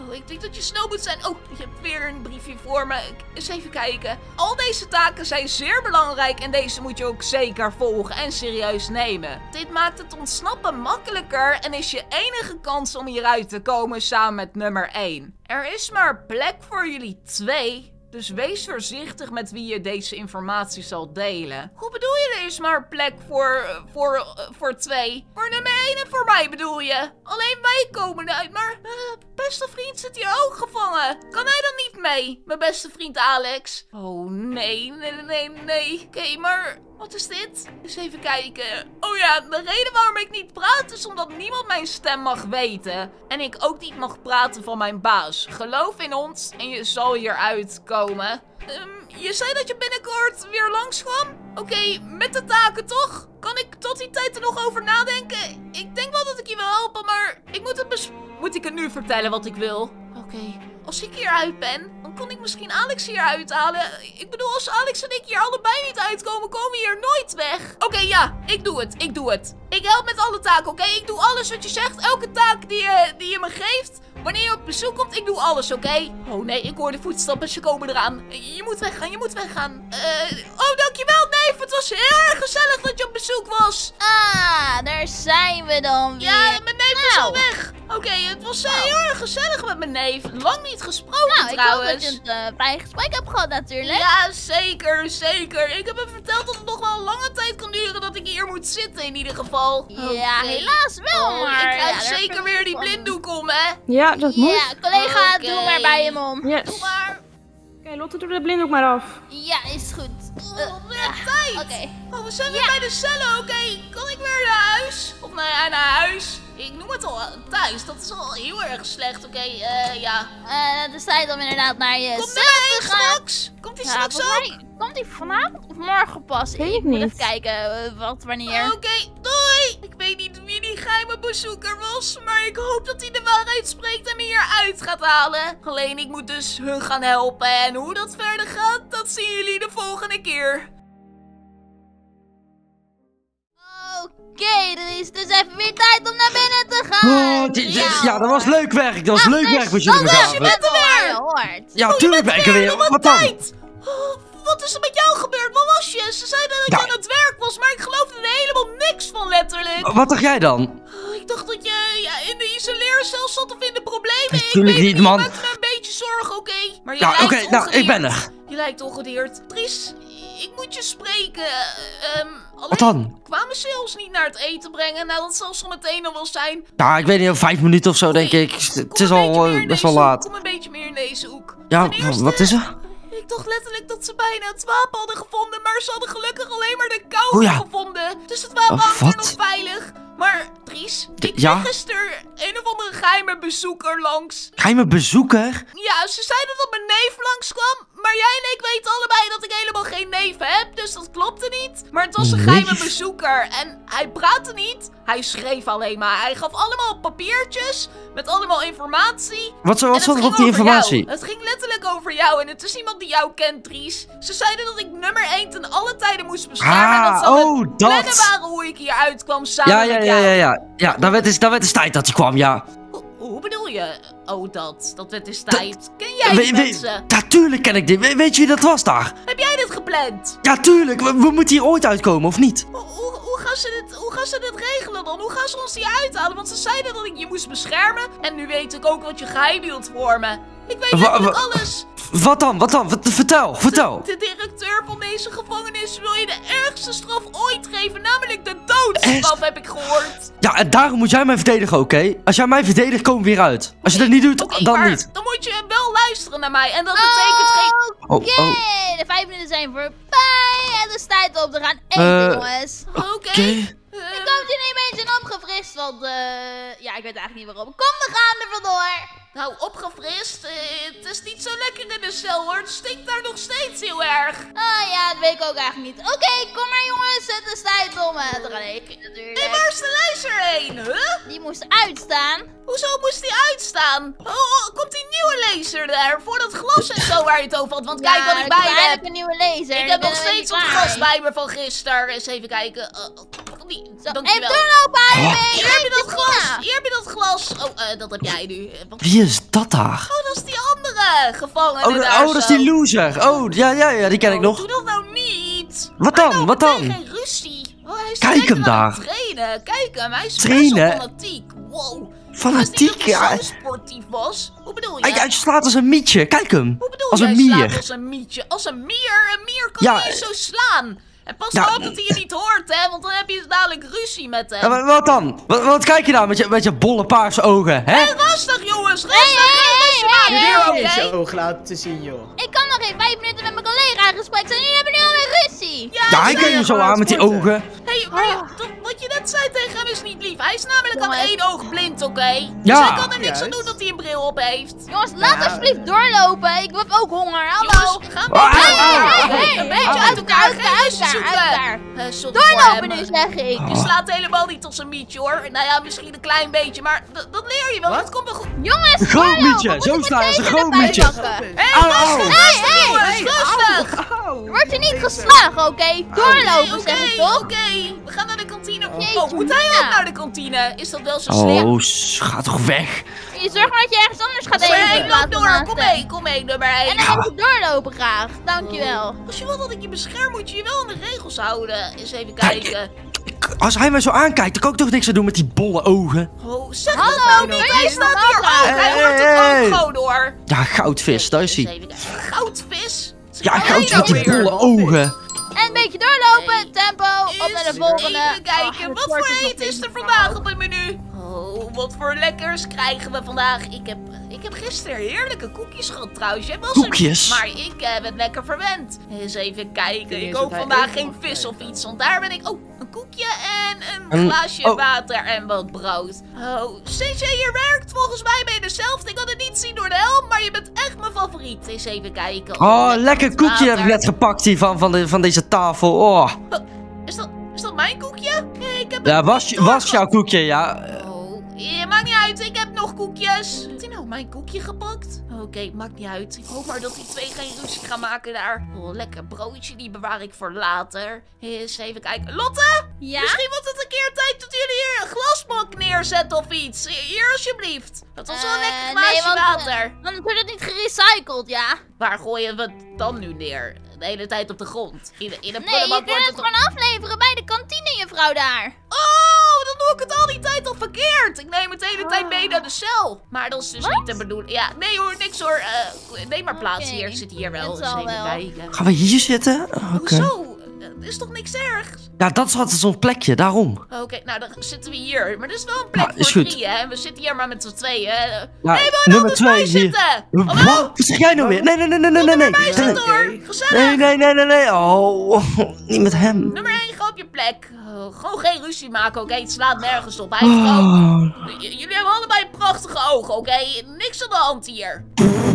Oh, ik denk dat je snel moet zijn. Oh, je hebt weer een briefje voor me. Ik- Eens even kijken. Al deze taken zijn zeer belangrijk en deze moet je ook zeker volgen en serieus nemen. Dit maakt het ontsnappen makkelijker en is je enige kans om hieruit te komen samen met nummer 1. Er is maar plek voor jullie twee. Dus wees voorzichtig met wie je deze informatie zal delen. Hoe bedoel je er is maar plek voor, voor, eh, voor twee? Voor nummer 1 en voor mij bedoel je? Alleen wij komen eruit, maar eh, beste vriend zit hier ook gevangen. Kan hij dan niet mee? Mijn beste vriend Alex. Oh nee, nee, nee, nee, nee. Oké, maar wat is dit? Eens even kijken. Oh ja, de reden waarom ik niet praat is omdat niemand mijn stem mag weten. En ik ook niet mag praten van mijn baas. Geloof in ons en je zal hieruit komen. Ehm, je zei dat je binnenkort weer langskwam? Oké, met de taken toch? Kan ik tot die tijd er nog over nadenken? Ik denk wel dat ik je wil helpen, maar ik moet het bes- Moet ik het nu vertellen wat ik wil? Oké, als ik hieruit ben, dan kan ik misschien Alex hier uithalen. Ik bedoel, als Alex en ik hier allebei niet uitkomen, komen we hier nooit weg. Oké, ja, ik doe het, ik doe het. Ik help met alle taken, oké? Ik doe alles wat je zegt, elke taak die die je me geeft. Wanneer je op bezoek komt, ik doe alles, oké? Oh nee, ik hoor de voetstappen, ze komen eraan. Je moet weggaan, je moet weggaan. Eh, oh, dankjewel, neef. Het was heel erg gezellig dat je op bezoek was. Ah, daar zijn we dan weer. Ja, mijn neef is al Nou. weg. Oké, het was eh, heel erg gezellig met mijn neef. Lang niet gesproken nou, ik hoop trouwens. dat je een eh, fijn gesprek hebt gehad natuurlijk. Ja, zeker, zeker. Ik heb hem verteld dat het nog wel een lange tijd kan duren dat ik hier moet zitten in ieder geval. Ja, helaas wel, Oh, maar... ik krijg ja, zeker weer die blinddoek om, hè? Ja, dat moet. Ja, collega, doe maar bij hem om. Yes. Doe Oké, maar. Lotte, doe de blinddoek maar af. Ja, is goed. Oh, Eh, tijd. Oké. Oh, we zijn weer bij de cellen, oké. Kan ik weer naar huis? Of nou ja, naar huis. Ik noem het al eh, thuis. Dat is al heel erg slecht, oké. eh, ja. Eh, het is tijd om inderdaad naar je Komt cel nummer te 1 gaan. straks? Komt hij Ja, straks ook? mij komt hij vanavond of morgen pas. Weet ik ik moet niet. even kijken eh, wat wanneer. Oké, doei! Ik weet niet wie die geheime bezoeker was. Maar ik hoop dat hij de waarheid spreekt en me hier uit gaat halen. Alleen ik moet dus hun gaan helpen. En hoe dat verder gaat, dat zien jullie de volgende keer. Oké, er is dus even weer tijd om naar binnen te gaan. Oh, ja, dat was leuk werk. Dat was leuk dus werk wat jullie me is gaven. wat hoor, je hoort. Ja, tuurlijk ben ik er weer. Wat dan? Tijd! Oh, wat is er met jou gebeurd? Waar was je? Ze zeiden dat je Ja. aan het werk was, maar ik geloofde er helemaal niks van, letterlijk. Wat dacht jij dan? Oh, ik dacht dat je ja, in de isoleercel zat of in de problemen. ik Natuurlijk weet niet, man. Ik maakte me een beetje zorgen, oké? Maar je Ja, oké, nou, ik ben er. Je lijkt ongedeerd. Dries, ik moet je spreken. Ehm alleen Wat dan? kwamen ze ons niet naar het eten brengen? Nou, dat zal zo meteen nog wel zijn. Ja, ik weet niet, vijf minuten of zo denk ik. Het is al eh, best wel laat. Kom een beetje meer in deze hoek. Ja, eerste- wat is er? Ik dacht letterlijk dat ze bijna het wapen hadden gevonden, maar ze hadden gelukkig alleen maar de kou Oh ja. gevonden. Dus het wapen Oh, nog veilig. Maar Dries, ik ja? kreeg gisteren een of andere geheime bezoeker langs. Ga je me bezoeken? Ja, ze zeiden dat mijn neef langskwam, maar jij en ik weten allebei dat ik helemaal geen neef heb, dus dat klopte niet. Maar het was een geheime Neef? bezoeker en hij praatte niet, hij schreef alleen maar. Hij gaf allemaal papiertjes met allemaal informatie. Wat, zo- wat stond er op die informatie? jou. Het ging letterlijk over jou en het is iemand die jou kent, Dries. Ze zeiden dat ik nummer 1 ten alle tijden moest beschermen en dat Ah, ze aan het oh, plannen dat. waren hoe ik hier uitkwam samen Ja, ja, met ja, ja, ja. Ja, dan werd, het, dan werd het tijd dat hij kwam, ja. Hoe, bedoel je? Oh, dat. Dat werd dus tijd. Ken jij die mensen? Ja, tuurlijk ken ik dit. We- weet je wie dat was daar? Heb jij dit gepland? Ja, tuurlijk. We, we moeten hier ooit uitkomen, of niet? Hoe, hoe, hoe gaan ze dit, hoe gaan ze dit regelen dan? Hoe gaan ze ons hier uithalen? Want ze zeiden dat ik je moest beschermen. En nu weet ik ook wat je geheim hield voor me. Ik weet wa- alles. Wat dan? Wat dan? Wat- vertel, vertel. De directeur van deze gevangenis wil je de ergste straf ooit geven. Namelijk de doodstraf, Echt? heb ik gehoord. Ja, en daarom moet jij mij verdedigen, oké? Als jij mij verdedigt, komen we weer uit. Als je dat niet doet, dan maar niet. dan moet je wel luisteren naar mij. En dat betekent geen... Oh, Oké, oh. de vijf minuten zijn voorbij. Het is tijd om te gaan eten, Eh, jongens. Oké. Eh, Ik hoop jullie een beetje opgefrist, want eh ja, ik weet eigenlijk niet waarom. Kom, we gaan er vandoor. Nou, opgefrist. eh, het is niet zo lekker in de cel hoor. Het stinkt daar nog steeds heel erg. Ah ja, dat weet ik ook eigenlijk niet. Oké, kom maar jongens, het is tijd om eh, te natuurlijk. waar is de laser heen? Huh? Die moest uitstaan. Hoezo moest die uitstaan? Oh, oh, komt die nieuwe laser daar? Voor dat glas en zo waar je het over had. Want kijk wat ik bij heb. heb. heb een nieuwe laser. Ik heb nog een steeds wat glas bij me van gisteren. Eens even kijken. Uh, die, Zo, even doorlopen, Harvey. Hier heb je dat glas. Hier heb je dat glas. Oh, eh, dat heb jij nu. Wat- Wie is dat daar? Oh, dat is die andere gevangene Oh, oh, dat is die loser. Oh, ja, ja, ja, die ken ik Oh, nog. Doe dat nou niet. Wat dan? nou Wat dan? geen ruzie. Oh, hij is Kijk hem daar. trainen. Kijk hem. Hij is Trainen? fanatiek. Wow. Fanatiek, dat hij ja. zo sportief was. Hoe bedoel je? Hij, hij slaat als een mietje, kijk hem. Hoe bedoel Als een mier. als een mietje? Als een mier? Een mier kan Ja, niet zo slaan. En pas ja. op dat hij je niet hoort, hè? Want dan heb je dadelijk ruzie met hem. Ja, maar wat dan? Wat, wat kijk je nou met je, met je bolle paarse ogen, hè? Hey, rustig, jongens. Rustig. Rustig, hey, hey, hey, oké? Deze oog laten zien, joh. Ik kan nog geen vijf minuten met mijn collega in gesprek zijn. Jullie hebben nu alweer ruzie. Ja, Ja, hij kijkt me zo aan met die ogen. Hey, maar je- dat- wat je net zei tegen hem is niet lief. Hij is namelijk aan één oog blind, oké? Dus Ja. hij kan er niks aan doen dat hij een bril op heeft. Jongens, laat Ja. alsjeblieft doorlopen. Ik heb ook honger. Hallo. Jongens, ga een Ah, beetje, ah, ah, Hey, hey, een hey, beetje uit elkaar. uit Geen daar. Eh, Doorlopen nu, zeg ik. Je slaat helemaal niet als een mietje hoor. Nou ja, misschien een klein beetje, maar dat leer je wel. Het komt wel goed. Jongens, Een groot doorlopen. mietje, zo slaan ze, groot erbij mietje. au. rustig, rustig. Word je niet geslagen, oké? Doorlopen, Oké, zeg ik oké, toch? oké. We gaan naar de kantine. Oh, moet hij ook Mina. naar de kantine? Is dat wel zo slim? Oh, ga toch weg. Je zorgt maar dat je ergens anders gaat eten. Nee, in loop door. Kom mee, kom mee, nummer En 1. dan moet je doorlopen graag. Dankjewel. Als je wil dat ik je bescherm, moet je je wel aan de regels houden. Eens even Kijk. kijken. Als hij mij zo aankijkt, dan kan ik toch niks aan doen met die bolle ogen. Oh, zeg Hallo, nou niet. Hij staat hier ook. Hij hoort het ook gewoon hoor. Ja, goudvis, daar is hij. Goudvis? Ja, goudvis met die bolle ogen. En een beetje doorlopen. Tempo. Op naar de Eens volgende. Even kijken, wat voor eten is er vandaag op het menu? Oh, wat voor lekkers krijgen we vandaag? Ik heb, ik heb gisteren heerlijke koekjes gehad trouwens. Jij was Koekjes? maar ik heb het lekker verwend. Eens even kijken. Je Ik hoop vandaag geen nog vis of iets, want daar ben ik... Oh, een koekje en een glaasje oh. water en wat brood. Oh, sinds jij hier werkt, volgens mij ben je dezelfde. Ik kan het niet zien door de helm, maar je bent echt mijn favoriet. Eens even kijken. Oh, lekker koekje heb ik net gepakt hier van, van, de, van deze tafel. Oh. Is dat, is dat mijn koekje? Nee, ik heb... Ja, was, jouw koekje, ja. Eh, maakt niet uit. Ik heb nog koekjes. Heeft hij nou mijn koekje gepakt? Oké, maakt niet uit. Ik hoop maar dat die twee geen ruzie gaan maken daar. Oh, lekker broodje. Die bewaar ik voor later. Eens even kijken. Lotte? Ja? Misschien wordt het een keer tijd dat jullie hier een glasbak neerzetten of iets. Hier alsjeblieft. Dat was wel een Eh, lekker nee, glaasje want, eh, water. Dan wordt het niet gerecycled, ja? Waar gooien we het dan nu neer? De hele tijd op de grond. In in de Nee, je kunt het het... gewoon afleveren bij de kantine, juffrouw daar. Oh, dan doe ik het al die tijd al verkeerd. Ik neem het de hele tijd mee naar de cel. Maar dat is dus Wat? niet de bedoeling. Ja, nee hoor, niks hoor. Eh, neem maar plaats hier. Ik zit hier wel eens even wel. bij. eh. Gaan we hier zitten? Oké. Hoezo? Eh, is toch niks ergs? Ja, dat is altijd zo'n plekje, daarom. Oké, nou dan zitten we hier. Maar er is wel een plek Ja, is voor goed. drieën. En we zitten hier maar met z'n tweeën. hè. Ja, nee, wil nummer twee hier. zitten? Wat? Wat zeg jij nou weer? Nee, nee, nee, nee, nee, nee. nee. Bij Nee, zitten hoor. Gezellig. nee, nee, nee, nee, nee. Oh, niet met hem. Nummer 1, ga op je plek. Oh, gewoon geen ruzie maken, oké? Het slaat nergens op. Hij heeft. Oh, jullie hebben allebei prachtige ogen, oké? Niks aan de hand hier.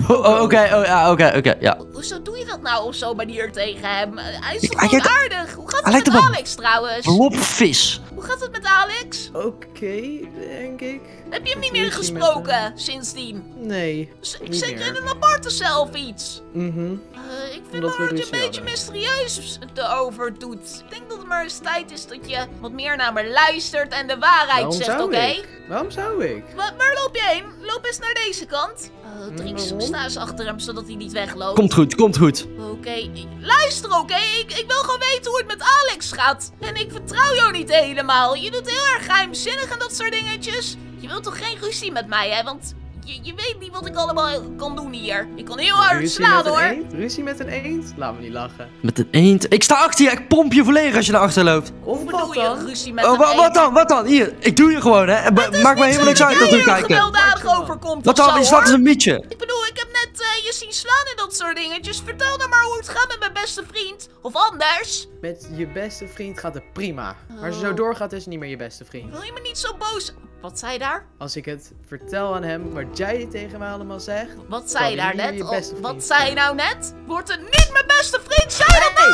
Oh, oké, oké, oké, ja. Hoezo doe je dat nou op zo'n manier tegen hem? Eh, Hij is toch aardig? Hoe gaat hij het lijkt met een Alex trouwens? Blobvis. Hoe gaat het met Alex? Oké, denk ik. Heb je hem niet meer gesproken sindsdien? Nee. Z- niet Zit je meer. in een aparte cel of iets? Mhm. Eh, ik vind dat je een beetje hadden. mysterieus erover doet. Ik denk dat het maar eens tijd is dat je wat meer naar me luistert en de waarheid Waarom zegt, zou oké? ik? Waarom zou ik? Wa- waar loop je heen? Loop eens naar deze kant. Uh, Trix, waarom? sta eens achter hem zodat hij niet wegloopt. Komt goed, komt goed. Oké, luister oké, ik, ik wil gewoon weten hoe het met Alex gaat. En ik vertrouw jou niet helemaal. Je doet heel erg geheimzinnig en dat soort dingetjes. Je wilt toch geen ruzie met mij, hè? Want je, je weet niet wat ik allemaal kan doen hier. Ik kan heel hard Ruzie slaan, met een hoor. eend? Ruzie met een eend? Laat me niet lachen. Met een eend. Ik sta achter je, ik pomp je volledig als je naar achter loopt. Of wat bedoel je ruzie met Oh, een wa- wat eend? dan? Wat dan? Hier, ik doe je gewoon, hè. Maakt me helemaal niks uit dat heel kijken. gewelddadig overkomt Wat dan? Je slaat als hoor. een mietje. Ik bedoel, ik heb net eh, je zien slaan en dat soort dingetjes. Vertel dan maar hoe het gaat met mijn beste vriend. Of anders. Met je beste vriend gaat het prima. Maar als je Oh. zo doorgaat is het niet meer je beste vriend. Wil je me niet zo boos... Wat zei je daar? Als ik het vertel aan hem wat jij tegen mij allemaal zegt. Wat zei je daar net? meer je beste vriend wat zei je nou net? Wordt het niet mijn beste vriend? Zei dat nou?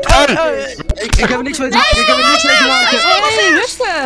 Hey! Ik, ik heb er niks mee te, ik heb er niks mee te maken.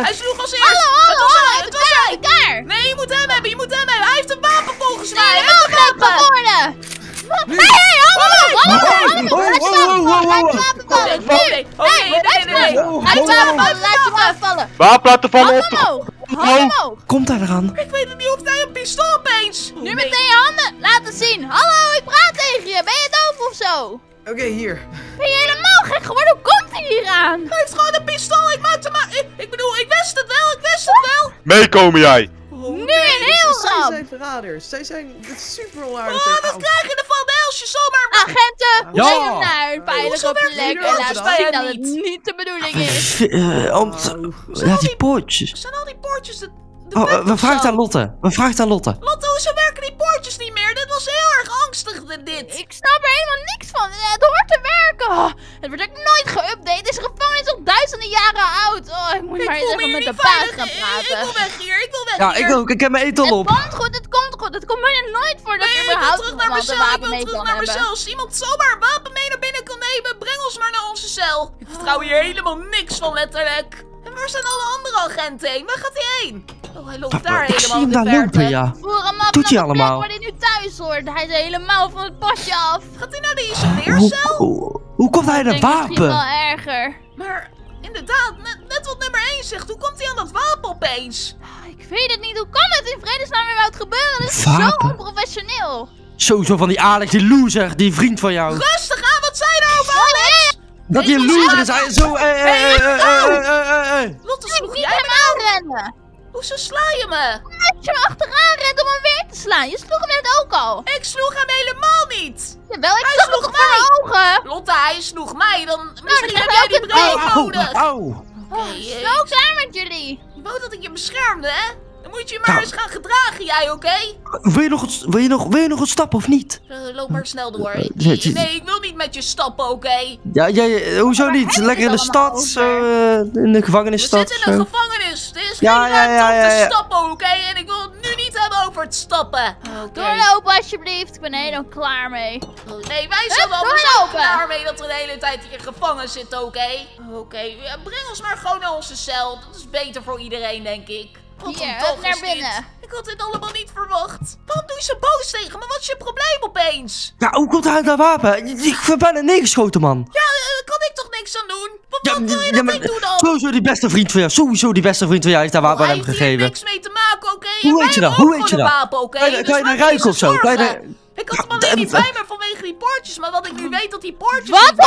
Hij sloeg als eerst. Hallo, het was hallo, hij, het was hij. Elkaar! Nee, je moet hem hebben, je moet hem hebben. Hij heeft een wapen volgens mij. Hij Helemaal heeft een gek wapen. geworden! Hé, hé, hallo, hallo, hallo! oh, oh. Laat je wapen vallen, Nee, nee, nee, nee, nee, nee. Laat je wapen vallen, laat je wapen vallen! Wapen laten vallen Omhoog! Komt hij eraan? Ik weet het niet of hij een pistool opeens. Oh, Nu nee. meteen je handen laten zien! Hallo, ik praat tegen je! Ben je doof of zo? Oké, hier. Ben je helemaal gek geworden? Hoe komt hij hier aan? Hij heeft gewoon een pistool. Ik maakte maar... Ik, ik bedoel, ik wist het wel, ik wist het wel. Meekomen jij! Oh, Nu in heel Zij rap! zijn verraders. Zij zijn is super onaardig. Oh, dat krijg je ervan hè, als je zomaar... Agenten, Ja. breng hem naar een veilige plek en laat zien dat het niet. niet de bedoeling is. Eh, om te- Ja, die poortjes. Zijn al die poortjes de, de Oh, we vragen aan Lotte. We vragen aan Lotte. Lotte, hoezo werken die poortjes niet meer? Dit was heel erg angstig, dit- dit. Ik snap er helemaal niks van. Het hoort te werken. Oh, het wordt ook nooit geüpdate. Deze gevangenis is al duizenden jaren oud. Oh, ik moet Ik maar eens even met de baas gaan Ik- Ik, praten. wil weg hier, ik wil weg Ja, hier. ik ook. Ik heb mijn eten al Het op. komt goed, het komt goed. Het komt bijna nooit voor dat Nee, je ik überhaupt terug naar mijn cel, ik wil terug naar mijn cel. Als iemand zomaar wapen mee naar binnen kan nemen, breng ons maar naar onze cel. Ik vertrouw hier helemaal niks van, letterlijk. En waar zijn alle andere agenten heen? Waar gaat hij heen? Oh, hij loopt daar Ik zie helemaal hem in de daar lopen, ja. Voer hem af Doet naar hij allemaal? waar hij nu thuis hoort. Hij is helemaal van het padje af. Gaat hij naar de Hoe, isoleercel? hoe, hoe komt hij aan Ik een denk misschien wel wapen? erger. Maar inderdaad, net, net wat nummer 1 zegt, hoe komt hij aan dat wapen opeens? Ah, Ik weet het niet. Hoe kan het in vredesnaam weer wat gebeuren? Dat is Wapen? zo onprofessioneel. Sowieso van die Alex, die loser, die vriend van jou. Rustig aan, wat zei je nou over Alex? Dat hij een loser is. Hij is zo... eh, eh, eh, eh, eh, eh, eh. Lotte, sloeg niet jij hem nou? aanrennen. Hoezo sla je me? Dat je me achteraan rent om hem weer te slaan. Je sloeg hem net ook al. Ik sloeg hem helemaal niet. Jawel, ik Hij zag het sloeg toch voor mijn ogen. Lotte, hij sloeg mij. Dan misschien die heb jij die bril Au, nodig. au. Oké, Oh, zo klaar met jullie. je wou dat ik je beschermde, hè? Dan moet je je maar Nou. eens gaan gedragen, jij, oké? Wil je nog, wat- wil je nog, wil je nog wat stappen of niet? Eh, loop maar snel door. Ja, ja. Nee, ik wil niet met je stappen, oké? Ja, ja, ja, hoezo niet? Lekker in de we het stad, zo, eh, in de We gevangenisstad. zitten in een zo. gevangenis. Er is Ja, geen ja, ruimte ja, om ja, te ja. stappen, oké? En ik wil het nu niet hebben over te stappen. Doorlopen alsjeblieft. Ik ben er helemaal klaar mee. Nee, wij zijn allemaal doorlopen. klaar mee dat we de hele tijd hier gevangen zitten, oké? Oké, ja, breng ons maar gewoon naar onze cel. Dat is beter voor iedereen, denk ik. Wat Hier, een dag naar dit. binnen. Ik had dit allemaal niet verwacht. Waarom doe je zo boos tegen me? Wat is je probleem opeens? Ja, hoe komt hij uit dat wapen? Ik ben bijna neergeschoten, man. Ja, eh, daar kan ik toch niks aan doen? Wat, Ja, wat wil je ja, dat maar ik doe dan? Sowieso die beste vriend van jou. Sowieso die beste vriend van jou heeft dat wapen Oh, aan hem heeft hier gegeven. niks mee te maken, oké? Hoe weet je dat? hebben Hoe weet je gewoon een dat? wapen, oké? Kan je- Dus kan je maak naar je ruiken of zo? zorgen. Kan je naar- Ik had hem alleen en- niet bij me vanwege die poortjes, maar wat ik nu weet dat die poortjes Wat hoor ik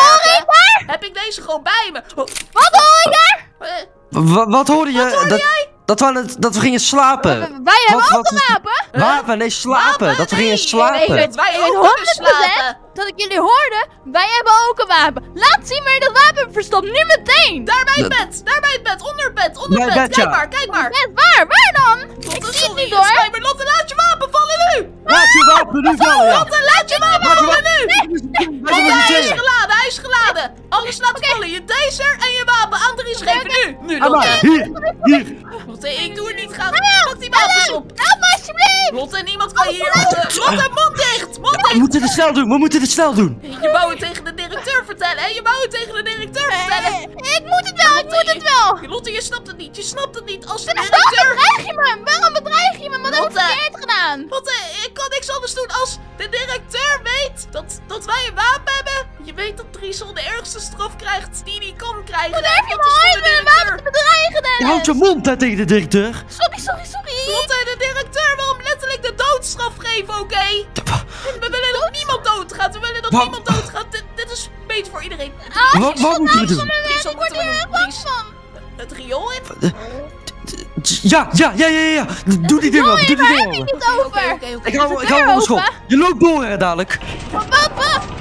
daar? heb ik deze gewoon bij me. Oh, Wat hoor ik daar? eh, Wa- wat hoorde je? Wat hoorde dat, jij? Dat, we, het- dat we gingen slapen. Wij hebben Wat- ook wat een wapen. Wapen? Nee, slapen. Wapen? Dat we gingen Nee, slapen. Ik weet, Wij ook weet kunnen 100% slapen. dat ik jullie hoorde. Wij hebben ook een wapen. Laat zien waar je dat wapen verstopt. Nu meteen. Daar bij het bed, daar bij het bed, onder het bed, onder het bed. bed, Kijk ja. maar, kijk maar. Net waar? Waar dan? Ik zie het niet hoor. spijt me. Lotte, laat je wapen vallen nu. Laat je wapen nu vallen, ja. Lotte, laat je wapen vallen nu. Hij is geladen, hij is geladen. Alles laat vallen, je taser en je wapen. Andries, geven nu. Nu, Lotte. hier, hier. Lotte, ik doe het niet graag. Pak die wapens op. Help me alsjeblieft. Lotte, niemand kan hier... Lotte, Lotte, mond dicht, mond We dicht. moeten het snel doen. We moeten het snel doen. Je wou het tegen de directeur vertellen, hè? Je wou het tegen de directeur vertellen. Ik moet het wel, ik moet het wel. Lotte, je snapt het niet, je snapt het niet. Als de Waarom directeur... bedreig je me? Waarom bedreig je me? Wat heb ik verkeerd gedaan? Lotte, ik kan niks anders doen als de directeur weet dat, dat wij een wapen hebben. Je weet dat Driesel de ergste straf krijgt die hij kan krijgen. Hoe durf je Dat me ooit met een wapen te bedreigen, Je houdt Dennis? je mond hè, tegen de directeur. Sorry, sorry, sorry. Lotte, de directeur wil hem letterlijk de doodstraf geven, oké? We willen dat niemand doodgaat. We willen dat Wat? niemand doodgaat. Dit, dit is beter voor iedereen. Wat, wat moeten we doen? Driesel Ik word hier heel doen. bang van. Het riool in. Ja, ja, ja, ja, ja. Doe die ding open. Doe die ding open. het over? Oké, oké, oké. Ik hou, ik hem op school. open? Je loopt door hè, dadelijk. Wat, wat, wat?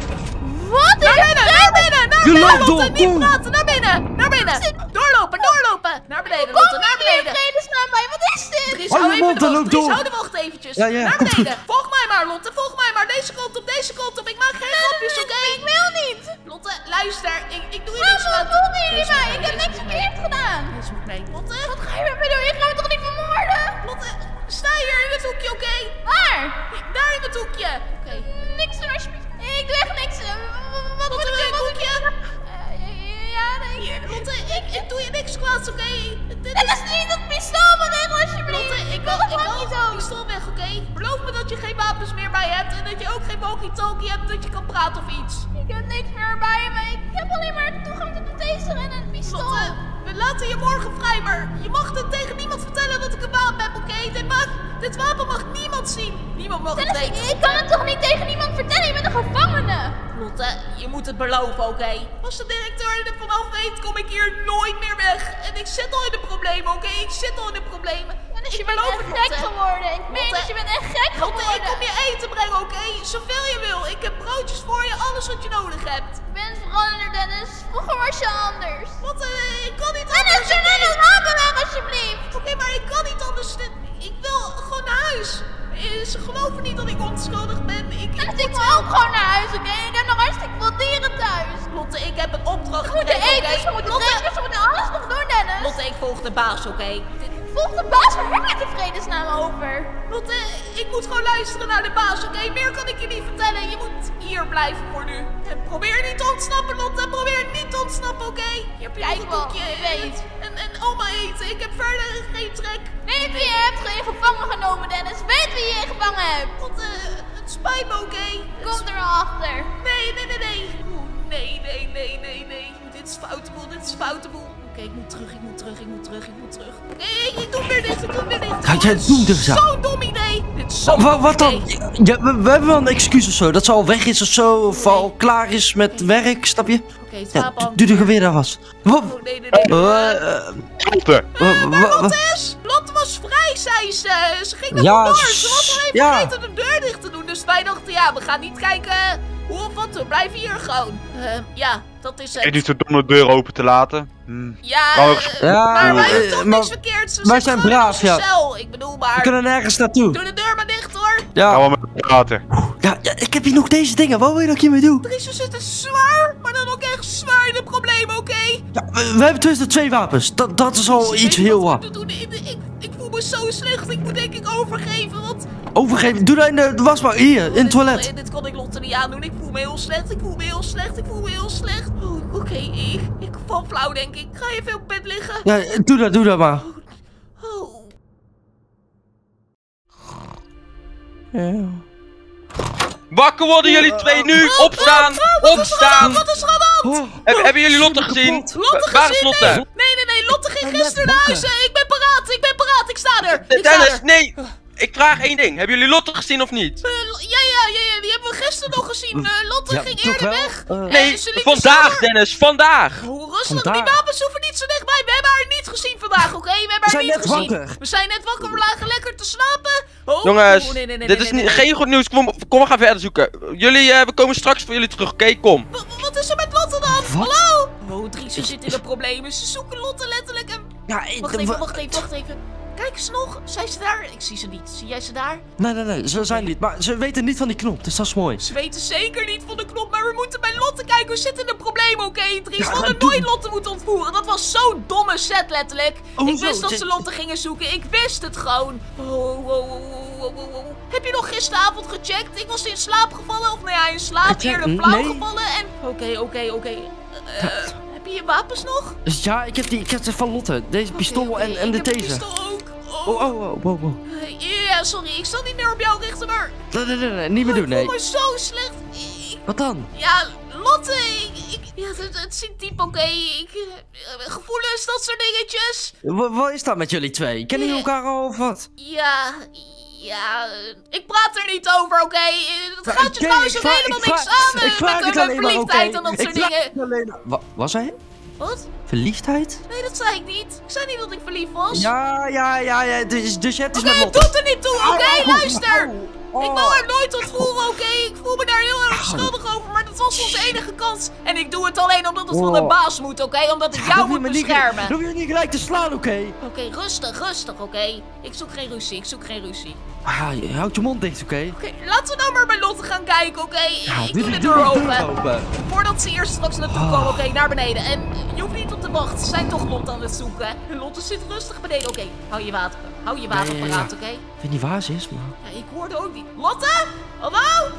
Wat Naar binnen, naar binnen, naar Je binnen, loopt Lotte, door, niet kom. praten, naar binnen, naar binnen. Doorlopen, doorlopen. Naar beneden, Lotte, naar beneden. vredesnaam bij? Wat is dit? Dries, Hou even de en wacht. Dries, hou de wacht eventjes. Ja, ja, naar beneden. Volg mij maar, Lotte, volg mij maar. Deze kant op, deze kant op. Ik maak geen grapjes, oké? Ik wil niet. Lotte, luister. Ik, ik doe je Waarom niks aan. volgen jullie mij? Ik heb niks verkeerd gedaan. Deze moet mee. Lotte, Wat ga je met me doen? Je gaat me toch niet vermoorden? Lotte, sta hier in het hoekje, oké? Waar? Daar in het hoekje. Oké. Niks doen alsjeblieft. Ik doe echt niks. Eh, Wat moet Lotte, ik wil je een hoekje? Eh, Ja, nee. Hier, Lotte, ik, ik doe je niks kwaads, oké? Dit Dat is niet dat pistool, maar regel alsjeblieft. Lotte, ik wil het ik wil die pistool weg, oké? Beloof me dat je geen wapens meer bij hebt en dat je ook geen walkie-talkie hebt dat je kan praten of iets. Ik heb niks meer bij me. Ik heb alleen maar toegang tot de taser en een pistool. Lotte, we laten je morgen vrij, maar je mag het tegen niemand vertellen dat ik een wapen heb, oké? Dit, mag- dit wapen mag niemand zien. Niemand mag het weten. ik kan het toch niet tegen niemand vertellen? Je bent een gevangene. Lotte, je moet het beloven, oké? Als de directeur er vanaf weet, kom ik hier nooit meer weg. En ik zit al in de problemen, oké? Ik zit al in de problemen. Dennis, je Ik bent gek geworden. Ik meen dat je bent echt gek Lotte, ik geworden. kom je eten brengen, oké? Zoveel je wil. Ik heb broodjes voor je, alles wat je nodig hebt. Je bent veranderd, Dennis. Vroeger was je anders. Lotte, ik kan niet Dennis, anders. nou dat wapen weg, alsjeblieft. Oké, maar ik kan niet anders. Ik wil gewoon naar huis. Eh, Ze geloven niet dat ik onschuldig ben. Ik, ik, Dennis, ik wil ook gewoon naar huis, oké? Ik heb nog hartstikke veel dieren thuis. Lotte, ik heb een opdracht We moeten eten, we moeten Lotte, drinken, we moeten alles nog doen, Dennis. Lotte, ik volg de baas, oké? Volg de baas, waar heb je het in vredesnaam over? Lotte, ik moet gewoon luisteren naar de baas, oké? Meer kan ik je niet vertellen. Je moet hier blijven voor nu. En probeer niet te ontsnappen, Lotte. Probeer niet te ontsnappen, oké? Je koekje. je weet. En, en oma eten. Ik heb verder geen trek. Weet wie je hebt ge- gevangen genomen, Dennis. Weet wie je gevangen hebt. Lotte, het spijt me, oké? Kom er al achter. Nee, nee, nee, nee. Nee, nee, nee, nee, nee. Dit is foute boel, dit is foute boel. Oké, ik moet terug, ik moet terug, ik moet terug, ik moet terug. Oké, ik doe weer dit, ik doe weer dit. Ga jij doen, dus ja. Zo'n dom idee. Dit is zo'n Wa- dom wat dan? idee. Ja, we, we hebben wel een excuus of zo. Dat ze al weg is of zo. Of al klaar is met werk, snap je? Oké, het Ja, wapen hangt. doe de geweer daar was. Wat? Oh, nee, nee, nee. Eh, Lotte, Lotte is, Lotte was vrij, zei ze. Ze ging naar Ja, ja, Ze was al even ja. vergeten de deur dicht te doen. Dus wij dachten, ja, we gaan niet kijken hoe of wat. We blijven hier gewoon. Eh, ja, dat is het. niet zo dom de deur open te laten. Hm. Ja, Kan ook- eh, Ja, maar wij eh, doen toch maar niks verkeerds. We wij zijn braaf, ja. cel. Ik bedoel We maar... kunnen nergens naartoe. Doe de deur maar dicht, hoor. Gaan Ja, we met praten. ja, ja, ik heb hier nog deze dingen. Wat wil je dat ik hiermee doe? Dries, we zitten zwaar, maar dan ook echt zwaar in de problemen, oké? Ja, we, we hebben tenminste twee wapens. Dat, dat is al Ik iets heel wat we doen. Ik me zo slecht. Ik moet denk ik overgeven, want overgeven. Doe dat in de wasbak. Hier, in het toilet. Nee, dit kon ik Lotte niet aandoen. Ik voel me heel slecht. Ik voel me heel slecht. Ik voel me heel slecht. Oh, Oké, ik, ik val flauw, denk ik. Ga je even op bed liggen? Ja, doe dat, doe dat maar. Oh. Wakker worden jullie twee nu! Opstaan! Opstaan! Wat is er aan de hand? Oh, Hebben jullie Lotte gezien? Lotte Waar is gezien? Lotte? Nee. Lotte ging gisteren naar huis. hè. Ik ben paraat. Ik ben paraat. Ik sta er. Ik sta Dennis, er. nee! Ik vraag één ding. Hebben jullie Lotte gezien of niet? Eh, ja, ja, ja, ja. Die hebben we gisteren nog gezien. Eh, Lotte Ja, ging eerder wel? weg. Eh, Nee, vandaag Dennis, vandaag! Oh, rustig, Vandaag. die wapens hoeven niet zo dichtbij. We hebben haar niet gezien vandaag, oké? We hebben haar zijn niet net gezien. wakker. We zijn net wakker, we lagen lekker te slapen. Oh, Jongens, oh, nee, nee, nee, dit nee, is nee, niet, nee. geen goed nieuws. Kom, kom, we gaan verder zoeken. Jullie, eh, we komen straks voor jullie terug, oké? Kom. Wa- wa- Wat is er met Lotte dan? Wat? Hallo? Oh, Dries, ze zit in de problemen. Ze zoeken Lotte letterlijk en... Ja, ik... Wacht even, wacht even, wacht even. Kijk eens nog. Zijn ze daar? Ik zie ze niet. Zie jij ze daar? Nee, nee, nee, ze zijn niet. Maar ze weten niet van die knop, dus dat is mooi. Ze weten zeker niet van de knop, maar we moeten bij Lotte kijken. We zitten in een probleem, oké, Dries? Ja, we hadden nooit Lotte moeten ontvoeren. Dat was zo'n domme set, letterlijk. ik wist dat Ze- Lotte gingen zoeken. Ik wist het gewoon. Oh, oh, oh. Heb je nog gisteravond gecheckt? Ik was in slaap gevallen. Of nou ja, in slaap eerder flauw Nee. gevallen. En... Oké, oké, oké. Eh, heb je je wapens nog? Ja, ik heb die, ik heb ze van Lotte. Deze pistool en, en de taser. Oh, oh, oh, wow, wow. Ja, sorry. Ik zal niet meer op jou richten, maar... Nee, nee, nee, nee, niet meer doen, Ik nee. voel me zo slecht. Ik, Wat dan? Ja, Lotte, ik, ik, ja, het, het ziet diep oké. Ik, eh, gevoelens, dat soort dingetjes. Wa- Wat is dat met jullie twee? Kennen jullie elkaar al of wat? Ja, ja, ik praat er niet over, oké? Ja, gaat je trouwens ik ook helemaal ik niks aan ik vraag met het maar, verliefdheid en dat Ik soort dingen. het alleen maar- Wa- was hij? Wat? Verliefdheid? Nee, dat zei ik niet. Ik zei niet dat ik verliefd was. Ja, ja, ja, ja. Dus, dus je hebt iets Oké, met het Lotte. doet er niet toe, oké? Au, au, Luister. Au. Ik Oh. wou haar nooit ontvoeren, oké? Ik voel me daar heel erg schuldig over, maar dat was onze enige kans. En ik doe het alleen omdat het van de Oh. baas moet, oké? Omdat ik Ja, jou dan moet me beschermen. Dan hoef je niet gelijk te slaan, oké? Oké, rustig, rustig, oké? Ik zoek geen ruzie, ik zoek geen ruzie. Ah, je houdt je mond dicht, oké? Oké, laten we nou maar bij Lotte gaan kijken, oké? Ja, ik doe de deur open. open. Voordat ze eerst straks naartoe Ah. komen, oké, naar beneden. En je hoeft niet op te wachten, ze zijn toch Lotte aan het zoeken. En Lotte zit rustig beneden, oké. hou je water, hou je water Ja, ja, ja. paraat, oké? Ik weet niet waar ze is, maar... Ja, ik hoorde ook niet. Lotte? Hallo?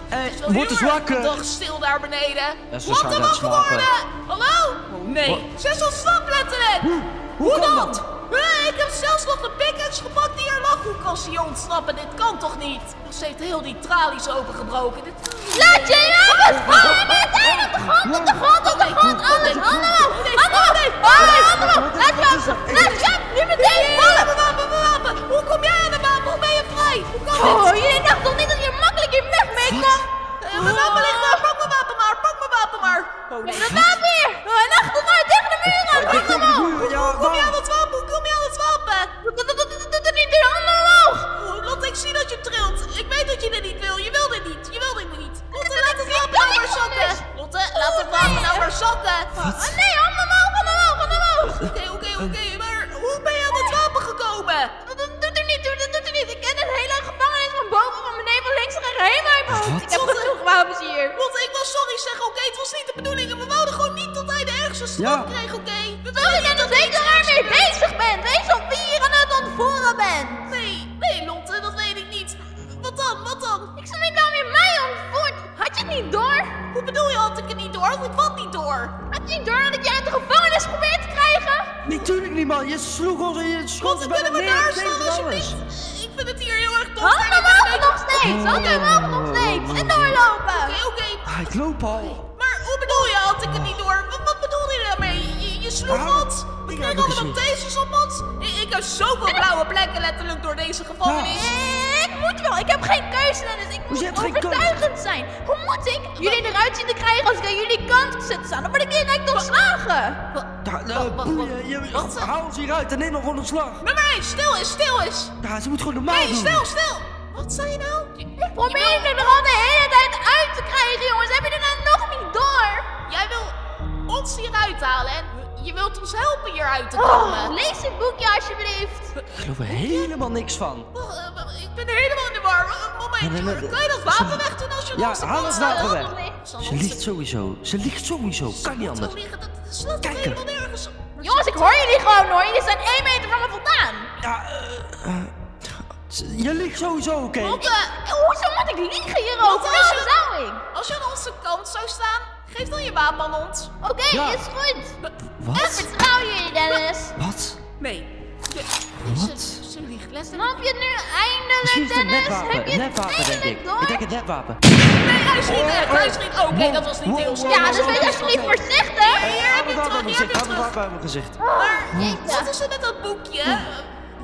Eh, Het is wel word eens wakker. Dag stil daar beneden. Ja, ze Lotte wakker worden! Hallo? Oh nee, Wat? ze is ontsnapt letterlijk. Hoe kan dan? dat? Eh, ik heb zelfs nog de pickaxe gepakt die er lag. Hoe kan ze hier ontsnappen? Dit kan toch niet? Ze heeft heel die tralies opengebroken. Dit... Laat je wapens vallen! Meteen op de grond, op de grond, op de grond! Alles, handen op! Handen op! Handen handen op! Laat je Laat je Nu meteen vallen! Wapen, wapen, wapen! Hoe kom jij aan de wapen? Hoe ben je vrij? Hoe kan dit? Oh, jullie dachten toch niet dat je makkelijk in weg mee kwam? Eh, mijn wapen ligt daar. Pak mijn wapen maar. Pak mijn wapen maar. Oh nee. Dat wapen hier! Oh, en achteruit tegen de muur aan! Pak hem op! Hoe kom je aan het wapen? Hoe kom je aan het wapen? Doe er niet de handen omhoog! Oh, Lotte, ik zie dat je trilt. Ik weet dat je dit niet wil. Je wil dit niet. Je wil dit niet. Lotte, laat het wapen nou maar zakken. Lotte, laat het wapen nou maar zakken. Oh, nee, handen omhoog, handen omhoog, handen omhoog! Oké, oké, oké. Maar hoe ben je aan het Dat dat doet er niet toe, dat doet er niet. Ik ken het hele gevangenis van boven, van beneden, van links en helemaal uit mijn hoofd. Ik heb genoeg wapens hier. Lotte, ik wil sorry zeggen, oké? Het was niet de bedoeling. En we wouden gewoon niet tot hij de ergste straf Ja. kreeg, oké? Je nog dat steeds hij er mee iets ergs bezig bent. Wees op wie hier aan het ontvoeren bent. Nee, nee, Lotte, dat weet ik niet. Wat dan? Wat dan? Ik zal niet nou weer mij ontvoerd. Had je het niet door? Hoe bedoel je, had ik het niet door? Ik wat niet door? Had je niet door dat je uit de gevangenis probeert te krijgen? Natuurlijk niet, man. Je sloeg ons en je schot kunnen we daar staan alsjeblieft? Ik vind het hier heel erg tof. Handen mogen nog steeds. Handen mogen nog steeds. En doorlopen. Oké, oké. Ah, ik loop al. Maar hoe bedoel je, had ik het niet door? Wat, wat bedoel je daarmee? Je, je sloeg. We ik kregen heb het allemaal tasers op ons. Ik, ik heb zoveel blauwe plekken letterlijk door deze gevangenis. Ik moet wel. Ik heb geen keuze, Dennis. Ik moet je overtuigend zijn. Hoe moet ik jullie eruit zien te krijgen als ik aan jullie kant zit staan? Dan word ik direct ontslagen. Je, Wat? haal ons hieruit en neem nog gewoon een slag. Nee, maar stil is, stil is. Ja, ze moet gewoon normaal Nee, doen. stil, stil. Wat zei je nou? Ik probeer jullie er al de hele tijd uit te krijgen, jongens. Heb je er nou nog niet door? Jij wil ons hieruit halen en je wilt ons helpen hieruit te Oh, komen. lees het boekje alsjeblieft. Ik geloof er helemaal niks van. Wacht, eh, wacht, Ik ben helemaal in de war. Een Momentje, Nee, nee, nee. kan je dat wapen wegdoen als je Ja, ons haal het wapen weg. Ze ligt sowieso. Ze ligt sowieso. Kan niet anders. Dat Kijk helemaal nergens. Jongens, ik hoor jullie gewoon hoor. Jullie zijn één meter van me vandaan. Ja, eh, eh, Je ligt sowieso, oké? Hoezo moet ik liegen hierover? Wat je- zou ik? als je aan onze kant zou staan, geef dan je wapen aan ons. Oké, Ja. is goed. Ik Wat? vertrouw je, Dennis. Wat? Nee. Wat? Ze, liegt. Let Snap je het nu eindelijk, is het een Dennis? netwapen. Heb je Een het netwapen, denk eindelijk ik. door? Ik denk een netwapen. Nee, hij schiet echt. Hij schiet. Oké, dat was niet heel. Ja, dus wees alsjeblieft voorzichtig. Hier heb je terug, hier heb je terug. wapen gezicht. Maar, Jeetje. wat is er met dat boekje?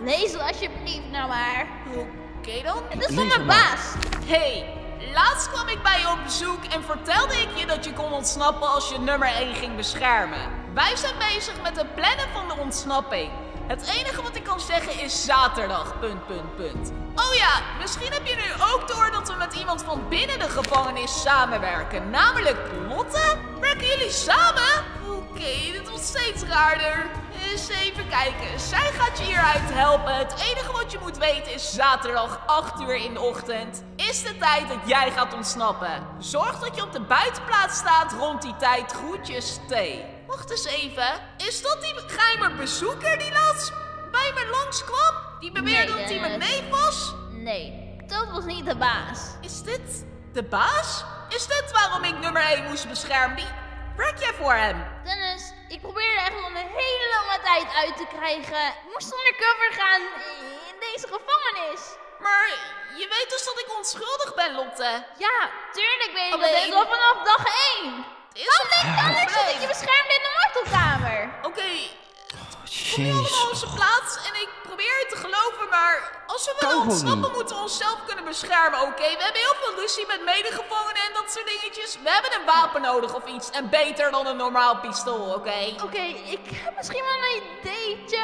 Lees het alsjeblieft nou maar. Oké dan. Het is van mijn het baas. Hey, laatst kwam ik bij je op bezoek en vertelde ik je dat je kon ontsnappen als je nummer 1 ging beschermen. Wij zijn bezig met het plannen van de ontsnapping. Het enige wat ik kan zeggen is zaterdag, punt, punt, punt. Oh ja, misschien heb je nu ook door dat we met iemand van binnen de gevangenis samenwerken. Namelijk Lotte? Werken jullie samen? Oké, dit wordt steeds raarder. Eens even kijken. Zij gaat je hieruit helpen. Het enige wat je moet weten is zaterdag 8 uur in de ochtend. Is de tijd dat jij gaat ontsnappen. Zorg dat je op de buitenplaats staat rond die tijd. Groetjes, T. Wacht eens even. Is dat die geheime bezoeker die laatst bij me langskwam? Die beweerde Nee, dat hij mijn neef was? Nee, dat was niet de baas. Is dit de baas? Is dit waarom ik nummer 1 moest beschermen? Wie werk jij voor hem? Dennis, ik probeerde echt al een hele lange tijd uit te krijgen. Ik moest undercover gaan in deze gevangenis. Maar je weet dus dat ik onschuldig ben, Lotte. Ja, tuurlijk weet ik Oh, dat. al vanaf dag 1. Het is Waarom denk je anders dat ik je beschermde in de martelkamer? Oké, kom je allemaal op Jezus. zijn plaats en ik probeer het te geloven, maar als we willen ontsnappen moeten we onszelf kunnen beschermen, oké? We hebben heel veel ruzie met medegevangenen en dat soort dingetjes. We hebben een wapen nodig of iets en beter dan een normaal pistool, oké? Oké, ik heb misschien wel een ideetje.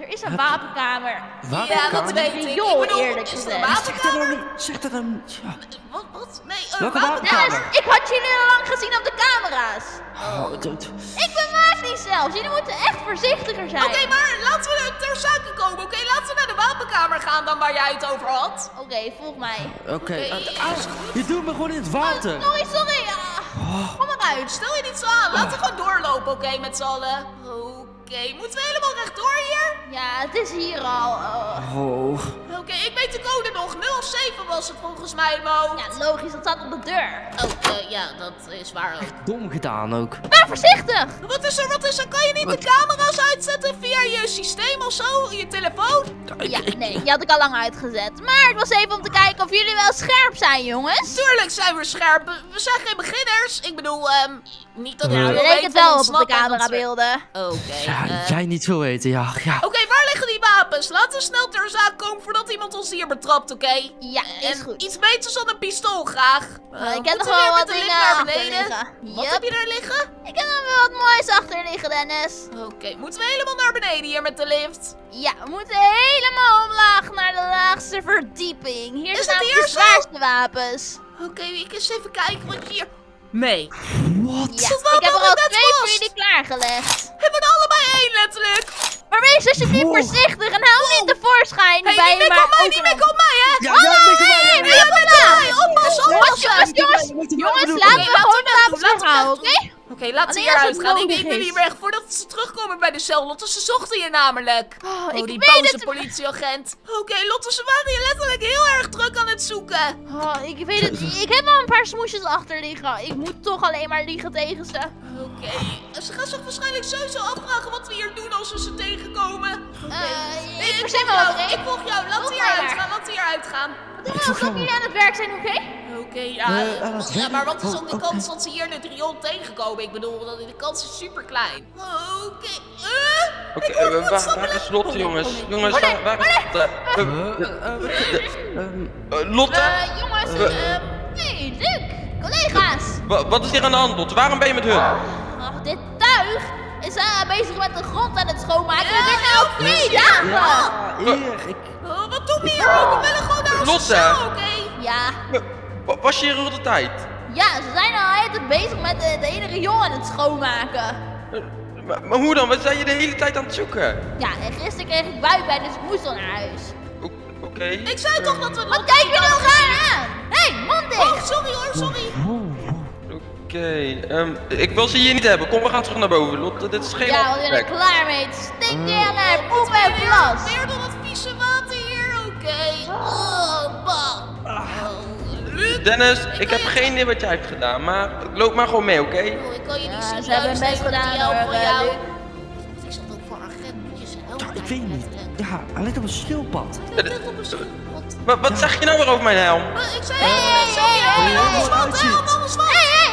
Er is een wapenkamer. Ja, dat weet ik. Riool, ik bedoel, eerlijk is er een wapenkamer? niet. Zeg dat niet. Ja. Wat? wat? Nee, een Welke wapenkamer? ik had jullie al lang gezien op de camera's. Oh, dat- Ik bewaak die zelfs. Jullie moeten echt voorzichtiger zijn. Oké, maar laten we ter zake komen, oké? Laten we naar de wapenkamer gaan dan waar jij het over had. Oké, volg mij. Oké. Ah, ah. Je doet me gewoon in het water. Sorry, sorry. Ah, Kom maar uit. Stel je niet zo aan, laten we gewoon doorlopen, oké, met z'n allen. Oké, moeten we helemaal rechtdoor hier? Ja, het is hier al. Oh. Oh. Oké, ik weet de code nog. 07 was het volgens mij, hoofd. Ja, logisch, dat staat op de deur. Oh, eh, ja, dat is waar ook. Dom gedaan ook. Maar voorzichtig. Wat is er, wat is er? Kan je niet Wat? de camera's uitzetten via je systeem of zo? Je telefoon? Ja, nee, die had ik al lang uitgezet. Maar het was even om te kijken of jullie wel scherp zijn, jongens. Tuurlijk zijn we scherp. We zijn geen beginners. Ik bedoel, ehm, niet dat ik Eh. veel Je weet leek het wel op op de camerabeelden. Oké. Ja, jij niet veel weten, ja. ja. Oké, waar liggen die wapens? Laten we snel ter zaak komen voordat iemand ons hier betrapt, oké? Ja, is En goed. iets beters dan een pistool, graag. Ik heb nog we wel weer wat met de lift dingen naar achter beneden? liggen. Wat heb je daar liggen? Ik heb nog wel wat moois achter liggen, Dennis. Oké, moeten we helemaal naar beneden hier met de lift? Ja, we moeten helemaal omlaag naar de laagste verdieping. Hier Is zijn de zwaarste wapens. Oké, ik eens even kijken wat je hier... Nee. Wat? Ja, ik heb er al twee voor jullie klaargelegd. Hebben we er allebei één, letterlijk? Maar wees alsjeblieft Wow. voorzichtig en hou niet tevoorschijn Hé, bij hey, je niet maar meer op mij, niet meer op mij, hè? Ja, ja, Mikke, Hey, mij. Oppas, Jongens, oppas! jongens, jongens, laten we gewoon de wapens weghouden, oké? Oké, laten we Wanneer als hieruit gaan. Ik, ik wil is. hier weg voordat ze terugkomen bij de cel. Lotte, ze zochten je namelijk. Oh, Oh, ik die boze het. politieagent. Oké, Lotte, ze waren hier letterlijk heel erg druk aan het zoeken. Oh, ik weet het. Ik heb al een paar smoesjes achter liggen. Ik moet toch alleen maar liegen tegen ze. Oké, ze gaan zich waarschijnlijk sowieso afvragen wat we hier doen als we ze tegenkomen. Eh, ik, ik volg jou, ik volg jou. We mij hieruit gaan, laten we hieruit gaan. Maar alsof jullie aan het werk zijn, oké? Oké, ja. Eh, aan het ja, maar wat is werk? dan de Oh, kans dat ze hier in het riool tegenkomen? Ik bedoel, dat- de kans is super klein. Oké. eh, Oké, eh, waar, waar is Lotte, Oh, nee, jongens? oh, nee. Jongens, Oh, nee. waar, waar is Lotte? Eh, Eh, eh, ehm, eh, Lotte? Eh, jongens, Eh. hey, Luc, collega's. Wa- wat is hier aan de hand, Lotte? Waarom ben je met hun? Ach, dit tuig is eh, bezig met de grond aan het schoonmaken. Ja, al twee me. dagen. Ja. Ik, Oh, wat doen we hier ook? We willen gewoon naar Lotte. oké? Ja, Was je hier heel de tijd? ja, ze zijn al altijd bezig met de, de hele riool aan het schoonmaken. Eh, Maar, maar hoe dan? Wat zijn je de hele tijd aan het zoeken? Ja, en gisteren kreeg ik buikpijn, dus ik moest al naar huis. Oké. Ik zei toch dat we Wat kijk je nou raar aan? Hé, hey, Oh, dicht. sorry hoor, sorry. Oké, ehm, ik wil ze hier niet hebben. Kom, we gaan terug naar boven. Lotte, dit is geen Ja, we zijn er klaar mee. Het stinkt hier naar poep en plas. Meer dan het vieze water hier, oké. Oh, bah. Oh. Dennis, Ik ik heb je- geen idee wat jij hebt gedaan, maar ik loop maar gewoon mee, oké? Oh, ik kan je niet serieus ze hebben best gedaan, eh, jou. Is dat ook voor agent? Moet je ze helpen? Ja, ik weet niet. Ja, hij ligt op een schildpad. Een. Wat? Zeg je nou weer over mijn helm? Maar Ik zei, ik zei, hé,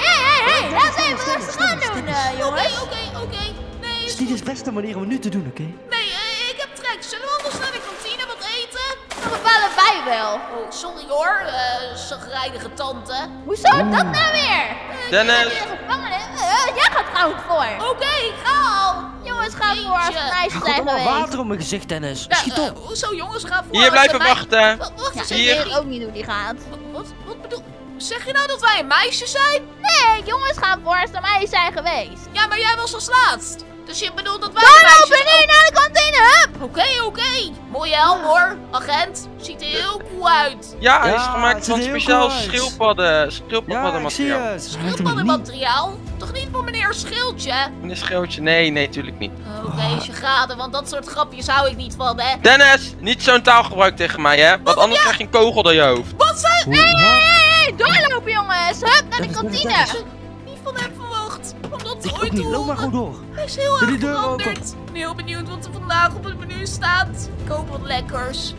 hé, hé! Laten we even rustig aan doen, eh, Oké, oké, oké. Nee, is is niet goed. de beste manier om het nu te doen, oké? Nee, eh, ik heb trek. Zullen we anders naar de kantine wat eten? Dat bepalen wij wel. Oh, sorry hoor, eh zagrijnige tante. Hoezo dat nou weer? Dennis! In de gevangenis? Eh, jij gaat trouwens voor. Oké, ga al. Jongens, ga voor als het meisjes Gooi zijn er maar geweest. water op mijn gezicht, Dennis. Ja, Schiet eh, op. hoezo jongens, ga voor. Hier als blijven de wachten. Wacht eens Ik weet ook niet hoe die gaat. Wat, wat, wat bedoel... Zeg je nou dat wij een meisje zijn? Nee, jongens gaan voor als de meisjes zijn geweest. Ja, maar jij was als laatst. Dus je bedoelt dat wij lopen we nu naar de kantine, hup! Oké, oké. Mooie helm hoor. Agent, ziet er heel cool uit. Ja, hij is Ja, gemaakt van speciaal cool schildpadden, Ja, schildpaddenmateriaal. knie. Schildpaddenmateriaal? Toch niet voor meneer Schildje? Meneer Schildje, nee, nee, tuurlijk niet. Oké, is je gade, want dat soort grapjes hou ik niet van, hè. Dennis, niet zo'n taalgebruik tegen mij, hè? Want anders krijg je een kogel door je hoofd. Wat zei... Hoe- Hé, wat? hé, hé, doorlopen jongens! Hup, naar de Dennis, kantine! Ik ooit niet. Loop maar gewoon door. Hij is heel erg die deur open. veranderd. Ik ben heel benieuwd wat er vandaag op het menu staat. Ik koop wat lekkers.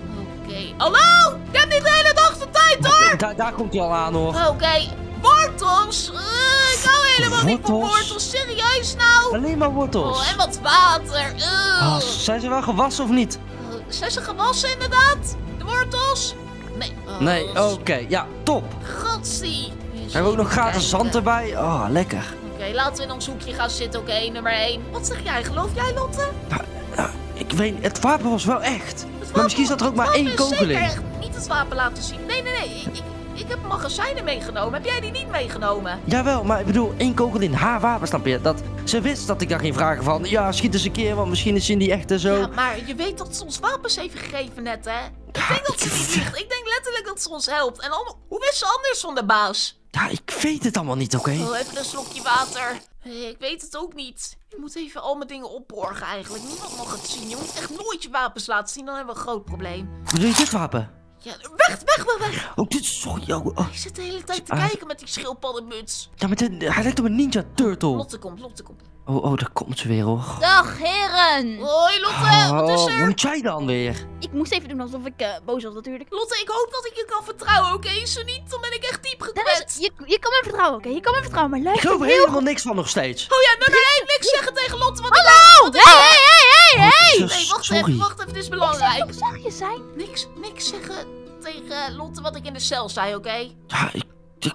Oké. Hallo? Ik heb niet de hele dag de tijd hoor. Daar, daar komt hij al aan, hoor. Oké. Wortels. Eh, ik hou helemaal niet van Wortels? Serieus nou? Alleen maar Oh, wortels. en wat water. Ah, zijn ze wel gewassen of niet? Oh, zijn ze gewassen inderdaad? De wortels? Nee. Oh, Nee, oké. Ja, top. Gatsie. Hebben we ook nog gratis zand erbij? Oh, lekker. Oké, laten we in ons hoekje gaan zitten. Oké, nummer 1. Wat zeg jij? Geloof jij, Lotte? Ja, ik weet, het wapen was wel echt. Maar misschien zat er ook maar één kogel in. echt niet het wapen laten zien. Nee, nee, nee. Ik, ik, heb magazijnen meegenomen. Heb jij die niet meegenomen? Jawel, maar ik bedoel, één kogel in haar wapen, snap je? Dat, ze wist dat ik daar ging vragen van, ja, schiet eens een keer, want misschien is Cindy echt en zo. Ja, maar je weet dat ze ons wapens heeft gegeven net, hè? Ik denk dat ze niet liegt. Ik denk letterlijk dat ze ons helpt. En hoe wist ze anders van de baas? Ja, ik weet het allemaal niet, oké? Oh, even een slokje water. Ik weet het ook niet. Ik moet even al mijn dingen opborgen eigenlijk. Niemand mag het zien. Je moet echt nooit je wapens laten zien, dan hebben we een groot probleem. Bedoel je dit wapen? Ja, weg, weg, weg, weg. Oh, dit is sorry, oh, oh. Ik zit de hele tijd te Ah. kijken met die schildpaddenmuts. Ja, maar dit- hij lijkt op een Ninja Turtle. Lotte komt, Lotte komt. Oh, oh, daar komt ze weer, hoor. Dag heren! Hoi Lotte, wat is Oh, er? hoe moet jij dan weer? Ik moest even doen alsof ik eh, boos was natuurlijk. Lotte, ik hoop dat ik je kan vertrouwen, oké? Zo niet, dan ben ik echt diep gekwetst. je, je kan me vertrouwen, oké? Je kan me vertrouwen, maar Ik luister geloof er heel helemaal niks van nog steeds. Oh ja, nummer 1, niks zeggen tegen Lotte, want Hallo! ik... Hé, hé, hé, hé, hé! Oh, Nee, wacht sorry. even, wacht even, dit is Ik belangrijk. zou nog zachtjes zijn. Niks, niks zeggen tegen Lotte wat ik in de cel zei, oké? Ja, ik...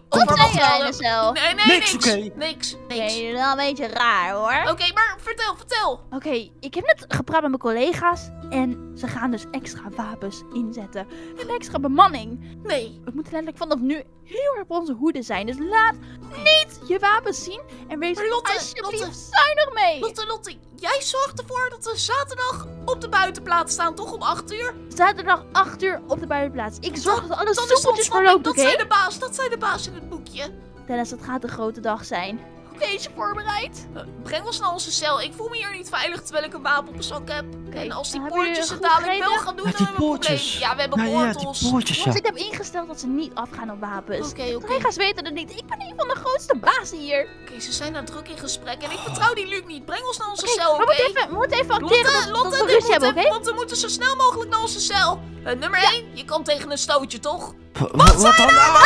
Wat zei jij in de cel? Nee, nee, Niks, niks. oké. Niks, niks. Nee, wel een beetje raar hoor. Oké, maar vertel, vertel. Oké, ik heb net gepraat met mijn collega's en ze gaan dus extra wapens inzetten. En extra bemanning. Nee. We moeten letterlijk vanaf nu heel erg op onze hoede zijn. Dus laat niet je wapens zien en wees Lotte, alsjeblieft zuinig mee. Lotte, Lotte, jij zorgt ervoor dat we zaterdag op de buitenplaats staan, toch om 8 uur? Zaterdag 8 uur op de buitenplaats. Ik zorg dat alles Dat is soepeltjes verloopt, dat zei de baas, dat zei de baas in het boekje. Dennis, het gaat een grote dag zijn. Je voorbereid? Eh, breng ons naar onze cel. Ik voel me hier niet veilig terwijl ik een wapen op mijn zak heb. en als die poortjes het dadelijk wel gaan doen, dan hebben we een probleem. Ja, we hebben ja, poortjes, ja. Want ik heb ingesteld dat ze niet afgaan op wapens. Oké, oké. Collega's weten het niet. Ik ben een van de grootste bazen hier. Oké, ze zijn daar druk in gesprek en ik vertrouw die Luc niet. Breng ons naar onze cel, oké? we, moeten even, we moeten even acteren Lotte, dat, dat Lotte, we rust moet hebben, oké? want we moeten zo snel mogelijk naar onze cel. Eh, nummer 1, je kan tegen een stootje, toch? Wat, wat dan? nou? Ah,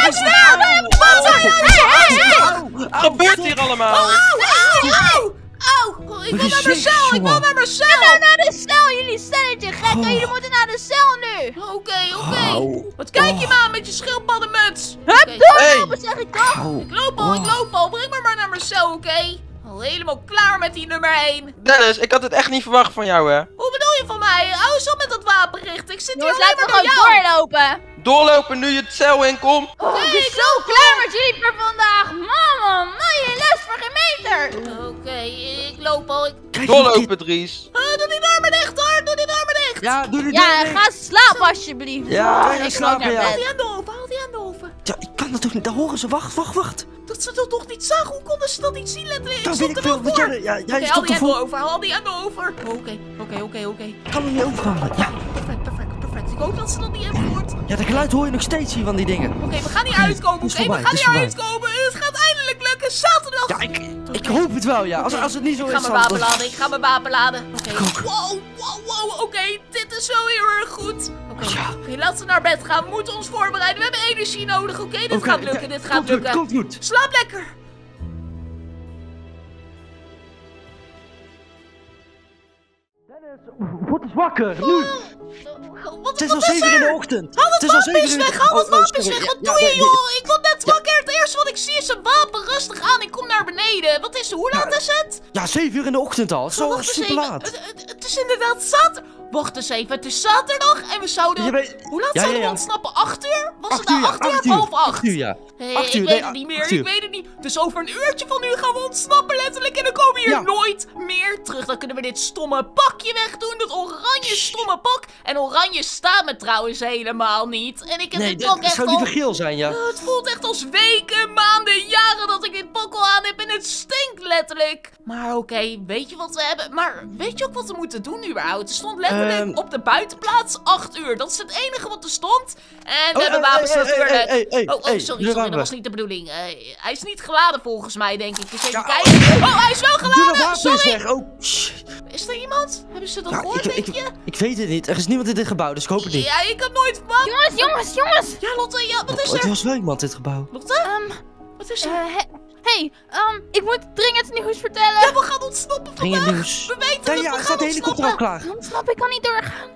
Hey, snel! Wat zei je? Wat gebeurt hier allemaal? Auw, auw, auw! Auw, ik wil naar mijn cel, ik wil naar mijn cel! Nou, naar de cel, jullie stelletje gekken. Oh. Jullie moeten naar de cel nu. Oké, oké. Wat kijk je Oh. me aan met je schildpaddenmuts? Hup, Oké. Hey! doorlopen, zeg ik toch? Au. Ik loop al, ik Oh. loop al. Breng me maar naar mijn cel, oké? Al helemaal klaar met die nummer 1. Dennis, ik had het echt niet verwacht van jou, hè? Hoe bedoel je van mij? Hou eens op met dat wapenricht. Ik zit hier alleen maar door gewoon jou. doorlopen. Doorlopen nu je het cel in komt. Oh, ik ben zo klaar met jullie voor vandaag. Mama, man, je les voor geen meter. Oké, ik loop al. Ik... Doorlopen, Dries. Ah, doe die deur maar dicht hoor, doe die deur maar dicht. Ja, doe die Ja, ga slapen alsjeblieft. Ja, Oh, ik ik slaap, ga ja. Haal die handen over, haal die handen over. Ja, ik kan dat toch niet. Daar horen ze. Wacht, wacht, wacht. Dat ze dat toch niet zagen? Hoe konden ze dat niet zien? Letterlijk, ik Dan stond er ik wel voor. Jij, ja, jij haal stond die handen ervoor. over, haal die handen over. Oké, oké, oké, oké. Ik kan hem niet overhalen. Ja. Perfect. Ik hoop dat ze dat niet hebben gehoord. Oké, Ja, dat geluid hoor je nog steeds hier van die dingen. we gaan hier uitkomen. Is Oké, we gaan is hier voorbij. uitkomen. Het gaat eindelijk lukken. Zaterdag. Ja, ik, ik hoop het wel, ja. Als, als het niet zo Ik ga is, mijn wapen laden, ik ga mijn wapen laden. Oké. ook. Wow, wow, wow. Oké, dit is zo heel erg goed. Oké, Ja. Oké, laten we naar bed gaan. We moeten ons voorbereiden. We hebben energie nodig. Oké, dit Oké, gaat lukken. ja, Dit gaat lukken. Komt goed. Slaap lekker. Word eens wakker, nu. Wat, Het is al zeven in de ochtend. Haal Het is wapen de- weg, haal het Oh, oh, wapen weg. Wat doe je, joh? Ik word net wakker. Het eerste wat ik zie is een wapen. Rustig aan, ik kom naar beneden. Wat is? Hoe laat is het? Ja, zeven uur in de ochtend al. Het is al Wacht eens super laat. Het, is inderdaad zaterdag. Wacht eens even, het is zaterdag en we zouden... Je Hoe laat Ja, zouden ja, we ontsnappen? Acht uur? Was Acht het nou acht uur acht of uur. half acht? Acht uur, ja. Hey, Acht uur, ik nee, weet het niet meer, ik weet het niet. Dus over een uurtje van nu gaan we ontsnappen letterlijk en dan komen we hier Ja. nooit meer terug. Dan kunnen we dit stomme pakje wegdoen, dat oranje stomme pak. En oranje staat me trouwens helemaal niet. En ik heb Nee, dit pak echt zou al... liever geel zijn, ja. Oh, Het voelt echt als weken, maanden, jaren dat ik dit pak al aan heb en het stinkt letterlijk. Maar oké, weet je wat we hebben? Maar weet je ook wat we moeten doen überhaupt? Er stond letterlijk Ehm. op de buitenplaats 8 uur. Dat is het enige wat er stond. En we Oh, hebben eh, wapens natuurlijk. eh, eh, oh, oh, sorry, sorry, dat was niet de bedoeling. Hij is niet geladen volgens mij, denk ik. Dus even Ja, kijken. Oh, hij is wel geladen! Sorry! weg. Oh. Is er iemand? Hebben ze dat Ja, gehoord, ik, denk ik, je? ik weet het niet. Er is niemand in dit gebouw, dus ik hoop het niet. Ja, ik heb nooit wat. Jongens, jongens, jongens. Ja, Lotte, ja, wat is Oh, er er? was wel iemand in dit gebouw. Lotte? Ehm, Wat is er? He- hey, ehm, ik moet dringend nieuws vertellen. Ja, we gaan ontsnappen vandaag. nieuws? We weten Ja, dat ja, we gaan staat de helikopter al ontsnappen. klaar. Snap ik kan niet doorgaan.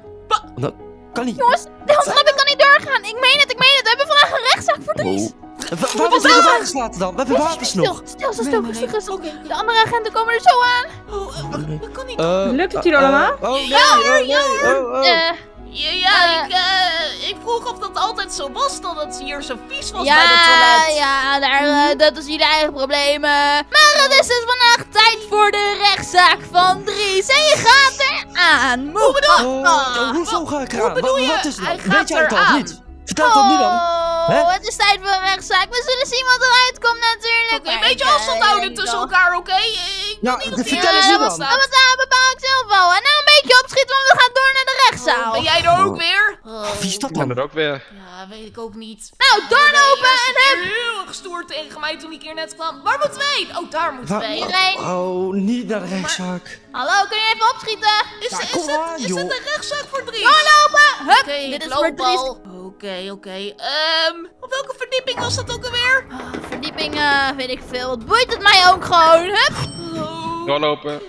Kan niet. Jongens, snap ik kan niet doorgaan. Ik meen het, ik meen het. We hebben vandaag een rechtszaak voor Dries. Oh. Wa- Waar hebben we de wapens laten dan? We hebben wapens Stil, nog. stil, stil, Nee, stil, nee, rustig. De andere agenten komen er zo aan. Oh, eh, kan niet. Eh, Lukt het hier allemaal? eh, Oh, nee, Ja, oh, nee. Oh, oh. Eh, Ja, ja Eh. ik, eh, ik vroeg of dat altijd zo was, dat het hier zo vies was ja, bij de toilet. ja, daar, eh, dat is jullie eigen problemen. Maar het is dus vandaag tijd voor de rechtszaak van Dries. En je gaat er aan. Hoe bedoel Oh, oh, hoezo ga ik eraan? hoe bedoel je? Wat is het Hij dan? gaat Weet jij het al niet? Vertel het dan nu dan. Oh, Hè? het is tijd voor een rechtszaak. We zullen zien wat eruit komt natuurlijk. Oké, Maar weet je ik, afstand eh, houden denk tussen elkaar, oké? Eh, Ik wil Ja, niet de- dat die vertel eh, eens nu wat dan. Dat staat. wat daar bepaal ik zelf wel. En nou een beetje opschieten, want we gaan door naar de rechtszaal. Oh, ben jij er ook weer? Oh, Wie is dat Ik ben dan? er ook weer. Ja, weet ik ook niet. Nou, doorlopen Hij en was hup. heel erg stoer tegen mij toen ik hier net kwam. Waar moeten we heen? Oh, daar moeten we heen. Iedereen. Oh, niet naar de rechtszaak. Hallo, kun je even opschieten? Is, Ja, is, kom het, is een rechtszaak voor Dries? Doorlopen. Hup. Oké, Dit is voor Dries. Oké, oké. Ehm, op welke verdieping was dat ook alweer? Ah, Verdieping, eh, weet ik veel. Wat boeit het mij ook gewoon? Hup. Oh, Doorlopen.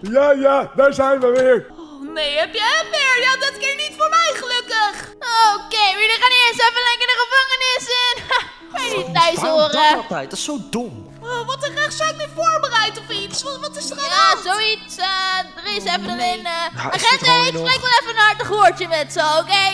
Ja, ja, daar zijn we weer. Oh nee, heb je hem weer? Ja, dit keer niet voor mij, gelukkig. Oké, jullie gaan eerst even lekker de gevangenis in. Ha, Kan je niet thuis Waarom dat horen? altijd? Dat is zo dom. Oh, wat een rechtszaak nu voorbereid of iets? Wat, wat is er aan Ja, hand? zoiets. eh er is even Oh, nee. eh Ja, agenten, het gewoon ik spreek wel even een hartig woordje met ze, oké?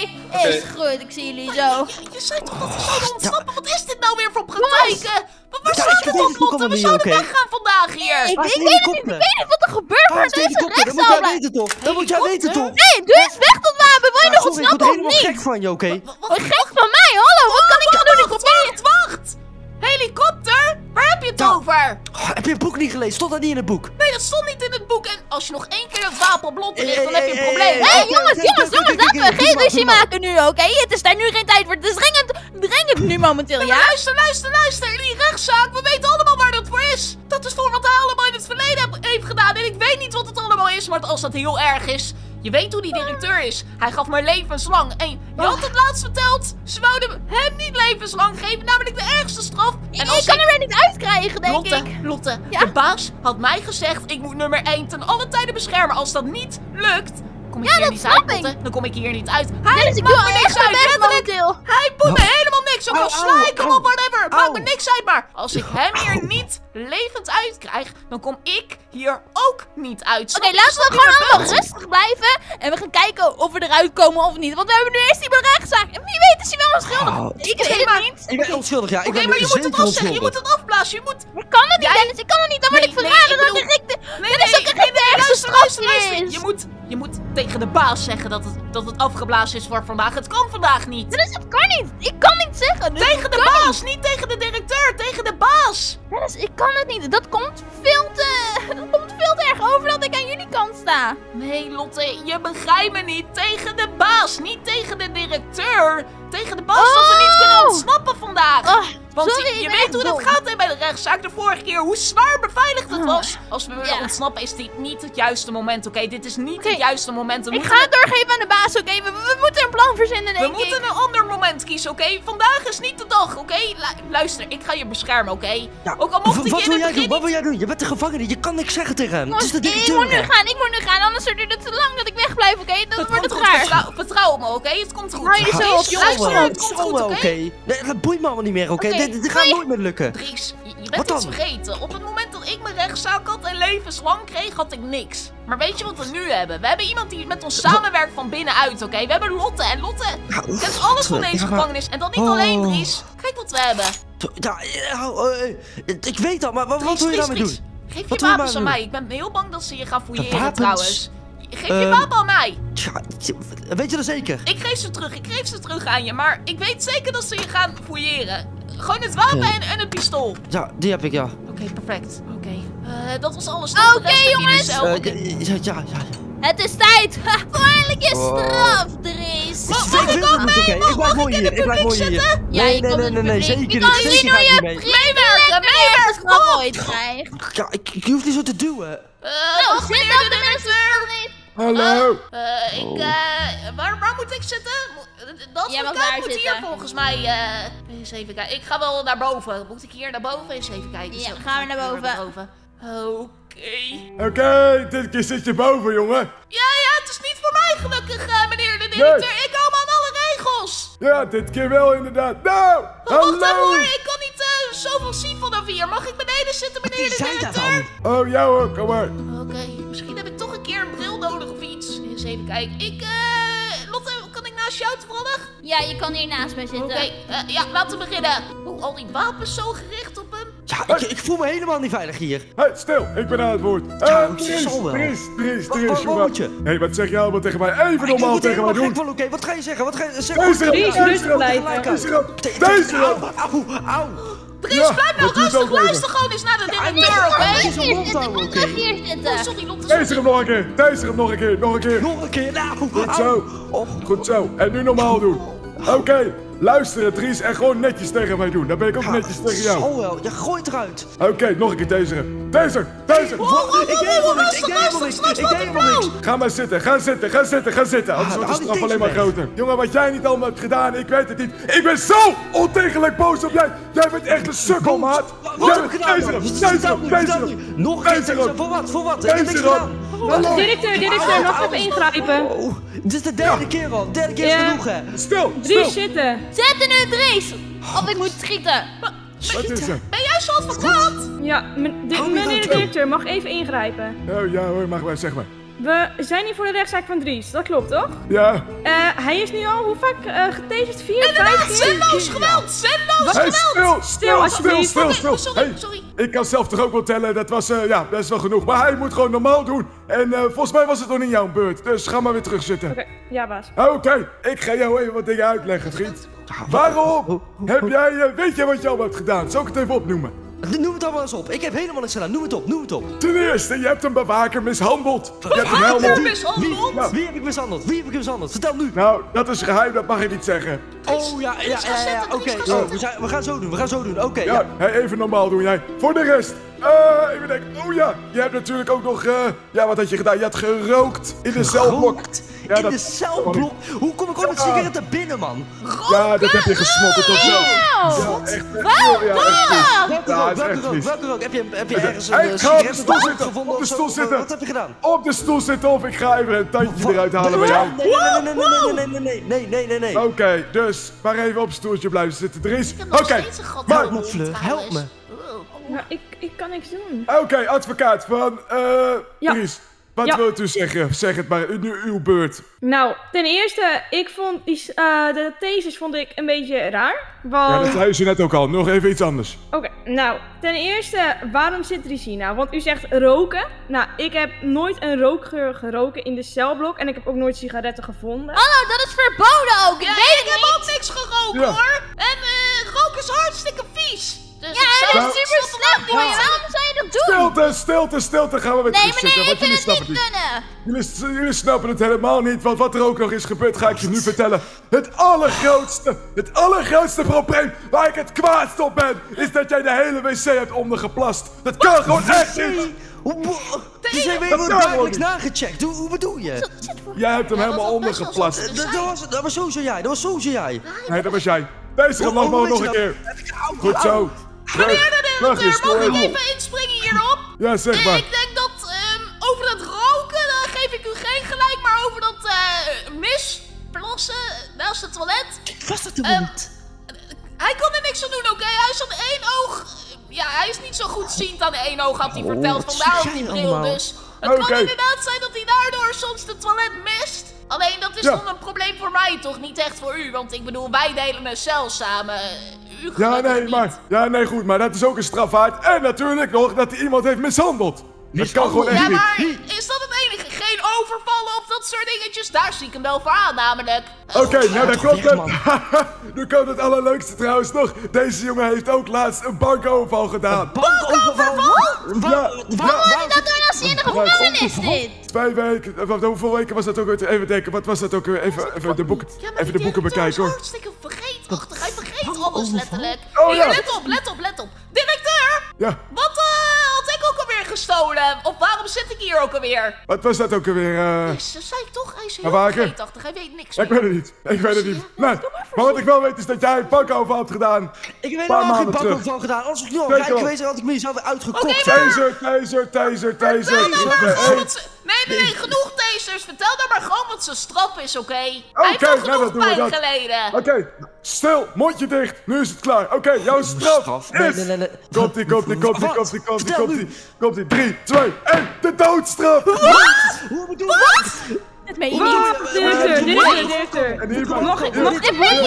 Is goed, ik zie jullie zo. Je, je zei toch dat we zouden ontsnappen? Wat is dit nou weer voor praktijken? Wat, waar Ja, staat ik het op, Lotte? We zouden niet, weggaan vandaag hier. Ik, ik weet het niet, ik weet niet wat er gebeurt, maar is de er is een helikopter? Dat moet jij weten toch? Dat moet jij weten toch? Nee, dus weg tot wapen. Wil je nog ik word ontsnappen of helemaal gek niet? van je, oké? Wat gek van mij, hallo, wat kan ik aan doen? Ik Wacht, wacht, wacht! Helikopter? Waar heb je het Ja. over? Oh, heb je het boek niet gelezen? Stond dat niet in het boek? Nee, dat stond niet in het boek. En als je nog één keer het wapen richt, Eh, dan heb je een eh, probleem. eh, Hé, eh, hey, jongens, jongens, jongens, laten we doe geen maar, ruzie doe maar. maken nu, oké? Het is daar nu geen tijd voor. Het is dringend, dringend nu momenteel, ja? Luister, luister, luister. Die rechtszaak, we weten allemaal waar dat voor is. Dat is voor wat hij allemaal in het verleden heeft gedaan. En ik weet niet wat het allemaal is, maar als dat heel erg is... Je weet hoe die directeur is. Hij gaf me levenslang. En je had het laatst verteld. Ze wouden hem niet levenslang geven, namelijk de ergste straf. En Ik kan er weer niet uitkrijgen, denk Lotte, ik. Lotte, Ja? de baas had mij gezegd, ik moet nummer 1 ten alle tijden beschermen. Als dat niet lukt, kom ik Ja, hier dat niet snap uit, ik. Lotte. Dan kom ik hier niet uit. Hij Dennis, ik maakt me niks uit, letterlijk. Hij boet me helemaal niks. Ook al sla ik hem op, whatever. Maakt me niks uit. Maar als ik hem hier niet levend uitkrijg, dan kom ik hier ook niet uit. Oké, laten we gewoon allemaal rustig blijven. En we gaan kijken of we eruit komen of niet. Want we hebben nu eerst die rechtszaak. En wie weet is hij wel onschuldig. Oh. Ik weet het niet. Ik ben onschuldig, ja. Ik Oké, maar je moet het afzeggen. Je moet het afblazen. Je moet... Ik kan het niet, Jij- Dennis. Ik kan het niet. Dan word Nee, ik nee, verraden. ik Dan bedoel- krijg ik de... Nee, Dat is nee, ook nee, echt nee, de ergste. Je moet, je moet tegen de baas zeggen dat het, dat het afgeblazen is voor vandaag. Het kan vandaag niet. Dennis, dat kan niet. Ik kan niet zeggen. Dus Tegen de baas, niet tegen de directeur, tegen de baas. Dennis, ik kan het niet. Dat komt veel te... Dat komt veel te erg over dat ik aan jullie kant sta. Nee, Lotte, je begrijpt me niet. Tegen de baas, niet tegen de directeur. Tegen de baas dat we niet kunnen ontsnappen vandaag. Oh, Want sorry, je, weet hoe dat gaat hè, bij de rechtszaak de vorige keer. Hoe zwaar beveiligd het Ah. was. Als we willen Ja. ontsnappen is dit niet het juiste moment, oké? Dit is niet het juiste moment. We Ik moeten ga het doorgeven aan de baas, oké? We, we moeten een plan verzinnen, We denk moeten ik. een ander moment kiezen, oké? Vandaag is niet de dag, oké? Lu- luister, ik ga je beschermen, oké? Ja, Ook al mocht ik wat je in wil het jij doen? Wat wil jij doen? Je bent de gevangene, je kan niks zeggen tegen hem. Het is de ik moet directeur. nu gaan, ik moet nu gaan, anders duurt het te lang dat ik wegblijf, oké? Dan Het wordt het raar. vertrouw, me, oké? Het komt goed. Hou je zo luister, het komt goed, oké? oké. Nee, dat boeit me allemaal niet meer, oké? Dit, dit gaat nooit meer lukken. Dries, je, bent iets dan? vergeten. Op het moment dat ik mijn rechtszaak had en levenslang kreeg, had ik niks. Maar weet je wat we nu hebben? We hebben iemand die met ons samenwerkt van binnenuit, oké? We hebben Lotte en Lotte Ja, kent alles van ja, deze maar- gevangenis. En dan niet Oh. alleen, Dries. Kijk wat we hebben. Ja, ja, eh, eh, ik weet dat, maar wat, wat Dries, wil je daarmee doen? Geef je Wat wil je wapens aan mij. Ik ben heel bang dat ze je gaan fouilleren trouwens. Geef je wapen aan mij. Tja, weet je dat zeker? Ik geef ze terug, ik geef ze terug aan je. Maar ik weet zeker dat ze je gaan fouilleren. Gewoon het wapen en, en, een pistool. Ja, die heb ik, ja. Oké, perfect. Oké, okay. dat was alles. Oké, jongens. Uh, ja, ja. Het is tijd voor eindelijk je straf, Dries. Mag, mag ik ook mee? Mag, mag, mag ik in het publiek zitten? Ja, nee, nee, nee, nee, nee, zeker niet. in de ik niet mee. Meewerken, meewerken. Ik ooit krijgen. Ja, ik, hoef hoeft niet zo te duwen. Uh, nou, de directeur. Hallo. Eh, ik, Oh. eh, waar, waar moet ik zitten? Eh, Dat Jij mag advocaat daar moet hier volgens mij, eh, eens even kijken. Ik ga wel naar boven. Moet ik hier naar boven? Eens even kijken. Ja, Zo, gaan we naar hier boven. Oké. Oké, dit keer zit je boven, jongen. Ja, ja, het is niet voor mij gelukkig, eh, meneer de directeur. Ik hou me aan alle regels. Ja, dit keer wel inderdaad. Nou, Oh, wacht even hallo. hoor, ik kan niet eh, zoveel zien vanaf hier. Mag ik beneden zitten, meneer Wie de directeur? Oh, ja hoor, kom maar. Oké, misschien heb ik toch een keer een bril nodig even kijken. Ik, eh, Lotte, kan ik naast jou toevallig? Ja, je kan hier naast mij Oké, zitten. eh, ja, laten we beginnen. Oh, al die wapens zo gericht op hem. Ja, ik, ik voel me helemaal niet veilig hier. Hey, stil, ik ben aan het woord. Ja, Eh, Wat- Dries, wat- wat jongen. Hé, wat zeg jij allemaal tegen mij? Even Ik normaal tegen mij doen. oké, wat ga je zeggen? Wat ga je zeggen? Deze deze erop, blijven. Deze erop, Deze deze Dries, Ja, blijf nou rustig. Luister gewoon eens naar de Ja, directeur, oké? Hij is Hier een zitten, hier Oh, zitten. sorry, Lotte. Deze sorry. erop nog een keer, deze erop nog een keer, nog een keer. Nog een keer, nou. Goed zo. Oh, Goed zo. En nu normaal doen. Oké, luisteren Dries en gewoon netjes tegen mij doen. Dan ben ik ook ja, netjes tegen jou. Zo wel, je gooit eruit. Oké, nog een keer deze. Deze, deze. Ik deed helemaal niks, ik deed helemaal niks, ik deed helemaal niks. Ga maar zitten, ga zitten, ga zitten, ga zitten. Anders wordt de straf alleen maar groter. Jongen, wat jij niet allemaal hebt gedaan, ik weet het niet. Ik ben zo ontegelijk boos op jij. Jij bent echt een sukkel, maat. Wat heb ik gedaan Deze deze deze. Nog een keer voor wat, voor wat? Ik heb Deze niks erop. gedaan. Hallo. Directeur, directeur, mag even ingrijpen. Oh, dit is de derde keer al, derde keer is Ja. genoeg hè. Stil, stil. zitten. Zet nu Dries! Of ik moet schieten. Wat is er? Ben jij? Ja, men- de- Hou je meneer de directeur, mag even ingrijpen. Oh ja hoor, mag maar, zeg maar. We zijn hier voor de rechtszaak van Dries, dat klopt toch? Ja. Eh, hij is nu al, hoe vaak uh, getaserd? Vier, vijf keer? Zinloos geweld! Zinloos Hey, geweld! stil, stil, stil, stil, sorry, Hey, sorry. Ik kan zelf toch ook wel tellen, dat was eh, ja, best wel genoeg. Maar hij moet gewoon normaal doen. En eh, volgens mij was het nog niet jouw beurt, dus ga maar weer terug zitten. Oké, ja baas. Oké, ik ga jou even wat dingen uitleggen, vriend. Waarom heb jij, eh, weet je wat je al hebt gedaan? Zal ik het even opnoemen? Noem het allemaal eens op. Ik heb helemaal niks gedaan. Noem het op, noem het op. Ten eerste, je hebt een bewaker mishandeld. Je hebt. Bewaker mishandeld? Ja. Wie heb ik mishandeld? Wie heb ik mishandeld? Vertel nu. Nou, dat is geheim, dat mag ik niet zeggen. Oh ja, ja, ja, ja, Oké, zitten. we, zijn- we gaan zo doen, we gaan zo doen. Oké, Ja, ja. hey, even normaal doen jij. Voor de rest, eh, even denken. Oh ja, je hebt natuurlijk ook nog, eh, ja, wat had je gedaan? Je had gerookt in de celblok in de celblok. Hoe kom ik ooit met sigaretten binnen, man? ja, dat heb je gesmokkeld op zo. Ja, echt, echt, Heb je, heb je ergens een sigarettenstoel gevonden? Op de stoel zitten. Wat heb je gedaan? Op de stoel zitten of ik ga even een tandje eruit halen bij jou. Nee, nee, nee, nee, nee, nee, nee, nee. nee, nee. Oké, dus maar even op het stoeltje blijven zitten. Er. Oké, maar... Help me, Maar ik, ik kan niks doen. Oké, advocaat van eh. Dries. Wat Ja. wilt u zeggen? Zeg het maar, nu uw beurt. Nou, ten eerste, ik vond die, eh, de thesis vond ik een beetje raar. Ja, dat zei ze net ook al. Nog even iets anders. Oké, nou, ten eerste, waarom zit nou? Want u zegt roken. Nou, ik heb nooit een rookgeur geroken in de celblok. En ik heb ook nooit sigaretten gevonden. Hallo, dat is verboden ook. Ik Ja, weet ik het heb ook niks geroken Ja. hoor. En eh rook is hartstikke vies. Dus Ja, ik Nou- is super slecht voor je. Doen? Stilte, stilte, stilte. Gaan we weer Nee, terug zitten, meneer, ik vind het snappen niet kunnen. Jullie, jullie snappen het helemaal niet, want wat er ook nog is gebeurd, ga ik je nu vertellen. Het allergrootste, het allergrootste probleem waar ik het kwaadst op ben, is dat jij de hele wc hebt ondergeplast. Dat kan gewoon echt niet. Dat wel kan dagelijks nagecheckt. Hoe, hoe bedoel je? Jij hebt hem Ja, helemaal ondergeplast. Dat, dat was, dat was sowieso jij, dat was sowieso jij. Nee, dat was jij. Deze weet nog een keer. Goed zo. Meneer de directeur, mag ik even inspringen hierop? Ja, zeg Eh, maar. Ik denk dat ehm, over dat roken, dan geef ik u geen gelijk, maar over dat eh misplassen naast het toilet. Was dat Ehm, hij kon er niks aan doen, oké? Hij is aan één oog. Ja, hij is niet zo goed ziend aan één oog, had hij Oh, verteld. wat Vandaar ook die bril allemaal? dus. Het kan inderdaad zijn dat hij daardoor soms de toilet mist. Alleen dat is Ja. dan een probleem voor mij, toch? Niet echt voor u, want ik bedoel, wij delen een cel samen. U Ja, nee, niet. maar, ja, nee, goed, maar dat is ook een strafwaard. En natuurlijk nog dat hij iemand heeft mishandeld. Dat kan gewoon echt Ja, niet. maar is dat het enige? Geen overvallen of dat soort dingetjes? Daar zie ik hem wel voor aan, namelijk. Oké, nou dan komt weg, het. nu komt het allerleukste trouwens nog. Deze jongen heeft ook laatst een bankoverval gedaan. Bankoverval? Wa- Ja, wa- ja. waarom Dat doen als je in de gevangenis zit. Twee weken, eh, hoeveel weken was dat ook weer? Even denken, wat was dat ook weer? Even, even de boeken, Ja, even de boeken bekijken hoor. hartstikke vergeetachtig. Hij vergeet alles letterlijk. Oh, ja. let op, let op, let op. Directeur, Ja, wat eh, had alweer gestolen? Of waarom zit ik hier ook alweer? wat was dat ook alweer? eh? Yes, dat zei ik toch, hij is heel vergeetachtig. Hij weet niks Ik weet het niet. Ik weet het niet. Nee, maar wat ik wel weet is dat jij een bankoverval had gedaan. Ik heb Paar helemaal geen terug. bankoverval gedaan. Als ik nu al Zeker rijk geweest had ik me zelf weer uitgekocht. Oké, maar- Taser, taser, taser, taser. Vertel Nee, nee, nee, genoeg tasers. Vertel dan maar gewoon wat zijn straf is, oké? Okay? Oké, okay, nou, dat doen we. Oké, stil, mondje dicht. Nu is het klaar. Oké, jouw straf, straf. is... Komt-ie, komt-ie, komt-ie, komt-ie, komt-ie, komt-ie. 3, 2, 1, de doodstraf. Wat? Hoe bedoel je dit meen je niet. Deur, deur, deur, deur. Mag ik, mag ik, mag ik?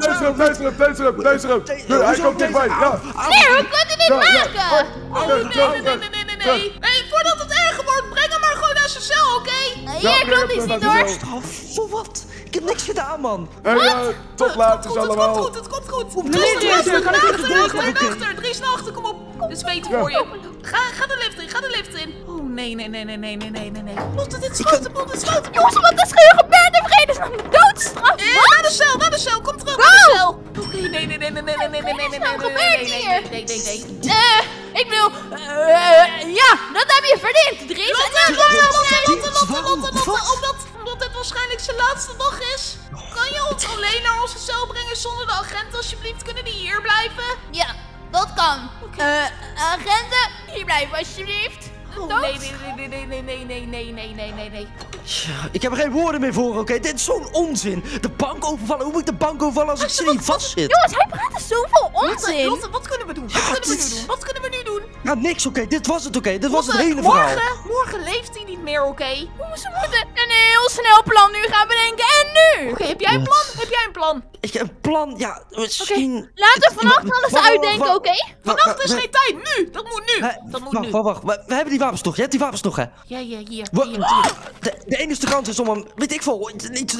Deze deze deze deze Hij komt dichtbij, ja. Nee, we kunnen dit maken. Oh, nee, nee, nee, nee, nee, nee. Hé, voordat het erger wordt, breng hem maar is tussen cel, oké? Okay? Ja, Hier klopt iets niet hoor. Straf, voor wat? Ik heb niks gedaan, man. Hey, ja, tot later allemaal. Het komt goed, het komt goed. Drie nachten, drie nachten, drie nachten, kom op. Dit is beter voor je. Ga, ga de lift in, ga de lift in. Oh, nee, nee, nee, nee, nee, nee, nee, nee. Lotte, dit is schuitenbol, dit is schuitenbol. Jongens, wat is er gebeurd? De vredesnaam doodstraf. Eh, naar de cel, naar de cel, kom terug, naar de cel. Oké, nee, nee, nee, nee, nee, nee, nee, nee, nee, nee, nee, nee, nee, nee, nee, nee, nee, nee. Eh, ik bedoel, eh, ja, dat heb je verdiend, Dries. Lotte, Lotte, Lotte, Lotte, Lotte, omdat, omdat dit waarschijnlijk zijn laatste dag is. Kan je ons alleen naar onze cel brengen zonder de agenten, alsjeblieft? Kunnen die hier blijven? Ja, dat kan. Eh, agenten, hier blijven alsjeblieft. Oh, Dood? nee, nee, nee, nee, nee, nee, nee, nee, nee, nee, nee, nee. Tja, ik heb er geen woorden meer voor, oké? Dit is zo'n onzin. De bank overvallen. Hoe moet ik de bank overvallen als ik ze niet vastzit? Jongens, hij praat er zoveel onzin. Lotte, wat kunnen we doen? Wat kunnen we nu doen? Wat kunnen we nu doen? Ja, niks, oké? Dit was het, oké? Dit was het hele verhaal. morgen, morgen leeft hij niet meer, oké? Ze moeten een heel snel plan nu gaan bedenken. En nu? Oké, heb jij een plan? Heb jij een plan? Ik heb een plan, ja, misschien... Laten we vannacht alles uitdenken, oké? Vannacht is geen tijd, nu! Dat moet nu! Dat moet nu. wacht, wacht. We, we hebben die wapens toch? Je hebt die wapens toch, hè? Ja, ja, hier. Wa- hier, hier. De, de enige kans is om hem, weet ik veel, iets, iets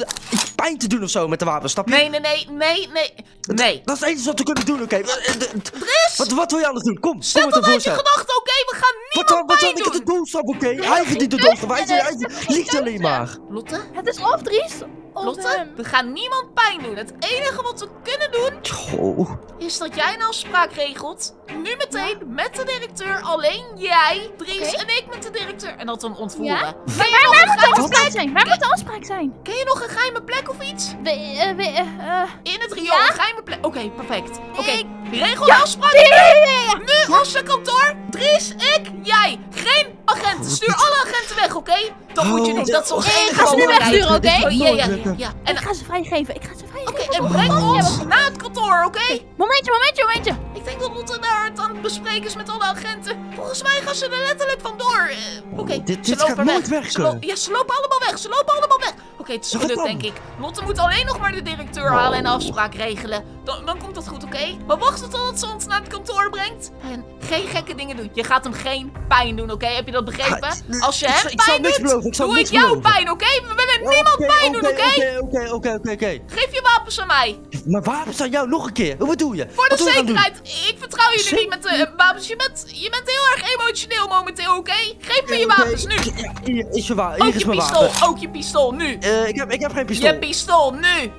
pijn te doen of zo met de wapens, snap je? Nee, nee, nee, nee, nee. Nee. Dat is het enige wat we kunnen doen, oké? Wat- eh, Chris! Wat, wat wil je anders doen? Kom, kom Zet met dat een voorstel. gedachten, oké? We gaan Wat dan? niemand Wat pijn Ik heb de doen! doodstraf, oké? Hij verdient de doodstraf. Hij, hij, hij liegt alleen maar. Lotte? Het is of Dries Lotte? hem. We gaan niemand pijn doen. Het enige wat we kunnen doen, Oh. is dat jij een afspraak regelt. Nu meteen, met de directeur. Alleen jij, Dries en ik met de directeur. En dat we hem ontvoeren. Ja? Maar je waar, nog waar een moet de afspraak zijn? Waar moet de afspraak zijn? Ken je nog een geheime plek of iets? We, eh, we, eh, eh, In het riool, Ja? een geheime plek. Oké, perfect. Oké, regel Ja, de afspraak. Nu als je kantoor. Dries, ik, jij. Geen agenten. Stuur alle agenten weg, oké? Dat moet je Oh, doen. Dat is ons ik enige ga ze nu mogelijkheid. wegsturen, oké? Oh, ja, ja. En, ik ga ze vrijgeven. Ik ga ze oké, en breng ons naar het kantoor, oké? Momentje, momentje, momentje. Ik denk dat Lotte daar het aan het bespreken is met alle agenten. Volgens mij gaan ze er letterlijk vandoor. Eh, Oké, Dit- ze dit lopen gaat nooit weg. Ze ja, ze lopen allemaal weg. Ze lopen allemaal weg. Oké, het is gelukt, denk ik. Lotte moet alleen nog maar de directeur halen en de afspraak regelen. Dan, dan komt dat goed, oké? We wachten totdat ze ons naar het kantoor brengt. En geen gekke dingen doen. Je gaat hem geen pijn doen, oké? Heb je dat begrepen? Ja, Als je ik hem zal- ik zal pijn niks doet, beloven, ik zal doe ik jou beloven. pijn, oké? We willen niemand pijn doen, oké, oké? Oké, oké, oké, oké, oké. Geef je wapens aan mij. Maar wapens aan jou nog een keer. Hoe bedoel je? Voor de Wat wil je zekerheid. Ik vertrouw jullie Zeker? niet met de eh, wapens. Je bent, je bent heel erg emotioneel momenteel, oké? Geef me je wapens nu. Ja, hier is je wa- Ook je pistool. wapen. Ook je pistool nu. Eh, ik, heb, ik heb geen pistool. Je pistool nu.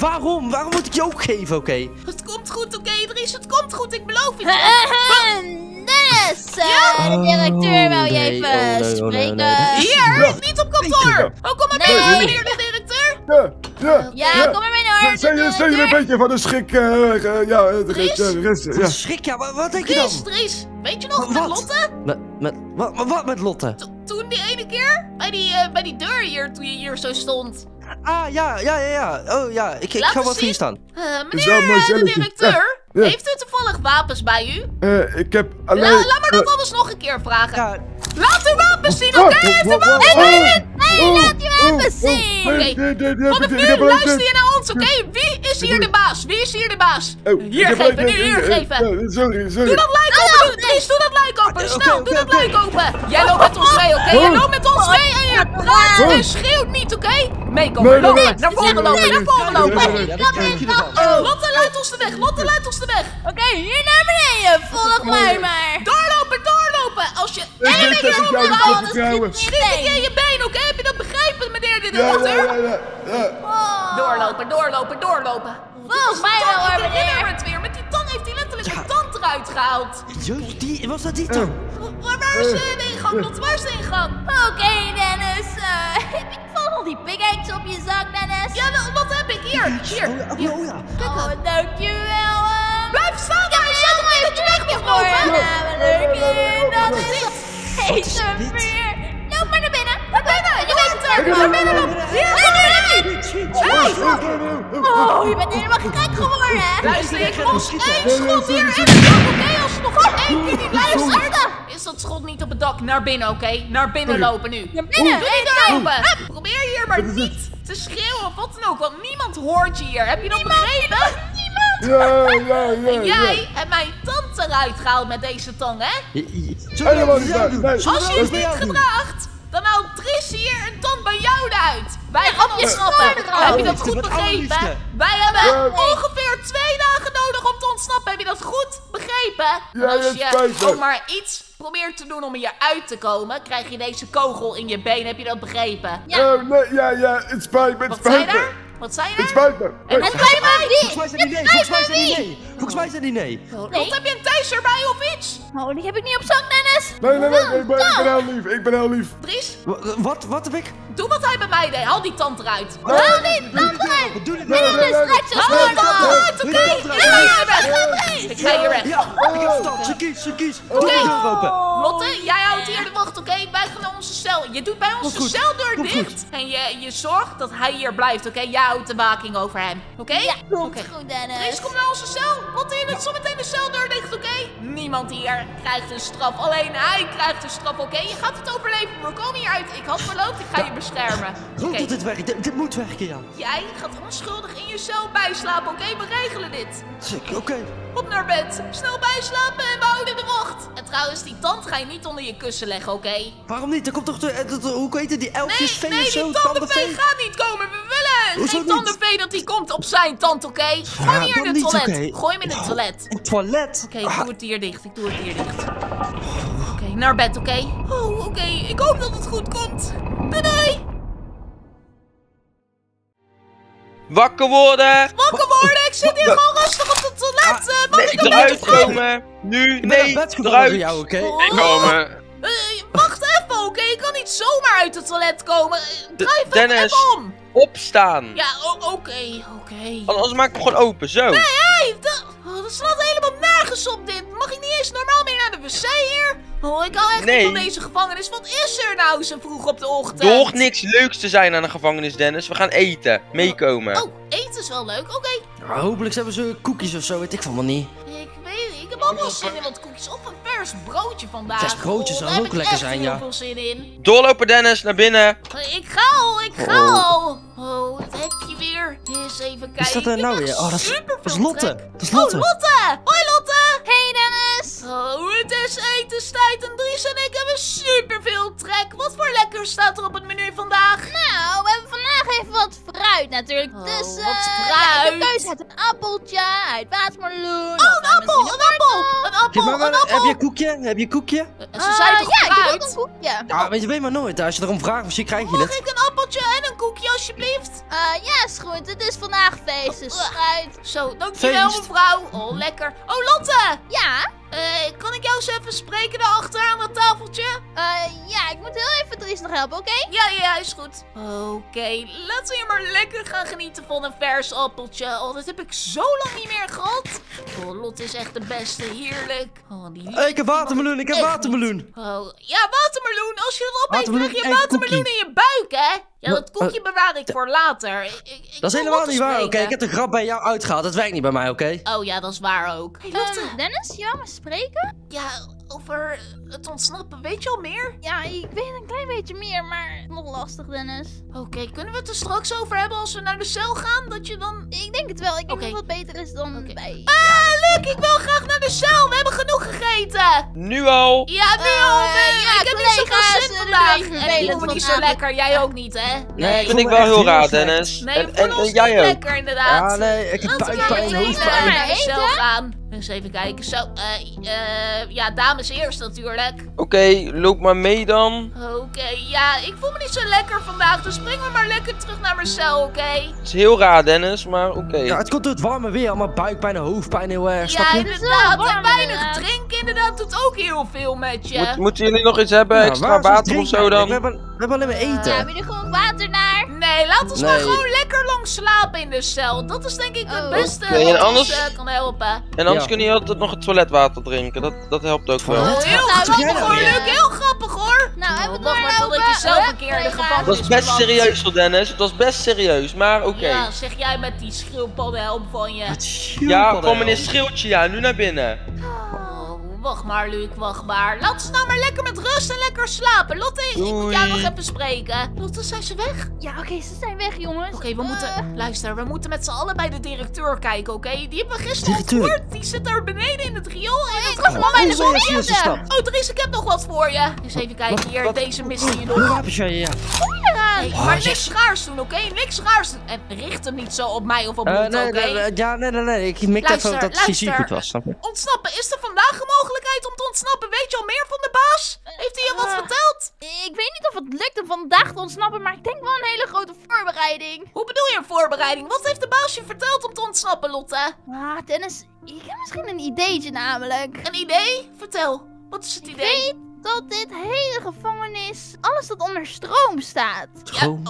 Waarom? Waarom moet ik je ook geven, oké? Het komt goed, oké, Dries. Het komt goed. Ik beloof het je. Dennis, eh, de directeur wou je nee, even oh, nee, oh, nee, spreken. nee. Hier, niet op kantoor. Oh, kom maar Nee. binnen, meneer de directeur. Ja, ja. Ja, kom maar binnen hoor. Zijn je, zijn een beetje van de schrik? eh, eh, ja, eh, de Dries? de rest, ja. Schrik, ja. Wat, wat denk je Dries, dan? Dries. Weet je nog, met Wat? Lotte? Met, met, wat, wat- wat met Lotte? To- Toen die ene keer? Bij die, eh, bij die deur hier, toen je hier zo stond. Ah, ja, ja, ja, ja. Oh, ja. Ik, ga wat voor je zien. staan. Eh, wel meneer eh, de directeur, Ja, ja. heeft u toevallig wapens bij u? Eh, ik heb alleen... La- laat me dat eh, anders nog een keer vragen. Ja, Laat uw wapens zien, oh, oké? Heeft u oh, wapens oh, bij u? oh, oh, laat je wapens zien. nee, Oké. nee, nee, nee, Vanaf nu luister je naar ons, oké? Wie is hier de baas? Wie is hier de baas? Oh, ik Hier geven, nu hier eh, geven. eh, Sorry, sorry. Doe dat luik open, doe, Dries, doe dat luik open, Ah, snel, doe dat luik oké. open. Jij loopt met ons mee, oké? Jij loopt met ons mee en je praat en schreeuwt niet, oké? Meekomen, Nee, nee, loop, nee. naar voren Nee, lopen, naar voren lopen. Lotte, leidt ons de weg, Lotte, leidt ons de weg. Oké, hier naar beneden. Volg mij maar. Doorlopen, doorlopen. Als je Oh, dat vertrouwen. schiet ik in je been, oké? Heb je dat begrepen, meneer de Ja, ja, directeur? ja, ja, ja. Oh. Doorlopen, doorlopen, doorlopen. Volgens mij wel hoor, Ik herinner meneer. weer. Met die tand heeft hij letterlijk een tand eruit gehaald. Jezus, die, was dat die dan? Waar, is de ingang, Lotte? Waar is de ingang? Oké, Dennis. eh, heb je nog die pickaxe op je zak, Dennis? Ja, wel, wat heb ik? Hier, hier. Oh, ja, oh, ja. Oh, dankjewel. eh. Blijf staan daar. Je zet hem dat je weg lopen. namelijk. eh, Dat is. Loop maar naar binnen. Naar binnen. Je bent er. Naar binnen lopen. Hier, Schiet, schiet, schiet. Oh, je bent helemaal gek geworden. Luister, ik los één schot hier in het dak, oké? Als je nog één keer niet luistert, is dat schot niet op het dak. Naar binnen, oké? Naar binnen lopen nu. Naar binnen. Doe niet daar open. Probeer hier maar niet te schreeuwen of wat dan ook, want niemand hoort je hier. Heb je dat begrepen? Ja, ja, ja, En ja. jij hebt mijn tand eruit gehaald met deze tang, hè? Helemaal niet? Nee. Als je bij niet gedraagt, dan haalt Tris hier een tand bij jou eruit. Wij gaan ons snappen. Heb je dat goed begrepen? Wij hebben Ja. ongeveer twee dagen nodig om te ontsnappen. Heb je dat goed begrepen? Ja, Als je ook maar iets probeert te doen om hier uit te komen, krijg je deze kogel in je been. Heb je dat begrepen? Ja. Oh, nee, ja, ja, het spijt me, het Wat zei je spijt me. Wat zei je Het daar? spijt me. Het spijt me Volgens mij nee. Volgens mij zijn die nee. Volgens mij zijn die nee. Lot, heb je een taser bij of iets? Oh, die heb ik niet op zak, Dennis. Nee, nee, nee, ik ben, ik ben heel lief, ik ben heel lief. Dries, Wa- Wat, wat heb ik? Doe wat hij bij mij deed. Haal die tand eruit. Doe niet, doe niet. Doe niet. Nee, nee, nee, nee. Straks zo Haal die tand eruit, oké? Doe die tand Ik ga eruit. hier weg. Ik ga hier weg. Ja, ik heb verstand. Ze kies, ze kies. Doe de deur open. Lotte, jij houdt hier de wacht, oké? Wij gaan naar onze cel. Je doet bij onze goed. celdeur dicht. En je, je zorgt dat hij hier blijft, oké? Jij houdt de waking over hem, oké? Ja, Oké. komt goed, Dennis. Kom naar onze cel. Lotte, je doet zometeen de celdeur dicht, oké? Niemand hier krijgt een straf. Alleen hij krijgt een straf, oké? Je gaat het overleven. We komen hier uit. Ik had beloofd, ik ga je beschermen. Goed Oké. dat dit werkt. Dit, dit moet werken, ja. Jij gaat onschuldig in je cel bijslapen, oké? We regelen dit. Zeker, Oké. Op naar bed. Snel bijslapen en we houden de wacht. En trouwens, die tand ga je niet onder je kussen leggen, oké? Waarom niet? Er komt toch de, eh, de- de- hoe heet het, die Nee, elfjesvee nee, of zo? die tandenvee gaat niet komen. We willen Hoezo geen tandenvee dat die komt op zijn tand, oké? Gooi hem hier in het toilet. Gooi hem in het toilet. Een toilet? Oké, ik doe het hier dicht. Ik doe het hier dicht. Naar bed, oké? Oh, oké. Ik hoop dat het goed komt. Doei, doei. Wakker worden! Wakker worden. Ik zit hier gewoon rustig op het toilet. eh, mag ik een Eruit komen! Nu! Ik ben naar Nee! voor Eruit! jou, oké? Oh. Komen. Eh, wacht even, oké? Ik kan niet zomaar uit het toilet komen. Eh, Draai even, Dennis. even om. Opstaan! Ja, oké, oké. Anders maak ik hem gewoon open, zo! Hey, dat, oh, dat slaat helemaal nergens op dit. Mag ik niet eens normaal meer naar de wc hier? Oh, ik hou echt Nee. niet van deze gevangenis. Wat is er nou zo vroeg op de ochtend? Er hoort niks leuks te zijn aan een gevangenis, Dennis. We gaan eten. Meekomen. Oh, eten is wel leuk. Oké. Hopelijk hebben ze koekjes of zo, weet ik van wel niet. Ik weet niet. Ik heb ook wel zin in wat koekjes. Of een vers broodje vandaag. Vers broodje Oh, zou ook heb lekker echt zijn, heel ja. veel zin in. Doorlopen, Dennis, naar binnen. Ik ga al, ik ga Oh. al. Oh, het hekje weer. Eens even kijken. Is dat er Ik nou heb weer? Oh, dat is, superveel dat is Lotte. Dat is Lotte. Oh, Lotte! Hoi, Lotte! Oh, het is etenstijd en Dries en ik hebben superveel trek. Wat voor lekker staat er op het menu vandaag? Nou, we hebben vandaag even wat fruit natuurlijk. Oh, dus eh wat ja, ik heb fruit? keuze uit een appeltje, uit watermeloen. Oh, een appel, een appel, een Ja, appel, een appel. heb je een koekje? Heb je een koekje? Eh, Ze zei toch ja, ik heb ook fruit? een koekje. Ja, maar je weet maar nooit. Als je erom vraagt, misschien krijg je Mag het. ik een appeltje en een koekje alsjeblieft? Eh, ja, is goed. Het is vandaag feest, dus fruit. Zo, dankjewel Feest. mevrouw. Oh, lekker. Oh, Lotte. Ja, Eh, kan ik jou eens even spreken daarachter aan dat tafeltje? eh, ja, ik moet heel even Dries nog helpen, oké? Ja, ja, is goed. Oké, laten we hier maar lekker gaan genieten van een vers appeltje. Oh, dat heb ik zo lang niet meer gehad. Oh, Lotte is echt de beste. Heerlijk. Oh, die Hey, ik heb watermeloen, ik heb watermeloen. Oh, ja, watermeloen. Als je dat opeet, krijg je en watermeloen in je buik, hè? Ja, Wat? dat koekje bewaar ik voor later. Ik, ik, ik Dat is helemaal niet waar, oké? Ik heb de grap bij jou uitgehaald. Dat werkt niet bij mij, oké? Oh ja, dat is waar ook. Hey, Lotte. Ehm, Dennis, wou me spreken? Ja, over het ontsnappen, weet je al meer? Ja, ik weet een klein beetje meer, maar nog lastig, Dennis. Oké, kunnen we het er straks over hebben als we naar de cel gaan? Dat je dan... Ik denk het wel. Ik denk dat het beter is dan Oké. bij... Ah, leuk! Ik wil graag naar de cel! We hebben genoeg gegeten! Nu al. Ja, nu Eh, al! nee, ja, ik heb niet zoveel zin eh, vandaag! En ik me niet zo lekker. Jij ook niet, hè? Nee, ik Vind ik wel heel raar. Dennis. Nee, En, we en, jij ook. lekker, inderdaad. Ja, nee, ik heb Laten we buikpijn, hoofdpijn. eh, naar de cel gaan. Eens even kijken. Zo, eh, eh, ja, dames eerst natuurlijk. Oké, loop maar mee dan. Oké, ja, ik voel me niet zo lekker vandaag, dus breng me maar lekker terug naar mijn cel, oké? Het is heel raar, Dennis, maar oké. Ja, het komt door het warme weer. Allemaal buikpijn en hoofdpijn heel erg, snap Ja, je? inderdaad. warm, En weinig drinken inderdaad doet ook heel veel met je. Moet- moeten jullie nog iets hebben? Ja, Extra water of zo dan? We hebben, we hebben alleen maar Ja, eten. heb je er gewoon water naar? Nee, laat ons maar gewoon lekker lang slapen in de cel. Dat is denk ik het Oh. beste en wat anders- ons eh, kan helpen. En anders Ja. kun je altijd nog het toiletwater drinken. Dat, dat helpt ook wel. Oh, heel Nou, grappig hoor? Luc. Heel grappig hoor. Nou, hebben we Oh, wacht maar totdat je zelf een keer in de gevangenis Het was best serieus hoor, Dennis. Het was best serieus, maar oké. Ja, zeg jij met die schildpaddenhelm van je. Ja, van meneer Schildje, ja, nu naar binnen. Wacht maar, Luc, wacht maar. Laat ze nou maar lekker met rust en lekker slapen. Lotte, ik moet jou nog even spreken. Lotte, zijn ze weg? Ja, oké, ze zijn weg, jongens. Oké, we Eh, moeten... Luister, we moeten met z'n allen bij de directeur kijken, oké? Die hebben we gisteren Directeur? ontvoerd. Die zit daar beneden in het riool. En het was gewoon bij de stap. Oh, Dries, ik heb nog wat voor je. Eens even kijken hier, deze mist je nog. Een wapensje, ja. Hey, maar Oh, niks raars doen, oké? Niks raars doen. En richt hem niet zo op mij of op Eh, Lotte, nee, oké? nee, nee, ja, nee, nee, nee. Ik mikte even dat het vizier goed was? Ontsnappen, is er vandaag een mogelijkheid om te ontsnappen? Weet je al meer van de baas? Heeft hij je wat Eh. verteld? Ik weet niet of het lukt om vandaag te ontsnappen, maar ik denk wel een hele grote voorbereiding. Hoe bedoel je een voorbereiding? Wat heeft de baas je verteld om te ontsnappen, Lotte? Ah, Dennis, ik heb misschien een ideetje namelijk. Een idee? Vertel. Wat is het idee? Dat dit hele gevangenis, alles dat onder stroom staat. Gewoon.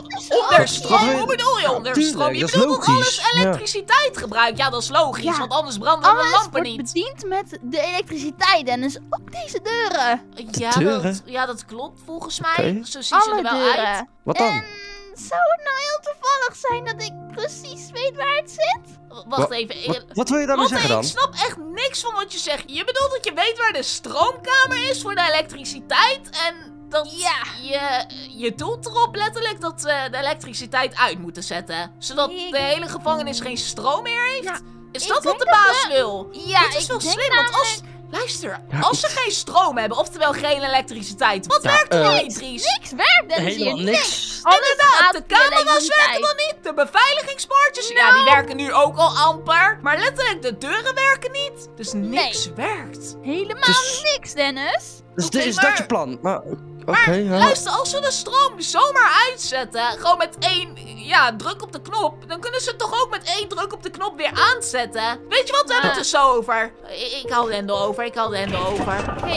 Onder stroom? Ja, Hoe bedoel je onder stroom? Je bedoelt dat alles. Ja. elektriciteit gebruikt. Ja, dat is logisch, Ja. want anders branden de Alles lampen wordt niet. bediend met de elektriciteit, Dennis. Ook deze deuren. Ja deuren? dat, ja, dat klopt volgens mij. Oké. Zo zien ze Alle er wel deuren. uit. Wat dan? En zou het nou heel toevallig zijn dat ik precies weet waar het zit? Wacht Wa- even. Wat, wat wil je daarmee zeggen ik dan? snap echt niks van wat je zegt. Je bedoelt dat je weet waar de stroomkamer is voor de elektriciteit en dat Ja. je, je doelt erop letterlijk dat we de elektriciteit uit moeten zetten. Zodat Ik- de hele gevangenis geen stroom meer heeft? Ja, is ik dat wat de baas we- wil? Ja, dat is ik wel denk slim, want als... Luister, als ze geen stroom hebben, oftewel geen elektriciteit, wat Ja, werkt er Dries? Niks werkt, Dennis. Helemaal hier. niks. Alles Inderdaad, de camera's werken dan niet, de beveiligingspoortjes, ja, Nou. die werken nu ook al amper. Maar letterlijk, de deuren werken niet, dus niks werkt. Helemaal Dus- niks, Dennis. Dus is maar- dat je plan? Maar, Maar ja. luister, als ze de stroom zomaar uitzetten, gewoon met één ja, druk op de knop, dan kunnen ze het toch ook met één druk op de knop weer aanzetten. Weet je wat, we hebben het er zo over. Ik, ik hou de hendel over, ik hou de hendel over. Oké,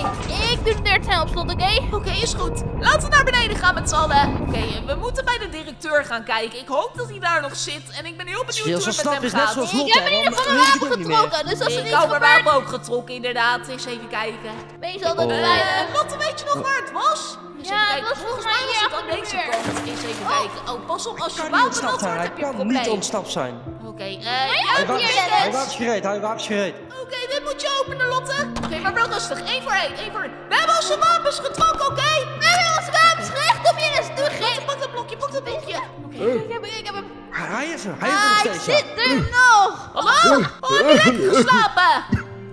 ik doe de deur snel op slot, oké? Oké, is goed. Laten we naar beneden gaan met z'n allen. Oké, we moeten bij de directeur gaan kijken. Ik hoop dat hij daar nog zit en ik ben heel benieuwd hoe het een met hem is net gaat. zoals Ik heb in ieder geval mijn ik het wapen getrokken, dus als er Ik iets hou mijn gebeurt, wapen ook getrokken, inderdaad. Eens even kijken. wees altijd Oh. veilig. Eh, Lotte, weet je nog waar het was? Eens Ja, Volgens mij was het aan deze kant. Eens even kijken. Oh, pas op. Als je Hij wapen wordt, Hij heb je een kan niet probleem. ontsnapt zijn. Oké, eh, Hij ja, wapens- hier, Dennis. Hij gereed, hij wapens gereed. Oké, dit moet je openen, Lotte. Oké, maar wel rustig. Eén voor één, één voor één. We hebben onze wapens getrokken, oké? We hebben onze wapens gericht op je, dus doe geen... Pak dat blokje, pak dat blokje. Oké. Ik heb, ik heb hem. Hij hij is er, hij is er nog Hij steeds. ja. zit er nog. Hallo? Oh, heb je lekker geslapen?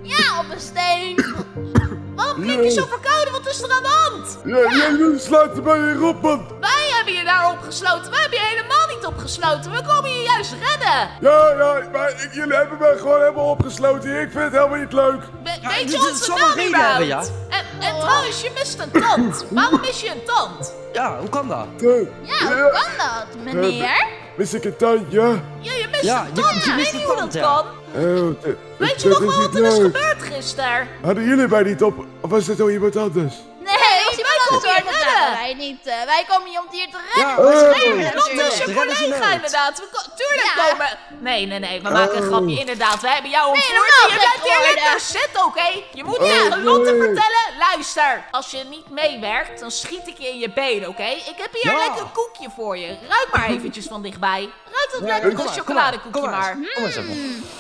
Ja, op een steen. Waarom klink je zo verkouden? Wat is er aan de hand? Ja, jij sluit bij je op, man. Wij hebben je daar opgesloten. Wij hebben je helemaal niet opgesloten. We komen je juist redden. Ja, ja, maar ik- jullie hebben me gewoon helemaal opgesloten. Ik vind het helemaal niet leuk. We- Ja, weet je onze naam reden hebben, überhaupt? ja. En, en trouwens, je mist een tand. Waarom mis je een tand? Ja, hoe kan dat? Ja, hoe kan dat, meneer? Mis ik een tandje? Ja, je mist Ja, een je- tand. je Ik mist weet een niet hoe dat tand, ja. kan. Dat- Weet je nog wel wat er is gebeurd gisteren? Hadden jullie mij niet op? Of was het al iemand anders? Nee, wij wij komen hier hier redden. Wij niet. eh, wij komen hier om het hier te redden. Ja, Oh. Oh. is je collega inderdaad. We ko- tuurlijk Ja. komen... Nee, nee, nee. We maken een Oh. grapje. Inderdaad, wij hebben jou ontvoerd. helemaal Je bent hier lekker zitten, oké? Je moet niet Oh, aan Lotte nee. vertellen. Luister, als je niet meewerkt, dan schiet ik je in je been, oké? Ik heb hier Ja. een lekker koekje voor je. Ruik maar eventjes van dichtbij. Ruik dat lekker Kom maar, kom maar, chocoladekoekje kom maar. Kom eens even.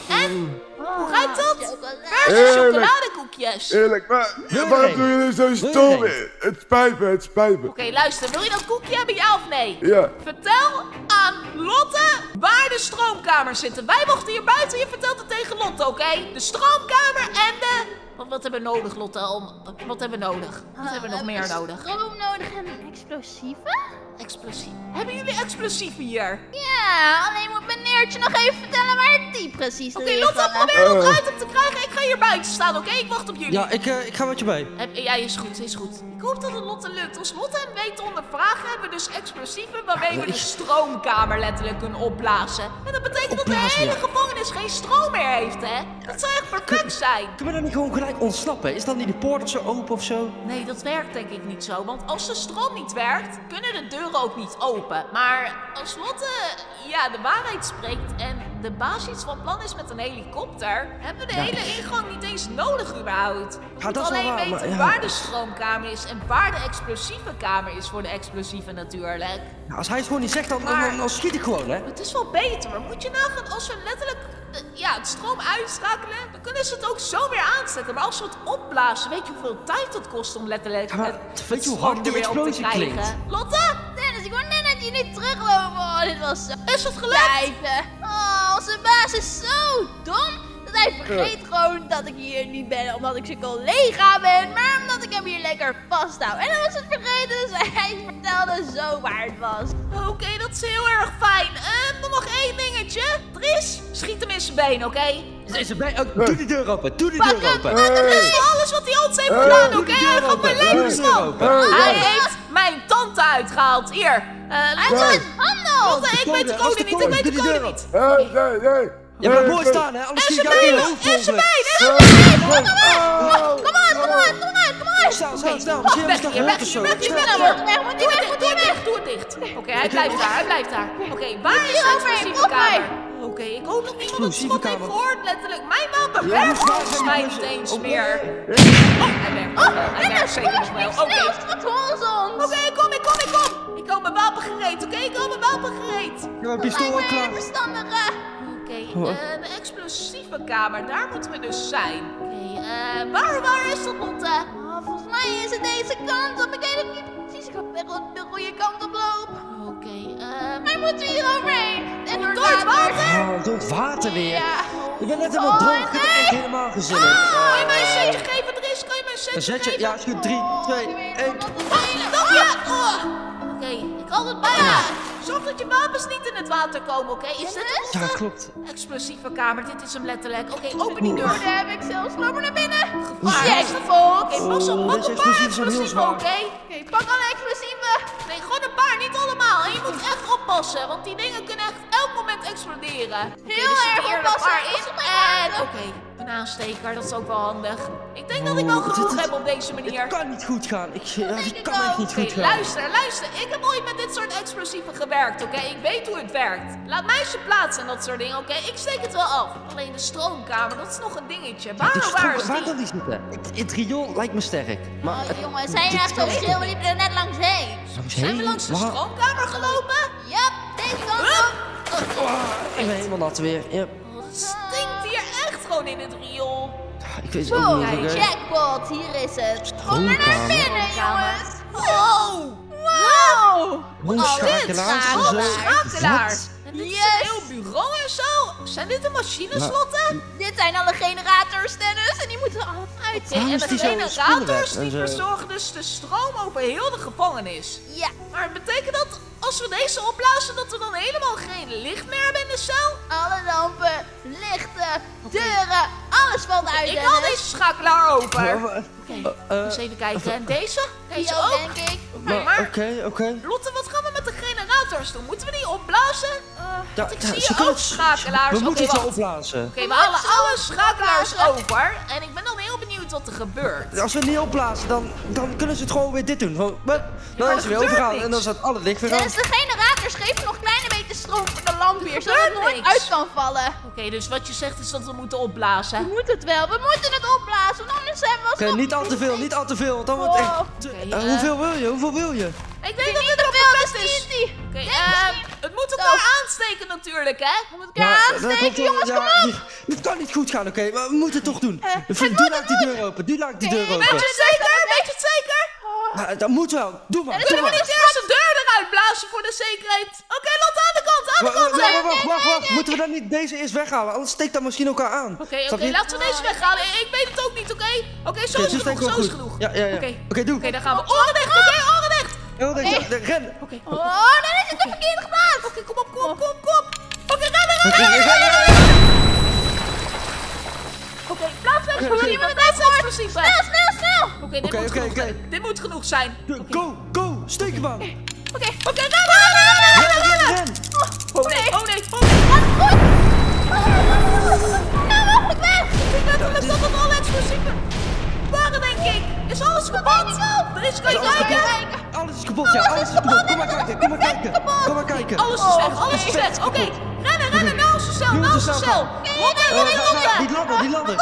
Hoe ruikt dat? Verse Heerlijk. chocoladekoekjes. Eerlijk, maar waarom doen jullie zo stom? Het spijt me, het spijt me. Oké, luister. Wil je dat koekje hebben, ja of nee? Ja, Vertel aan Lotte waar de stroomkamers zitten. Wij mochten hier buiten. Je vertelt het tegen Lotte, oké? De stroomkamer en de... Wat, wat hebben we nodig, Lotte? Om... Wat hebben we nodig? Wat hebben we nog meer nodig? Stroom nodig en explosieven? Explosief. Hebben jullie explosieven hier? Ja, alleen moet meneertje nog even vertellen waar die precies Oké, liggen. Lotte, probeer dat Eh. uit hem te krijgen. Ik ga hier buiten staan, oké? Ik wacht op jullie. Ja, ik, eh, ik ga met je. Heb- Ja, is goed, is goed. Ik hoop dat het Lotte lukt. Als Lotte hem weet te ondervragen, hebben we dus explosieven waarmee we de stroomkamer letterlijk kunnen opblazen. En dat betekent dat de hele ja. gevangenis geen stroom meer heeft, hè? Dat zou echt perfect zijn. Kunnen we dan niet gewoon gelijk ontsnappen? Is dan niet de poort zo open of zo? Nee, dat werkt denk ik niet zo. Want als de stroom niet werkt, kunnen de deuren ook niet open. Maar als Lotte ja, de waarheid spreekt en de baas iets van plan is met een helikopter, hebben we de Ja. hele ingang niet eens nodig überhaupt. We Ja, moeten alleen waar, weten maar ja. waar de stroomkamer is en waar de explosieve kamer is voor de explosieven natuurlijk. Ja, als hij het gewoon niet zegt, dan, dan, dan, dan schiet ik gewoon, hè? Het is wel beter, maar moet je nagaan als we letterlijk eh, ja, het stroom uitschakelen, dan kunnen ze het ook zo weer aanzetten. Maar als we het opblazen, weet je hoeveel tijd dat kost om letterlijk Ja, maar het, weet je hoe hard te explosie krijgen? klinkt? Lotte, Dennis, ik wou net dat je niet teruglopen. Oh, dit was zo is het gelukt? Oh, onze baas is zo dom. Hij vergeet gewoon dat ik hier niet ben omdat ik zijn collega ben, maar omdat ik hem hier lekker vasthoud. En dan was het vergeten, dus hij vertelde zo waar het was. Oké, dat is heel erg fijn. Ehm, dan nog één dingetje. Dries, schiet hem in zijn been, oké? Oh, doe die deur open, doe die Pak deur open. pak hem. Dat is alles wat hij ons heeft Hey. gedaan, oké? Hij gaat mijn. Hij heeft mijn tante uitgehaald. Hier. Eh, Hij handel. Ik weet de code, de niet, ik weet de code deur niet. Je blijft Hey, mooi hey. staan, hè? Ik jou in je hoofd en zijn ongeluk. been. Oh. Kom aan, kom aan, kom aan, kom aan. Snel, snel, snel. Oh, Misschien hier, nog weg zo. weg weg hier. moet weg, moet Doe weg, het moet dicht, doe het weg. dicht, doe het dicht. Oké, hij blijft daar, hij blijft daar. Oké, waar is de explosieve kamer? Oké, ik hoop dat niemand het schot heeft gehoord, letterlijk. Mijn wapen Ja, werkt hoe zwaar volgens zijn mij niet eens meer. Oh, hij werkt wel, hij werkt zeker nog wel. Oké, oké, ik kom, ik kom, ik kom. Ik hou mijn wapen gereed, oké? Ik hou mijn wapen gereed. Ik heb mijn pistool al klaar. Oké, Oh. eh, de explosieve kamer, daar moeten we dus zijn. Oké, eh, waar, waar is dat, Lotte? Oh, volgens mij is het deze kant op. Ik weet het niet precies. Ik dat ik de goede kant op loop. Oké, ehm... Wij moeten hier overheen. En door, Door het water? Oh, door het water weer. Ja. Ik ben net helemaal Oh, droog. Ik heb nee. echt helemaal gezellig. Kan je mij een setje geven, Dries? Kan je mij een Een setje zetje, geven? ja, is goed. 3, 2, 1. Dank je! Oké, ik had het bijna. Zorg dat je wapens niet in het water komen, oké? Is dit Dennis? Ja, klopt. een explosieve kamer? Dit is hem letterlijk. Oké, open die deur. Daar heb ik zelfs. Loop maar naar binnen. Gevaar. Oké, pas op, Oh, pak deze een paar explosieven zijn heel explosieven, zwaar. oké? Oké, pak alle explosieven. Nee, gewoon een paar, niet allemaal. En je moet echt oppassen, want die dingen kunnen echt elk moment exploderen. Heel zitten erg oppassen, En, oké, een aansteker, dat is ook wel handig. Ik denk dat ik wel Oh, dit- genoeg dit- heb op deze manier. Het kan niet goed gaan. Ik, ja, denk het ik kan ook. echt niet goed gaan. luister, luister. Ik heb ooit met dit soort explosieven gewerkt, oké? Ik weet hoe het werkt. Laat mij ze plaatsen en dat soort dingen, oké? Ik steek het wel af. Alleen de stroomkamer, dat is nog een dingetje. Waar, Die waar is waar die? kan die zitten? Het, het riool lijkt me sterk. Maar Oh, jongen, zijn je echt zo schil? We liepen er net langs heen. langs Zijn we heen? langs de stroomkamer gelopen? Yep, deze kant Huh? op. Ik ben helemaal nat weer. Ja. Gewoon in het riool. Ik weet het ook Zo, niet. oké. jackpot, hier is het. Kom er naar binnen, jongens. Oh! Wow. Hoogschakelaars en Oh, zo. schakelaars. En dit is een heel bureau en zo. Zijn dit de machineslotten? Dit zijn alle generators, Dennis, en die moeten er allemaal uit. En de die zo generators die zo? verzorgen dus de stroom over heel de gevangenis. Ja. Maar betekent dat als we deze opblazen dat we dan helemaal geen licht meer hebben in de cel? Alle lampen, lichten, deuren, alles valt uit. Ik haal deze schakelaar maar- Oké, eh, eens even kijken. En deze? Deze ook, ook? denk ik. Nee, maar Oké, oké. Lotte, wat gaan we met de doen? Moeten we die opblazen? Eh, ik zie ze kunnen ook het- schakelaars. We moeten zo opblazen. Oké, we halen ze alle schakelaars opblazen. over. En ik ben dan heel benieuwd wat er gebeurt. Als we het niet opblazen, dan, dan kunnen ze het gewoon weer dit doen. Dan is het weer er niks. en dan staat alle licht weer aan. Dennis, de generators geven nog kleine beetje stroom voor de lamp hier, zodat het nooit niks. uit kan vallen. Oké, dus wat je zegt is dat we moeten We opblazen. moeten het wel, we moeten het opblazen, want anders hebben we Oké, niet al te veel, niet al te veel, want dan wordt echt... Eh, eh, hoeveel wil je, hoeveel wil je? Ik denk dat de dus best is. Oké, Denk eh, misschien. het moet elkaar aansteken natuurlijk, hè? We moeten elkaar Ja, aansteken, jongens, ja, kom op. dit- Dit kan niet goed gaan, oké, maar we moeten het toch doen. het Doe moet, doe het laat die deur open, doe laat die deur open. Weet je het zeker? Weet je het zeker? Ja, dat moet wel, doe maar, doe Kunnen we niet eerst de deur eruit blazen voor de zekerheid? Oké, Lotte, aan de kant, aan de kant. wa- wa- Wacht, wacht, wacht, moeten we dan niet deze eerst weghalen? Anders steekt dat misschien elkaar aan. Oké, oké, laten we deze weghalen. Ik weet het ook niet, oké? Oké, zo is genoeg, zo is genoeg. Ja, ja, ja. Oké, Oké, doe. Oké, dan gaan we. Oren dicht, oké, dicht, ja, ren. Oké, Oh, dan is het de verkeerde gedaan. oké, kom op, kom op, kom op, kom op. Oké, rennen, rennen, Oké, rennen. ja, ja, ja. Oké, plaats Oké, explosief, plaats explosief. Snel, snel, snel. Oké, dit Oké, moet oké, genoeg zijn. Dit moet genoeg zijn. Go, go, steek hem aan. oké, oké, rennen, rennen, rennen, rennen, Ren, rennen. ren. Oh nee, oh nee, oh nee. Nou, mogelijk weg. Ik denk letterlijk dat het alle explosieven ik. Is alles kapot? Er is, kijken? Alles is kapot, ja, alles is kapot. Kom maar kijken, kom maar kijken. Kom maar kijken. Alles is weg, alles is weg. Oké, rennen, rennen cel, naar onze cel. Lotte, Eh, Lotte, ga- ga- Die ladder, die ladder.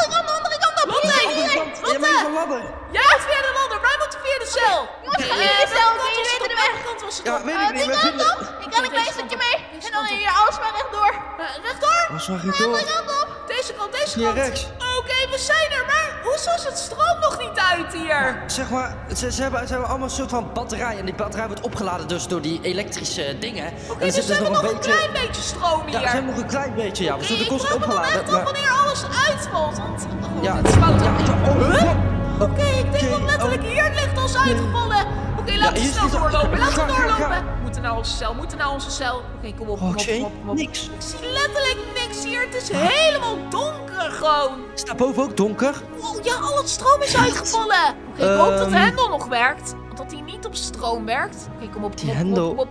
De andere. Lotte, Die andere. Ja, maar die een ladder. jij moet via de ladder, wij moeten via de cel. Jongens, gaan Eh, jullie de cel, het weten de weg. Kant was het Ja, op? weet Eh, ik niet, die we kant op. Ik kan een klein stukje mee. En dan hier alles maar rechtdoor. Eh, rechtdoor? Wat zag ik door? Kant op. Deze kant, deze Hier kant. rechts. Oké, we zijn er, maar hoezo is het stroom nog niet uit hier? Zeg maar, ze, hebben, ze hebben allemaal een soort van batterij. En die batterij wordt opgeladen dus door die elektrische dingen. Oké, er dus zit we hebben nog een klein beetje stroom Ja, hier. ze hebben nog een klein beetje, ja. We Oké, zullen ik constant vraag me dan opgeladen. echt af maar- wanneer alles uitvalt, want... Oh, Ja, is fout. ja, ja, oh, Huh? Oké, ik denk dat letterlijk oh. hier het al is uitgevallen. Oké, laten hier we snel doorlopen, laten we doorlopen. We moeten naar onze cel, moeten naar onze cel. Oké, kom op, kom Oh, op, kom op, kom op. niks. Ik zie letterlijk niks hier, het is helemaal donker gewoon. Is daar boven ook donker? Wow, ja, al het stroom is uitgevallen. Oké, ik hoop dat de Ehm. hendel nog werkt. Dat hij niet op stroom werkt. Oké, kom op, Die hendel-.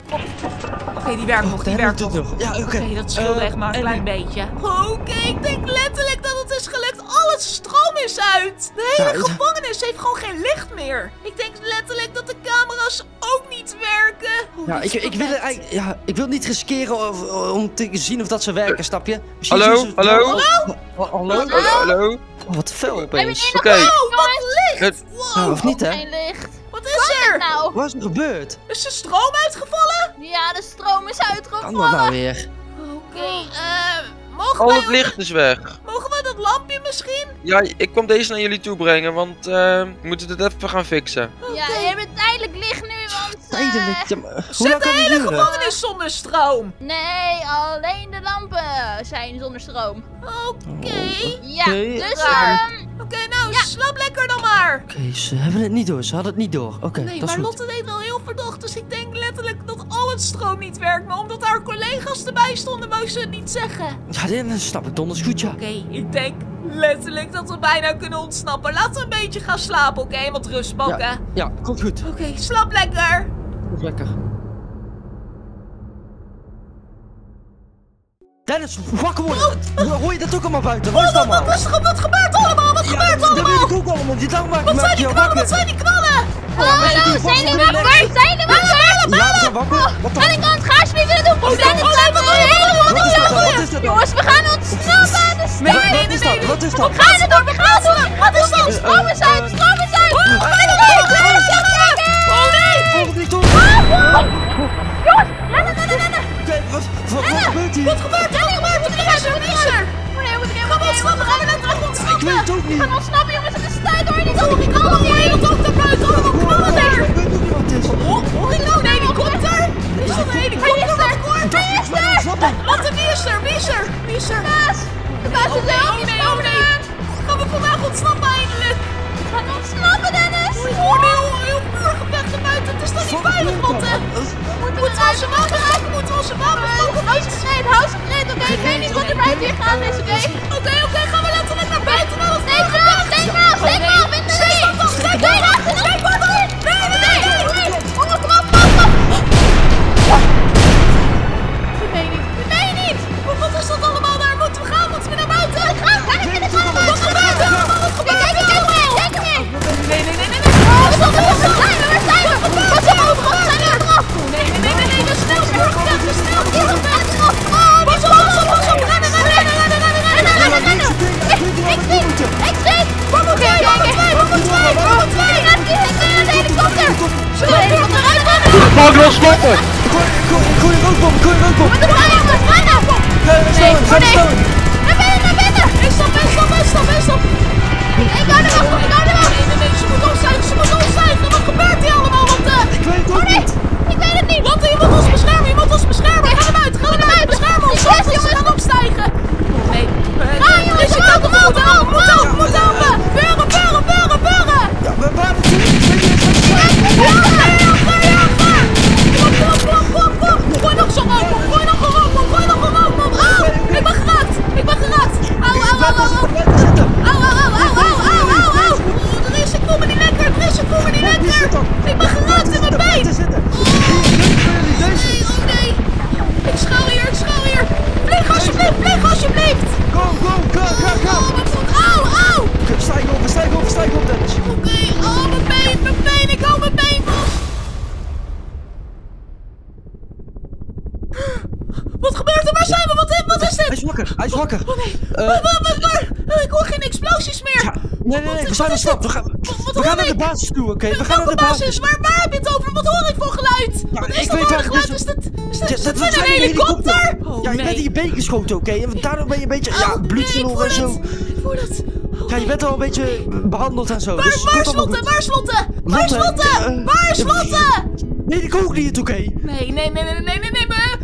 Oké, die werkt nog, de die werkt nog. nog. Ja, oké. Oké, dat scheelde Eh, echt maar een en- klein beetje. Oké, ik denk letterlijk dat het is gelukt. Al het stroom is uit. De hele Ja, gevangenis heeft gewoon geen licht meer. Ik denk letterlijk dat de camera's ook niet werken. Oh, Ja, ik, ik, wil, ja, ik wil niet riskeren of, om te zien of dat ze werken, snap je? Misschien Hallo, ze- hallo? Oh, oh, hallo? Hallo, hallo? Oh, wat fel opeens. Oké, Oh, wat licht! het, Ja, of niet, hè? Geen licht. Wat is er? Nou, Wat is er gebeurd? Is de stroom uitgevallen? ja, de stroom is Kan dat uitgevallen. nou weer? Oké, eh, mogen al wij het licht is weg. Mogen we dat lampje misschien? Ja, ik kom deze naar jullie toe brengen, want eh, we moeten dit even gaan fixen. Ja, je hebt tijdelijk licht nu, want... eh, Tijdelijk. Ja, maar hoe Zet lang de hele gevangenis zonder stroom. Nee, alleen de lampen zijn zonder stroom. Oké. Ja, Oké, dus ehm Oké, nou, slaap lekker dan maar. Oké, ze hebben het niet door. Ze hadden het niet door. Oké, Nee, dat is maar goed. Lotte deed wel heel verdacht, dus ik denk letterlijk dat al het stroom niet werkt. Maar omdat haar collega's erbij stonden, wou ze het niet zeggen. Ja, dit dat snap ik donders goed, ja. Oké, ik denk letterlijk dat we bijna kunnen ontsnappen. Laten we een beetje gaan slapen, oké? En wat rust pakken. Ja, ja komt goed. Oké, slaap lekker. Komt lekker. Dennis, wakker worden! Hoor je dat ook allemaal buiten? Wat is dat allemaal? Rustig op, wat gebeurt allemaal? Wat Ja, gebeurt er dat weet allemaal? ik ook allemaal. Die dag maakt Wat zijn die knallen? Wat zijn die knallen? Hallo, hallo, zijn jullie wakker? Zijn jullie wakker? We wakker. Wat Aan dan? de kant, ga alsjeblieft willen doen. We oh, helemaal Wat is? Wat dan? Jongens, we gaan ontsnappen. De Nee, stroom nee, Wat is dat? Wat is dat? Ga er door, we gaan door. Wat is dat? Stroom is uit, stroom is uit. Oh. Jongens. Oké, wat, wat, wat gebeurt hier? Wat gebeurt er? Wat gebeurt er? Is er? Is er? Oh nee, we Gaan we ontsnappen? We Ik weet het ook We niet. gaan ontsnappen, jongens. Het is tijd hoor. Dit is Oh, niet helemaal ook naar buiten. Allemaal knallen er. Ik weet niet wat het is. Oh, hoor ik nou een helikopter? Is dat een helikopter wat ik hoor? Hij is er. Wat wie is er? Wie is er? Wie is er? Baas, de baas is er. Oh nee, oh nee. Gaan we vandaag ontsnappen eindelijk? We gaan ontsnappen, Ik hoor een heel, naar buiten. Het is toch niet veilig? We moeten moeten onze wapen raken, we moeten onze wapen pakken. Hou ze gereed, hou ze gereed, oké? Ik weet niet wat er buiten hier gaande is, oké? Oké, oké, gaan we letterlijk naar buiten. Steek wel, steek wel, steek wel, Steek dan, steek achter, Steek maar dan. Nee, nee, nee, nee. Kom op, kom op, kom op. Ik meen niet. Ik meen niet. Wat- is dat allemaal daar? Moeten we gaan? Moeten we naar buiten? Ga, ga, ik vind het wel leuk. Wat gebeurt er allemaal? Wat gebeurt Kijk, kijk, allemaal? kijk, kijk hem Nee, nee, nee, nee, nee. Oh, stop, stop, stop. Waar zijn we? Waar zijn we? Wat zijn we overal? We zijn overal. Nee, nee, nee, nee, nee. Op op, op, op. Rennen, rennen, rennen, rennen. Ik ik zie. Ik. Zullen we de helikopter? Mag wel! Ik ik ik ik de je nee. snel. Naar binnen, naar binnen. Hey, stop, hey, stop. Ik ik. Nee, nee, nee, ze moet ze. Wat gebeurt hier allemaal? Wat, eh... Ik weet het nee, niet. Niet. Je moet ons beschermen, je moet ons beschermen. Ga buiten, ga naar buiten, bescherm ons. Yes, Lotte, ze jongens. gaan opstijgen. Oh, nee. Ga, jongens, Is het kom op, kom op, Moet kom op. helpen, moet helpen. Vuren, vuren, vuren, vuren. Ja, we waren wat. Kom, kom, kom, kom, kom. Gooi nog zo'n rookbom, gooi nog een rookbom, gooi nog een rookbom. Au, ik ben geraakt, ik ben geraakt. Au, au, au, au, au. Au, au, au, au. Oh, er is, ik voel me niet lekker, er is, ik voel me niet lekker. Ik ben geraakt in mijn been. Blijf zitten. Nee, oh nee. Ik schuil hier, ik schuil hier. Vlieg alsjeblieft, vlieg alsjeblieft. Go, go, go, go, go. Oh, mijn voet, au, au. Stijg op, stijg op, stijg op, Dennis. Oké, oh, mijn been, mijn been, ik hou mijn been vast. Wat gebeurt er? Waar zijn we? Wat, wat is Hij dit? is wakker, hij is wakker. Oh nee, waar, waar, waar? Ik hoor geen explosies meer. Ja, nee, nee, nee, we zijn al snap. We gaan, wat we gaan naar de basis toe, oké? We gaan naar de basis? basis. Waar, waar heb je het over? Wat hoor ik voor geluid? Ja, Wat is ik dat weet voor geluid? dus- Is dat, is dat, Ja, is dat dat was een helikopter? Oh Ja, je bent in nee. je been geschoten, oké? En daardoor ben je een beetje, ja, Oh, bloed nee, en zo. Ik voel het. Oh, Ja, je bent al een beetje behandeld en zo. Waar, dus waar goed. Waar is Lotte? Waar eh, Waar is ja, Lotte? Weet ik ook niet, oké? Nee, nee, nee, nee, nee, nee, nee. maar-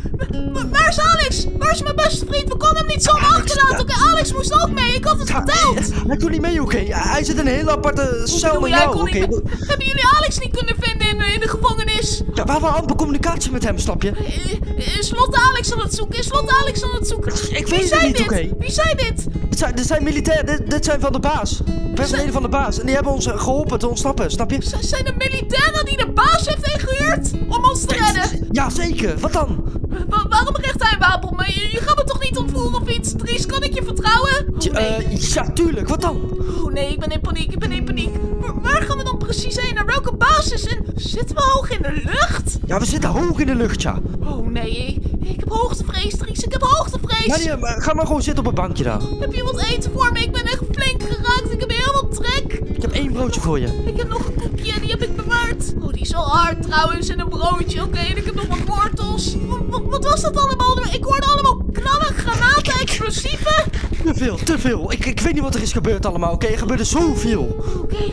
Waar is Alex? Waar is mijn beste vriend? We konden hem niet zo achterlaten. ja. Oké, Alex moest ook mee. Ik had het Ja, verteld. hij, hij kon niet mee, oké? Hij zit in een hele aparte cel met jij jou, kon oké? Hebben jullie Alex niet kunnen vinden in, in de gevangenis? Ja, we hadden amper communicatie met hem, snap je? Eh, Is Lotte Alex aan het zoeken? Is Lotte Alex aan het zoeken? Ik weet het niet, oké? Wie zei dit? Dit zijn, dit zijn militairen, dit, dit zijn van de baas. Personelen van de baas. En die hebben ons eh, geholpen te ontsnappen, snap je? Z- Zijn de militairen die de baas heeft ingehuurd om ons te redden? Ja, zeker. Wat dan? Wa- waarom een wapen op me? Je, je gaat me toch niet ontvoeren of iets? Dries, kan ik je vertrouwen? Oh, nee. eh, ja, tuurlijk. Wat dan? Oh nee, ik ben in paniek, ik ben in paniek. Waar, waar gaan we dan precies heen? Naar welke basis? En zitten we hoog in de lucht? Ja, we zitten hoog in de lucht, ja. Oh nee, heb hoogtevrees, Dries, ik heb hoogtevrees. Ja, nee, maar ga maar gewoon zitten op een bankje daar. Heb je wat eten voor me? Ik ben echt flink geraakt, ik heb helemaal trek. Ik heb één broodje voor je. Ik heb nog een koekje en die heb ik bewaard. Oh, die is al hard trouwens en een broodje. Oké, en ik heb nog wat wortels. Wat, wat, wat was dat allemaal? Ik hoorde allemaal knallen, granaten, explosieven. Te veel, te veel. Ik, ik weet niet wat er is gebeurd allemaal, oké? Er gebeurde zoveel. Oké,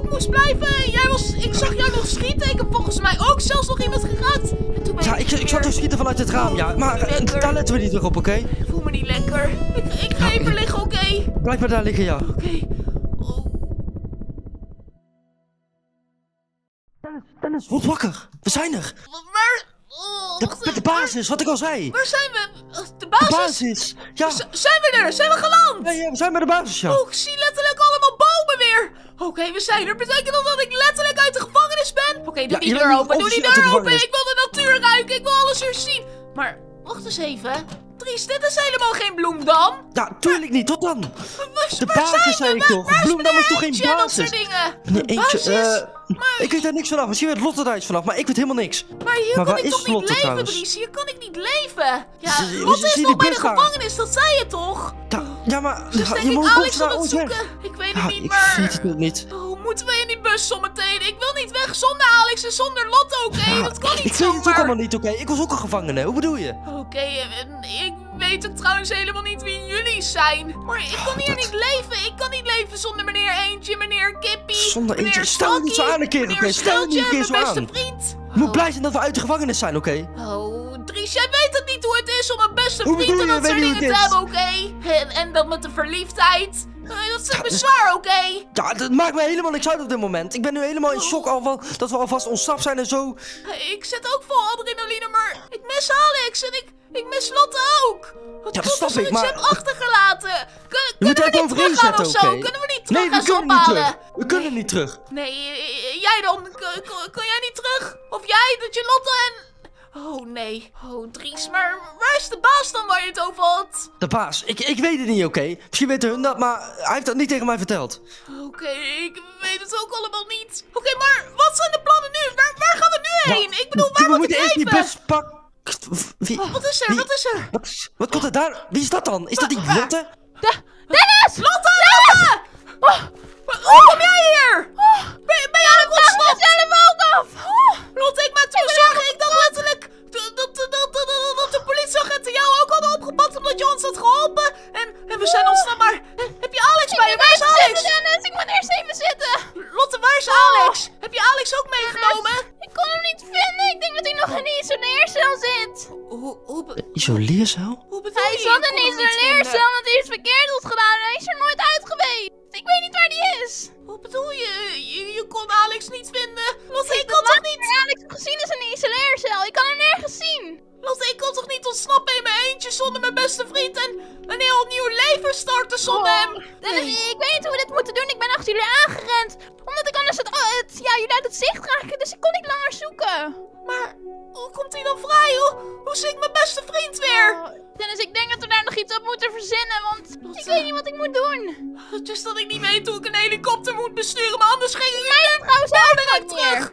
hoek moest blijven. Jij was, ik zag jou nog schieten. Ik heb volgens mij ook zelfs nog iemand geraakt. En toen ben Ja, ik, ik zat te schieten vanuit het raam, ja. Maar eh, daar letten we niet meer op, oké? Ik voel me niet lekker. Ik, ik ga even liggen, oké? Blijf maar daar liggen, ja. Oké. Oh, Dennis, Dennis, word wakker. We zijn er. waar? Oh, De, basis, wat ik al zei. Waar zijn we? Uh, De De basis? basis. Ja. Z- zijn we er? Zijn we geland? Ja, ja, we zijn bij de basis, ja. Oh, ik zie letterlijk allemaal Oké, we zijn er. Betekent dat dat ik letterlijk uit de gevangenis ben? Oké, doe Ja, die deur open. Doe die deur open. Ik wil de natuur ruiken. Ik wil alles weer zien. Maar, wacht eens even. Dries, dit is helemaal geen bloemdam. Ja, tuurlijk niet. Tot dan. De basis, zei ik toch. Bloemdam is toch geen basis? Nee, Een eentje, eh, Maar- ik weet daar niks vanaf. Misschien weet Lotte daar iets vanaf, maar ik weet helemaal niks. Maar hier Maar kan waar ik toch niet Lotte leven, trouwens? Dries? Hier kan ik niet leven. Ja, Ze- Lotte is nog bij de gevangenis, dat zei je toch? Ja, ja maar Dus denk je ik moet Alex aan het zoeken. Ik weet het Ja, niet, ik maar... weet het niet. Oh, moeten we in die bus zometeen? Ik wil niet weg zonder Alex en zonder Lotte, oké? Ja, dat kan niet ik weet het ook allemaal niet, oké? Ik was ook een gevangene. Hoe bedoel je? Oké, en ik weet ook trouwens helemaal niet wie jullie zijn. Maar ik kan hier dat- niet leven. Ik kan niet leven zonder meneer Eentje, meneer Kippie, Zonder meneer Eentje. Stel niet zo aan een keer, oké? Stel niet een keer zo mijn aan. beste vriend. Je moet blij zijn dat we uit de gevangenis zijn, oké? Oh, Dries, jij weet het niet hoe het is om een beste vriend en dat soort dingen te hebben, oké? En, en dat met de verliefdheid. Eh, dat is bezwaar, oké? Ja, dat maakt me helemaal niks uit op dit moment. Ik ben nu helemaal in shock al van dat we alvast ontsnapt zijn en zo. Eh, Ik zit ook vol adrenaline, maar ik mis Alex en ik, ik mis Lotte ook. Wat Ja, dat snap ze ik, maar- hebben achtergelaten. Kun- kunnen we niet zetten, of zo? Kunnen we niet terug Nee, we gaan kunnen niet ophalen? terug. We kunnen niet terug. Nee, jij dan? Kun, jij niet terug? Of jij, dat je Lotte en... Oh nee, oh Dries, maar waar is de baas dan waar je het over had? De baas, ik, ik weet het niet, oké? Misschien weten hun dat, maar hij heeft dat niet tegen mij verteld. Oké, ik weet het ook allemaal niet. Oké, maar wat zijn de plannen nu? Waar, waar gaan we nu heen? ik bedoel, waar we moet ik moeten eerst die bus pakken. Wie, Wat is er? wie- Wat is er? Wat, wat komt er daar? Wie is dat dan? Is dat die Lotte? Dennis! Lotte! Lotte! Oh, hoe kom jij hier? Ben, ben jij ook ontsnapt? telefoon af! Lotte, ik maakte me zorgen. Ik dacht letterlijk dat, dat, dat, dat, de politieagenten jou ook hadden opgepakt omdat je ons had geholpen. En, en we zijn ontsnapt, maar heb je Alex bij je? Waar is Alex? Dennis, ik moet eerst even zitten! Lotte, waar is Alex? Heb je Alex ook meegenomen? Ik kon hem niet vinden. Ik denk dat hij nog in de isoleercel zit. Hoe, hoe, be- Isoleercel? hoe bedoel Hij zat in de isoleercel omdat hij iets verkeerd had gedaan en hij is er nooit uit geweest. Ik weet niet waar die is. Hoe bedoel je? je? Je kon Alex niet vinden? Lotte, ik had toch niet... Alex gezien is in de isoleercel. Ik kan hem nergens zien. Lotte, ik kan toch niet ontsnappen in mijn eentje zonder mijn beste vriend en een heel nieuw leven starten zonder hem? Dennis, ik weet niet hoe we dit moeten doen. Ik ben achter jullie aangerend. Omdat ik anders het, oh, het, ja, jullie uit het zicht raken. Dus ik kon niet langer zoeken. Maar hoe komt hij dan vrij? Hoe, hoe zie ik mijn beste vriend weer? Dennis, ik denk dat we daar nog iets op moeten verzinnen. Want ik weet niet wat ik moet doen. Het is dat ik niet weet hoe ik een helikopter moet besturen, maar anders ging ik Mij trouwens ook meer.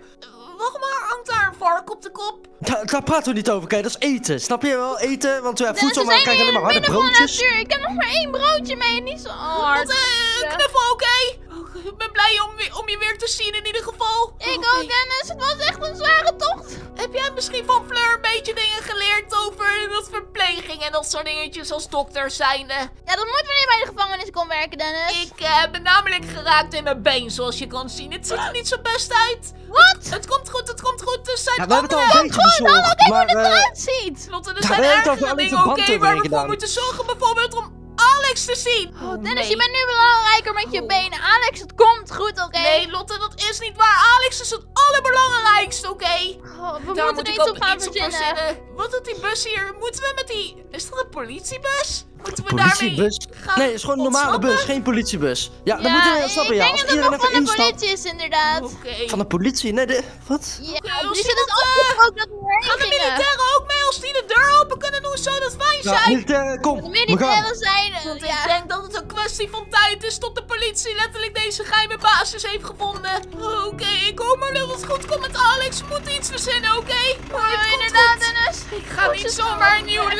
Wacht maar, hangt daar een vark op de kop? Daar, daar praten we niet over, kijk, dat is eten. Snap je wel? Eten, want ja, Dennis, voedsel we maar zijn krijg je hier alleen maar harde broodjes. natuur. Ik heb nog maar één broodje mee. Niet zo hard. Wat, eh, knuffel, oké? Oh, ik ben blij om, om je weer te zien in ieder geval. Ik ook, Dennis. Het was echt een zware tocht. Heb jij misschien van Fleur een beetje dingen geleerd over dat verpleging en dat soort dingetjes als dokter zijnde? Ja, dat moet wanneer je bij de gevangenis kon werken, Dennis. Ik eh, ben namelijk geraakt in mijn been, zoals je kan zien. Het ziet er niet zo best uit. Wat? Het komt goed, het komt goed. Dus zijn Ja, we hebben het al een bezorgd, Kijk hoe maar... het eruit ziet. Lotte, er zijn we hebben toch ergere wel eens dingen, oké, band erbij waar we voor moeten zorgen. Bijvoorbeeld om Alex te zien. Oh, Dennis, je bent nu belangrijker met je benen. Alex, het komt goed, oké? Nee, Lotte, dat is niet waar. Alex is het allerbelangrijkste, oké? Oh, we Daar moeten moet er ik iets op gaan verzinnen. Wat doet die bus hier? Moeten we met die... Is dat een politiebus? Moeten we daarmee Politiebus? gaan Nee, het is gewoon een normale ontsnappen? bus, geen politiebus. Ja, dan moeten we snappen, ik ja. denk Als dat het iedereen even van de instapt. politie is, inderdaad. Oké. Van de politie? Nee, de... Wat? Ja, Oké, als dus het iemand, is eh, afgesproken dat we erheen Gaan de gingen. militairen ook mee als die de deur open kunnen doen? Zou dat fijn Ja, zijn? militairen, kom, De we gaan. militairen zijn... Want ja. ik denk dat het een kwestie van tijd is tot de politie letterlijk deze geheime basis heeft gevonden. Oké, ik hoop maar dat het goed komt met Alex. We moeten iets verzinnen, oké? Oh, inderdaad, Dennis. Ik ga niet zomaar een nieuw leven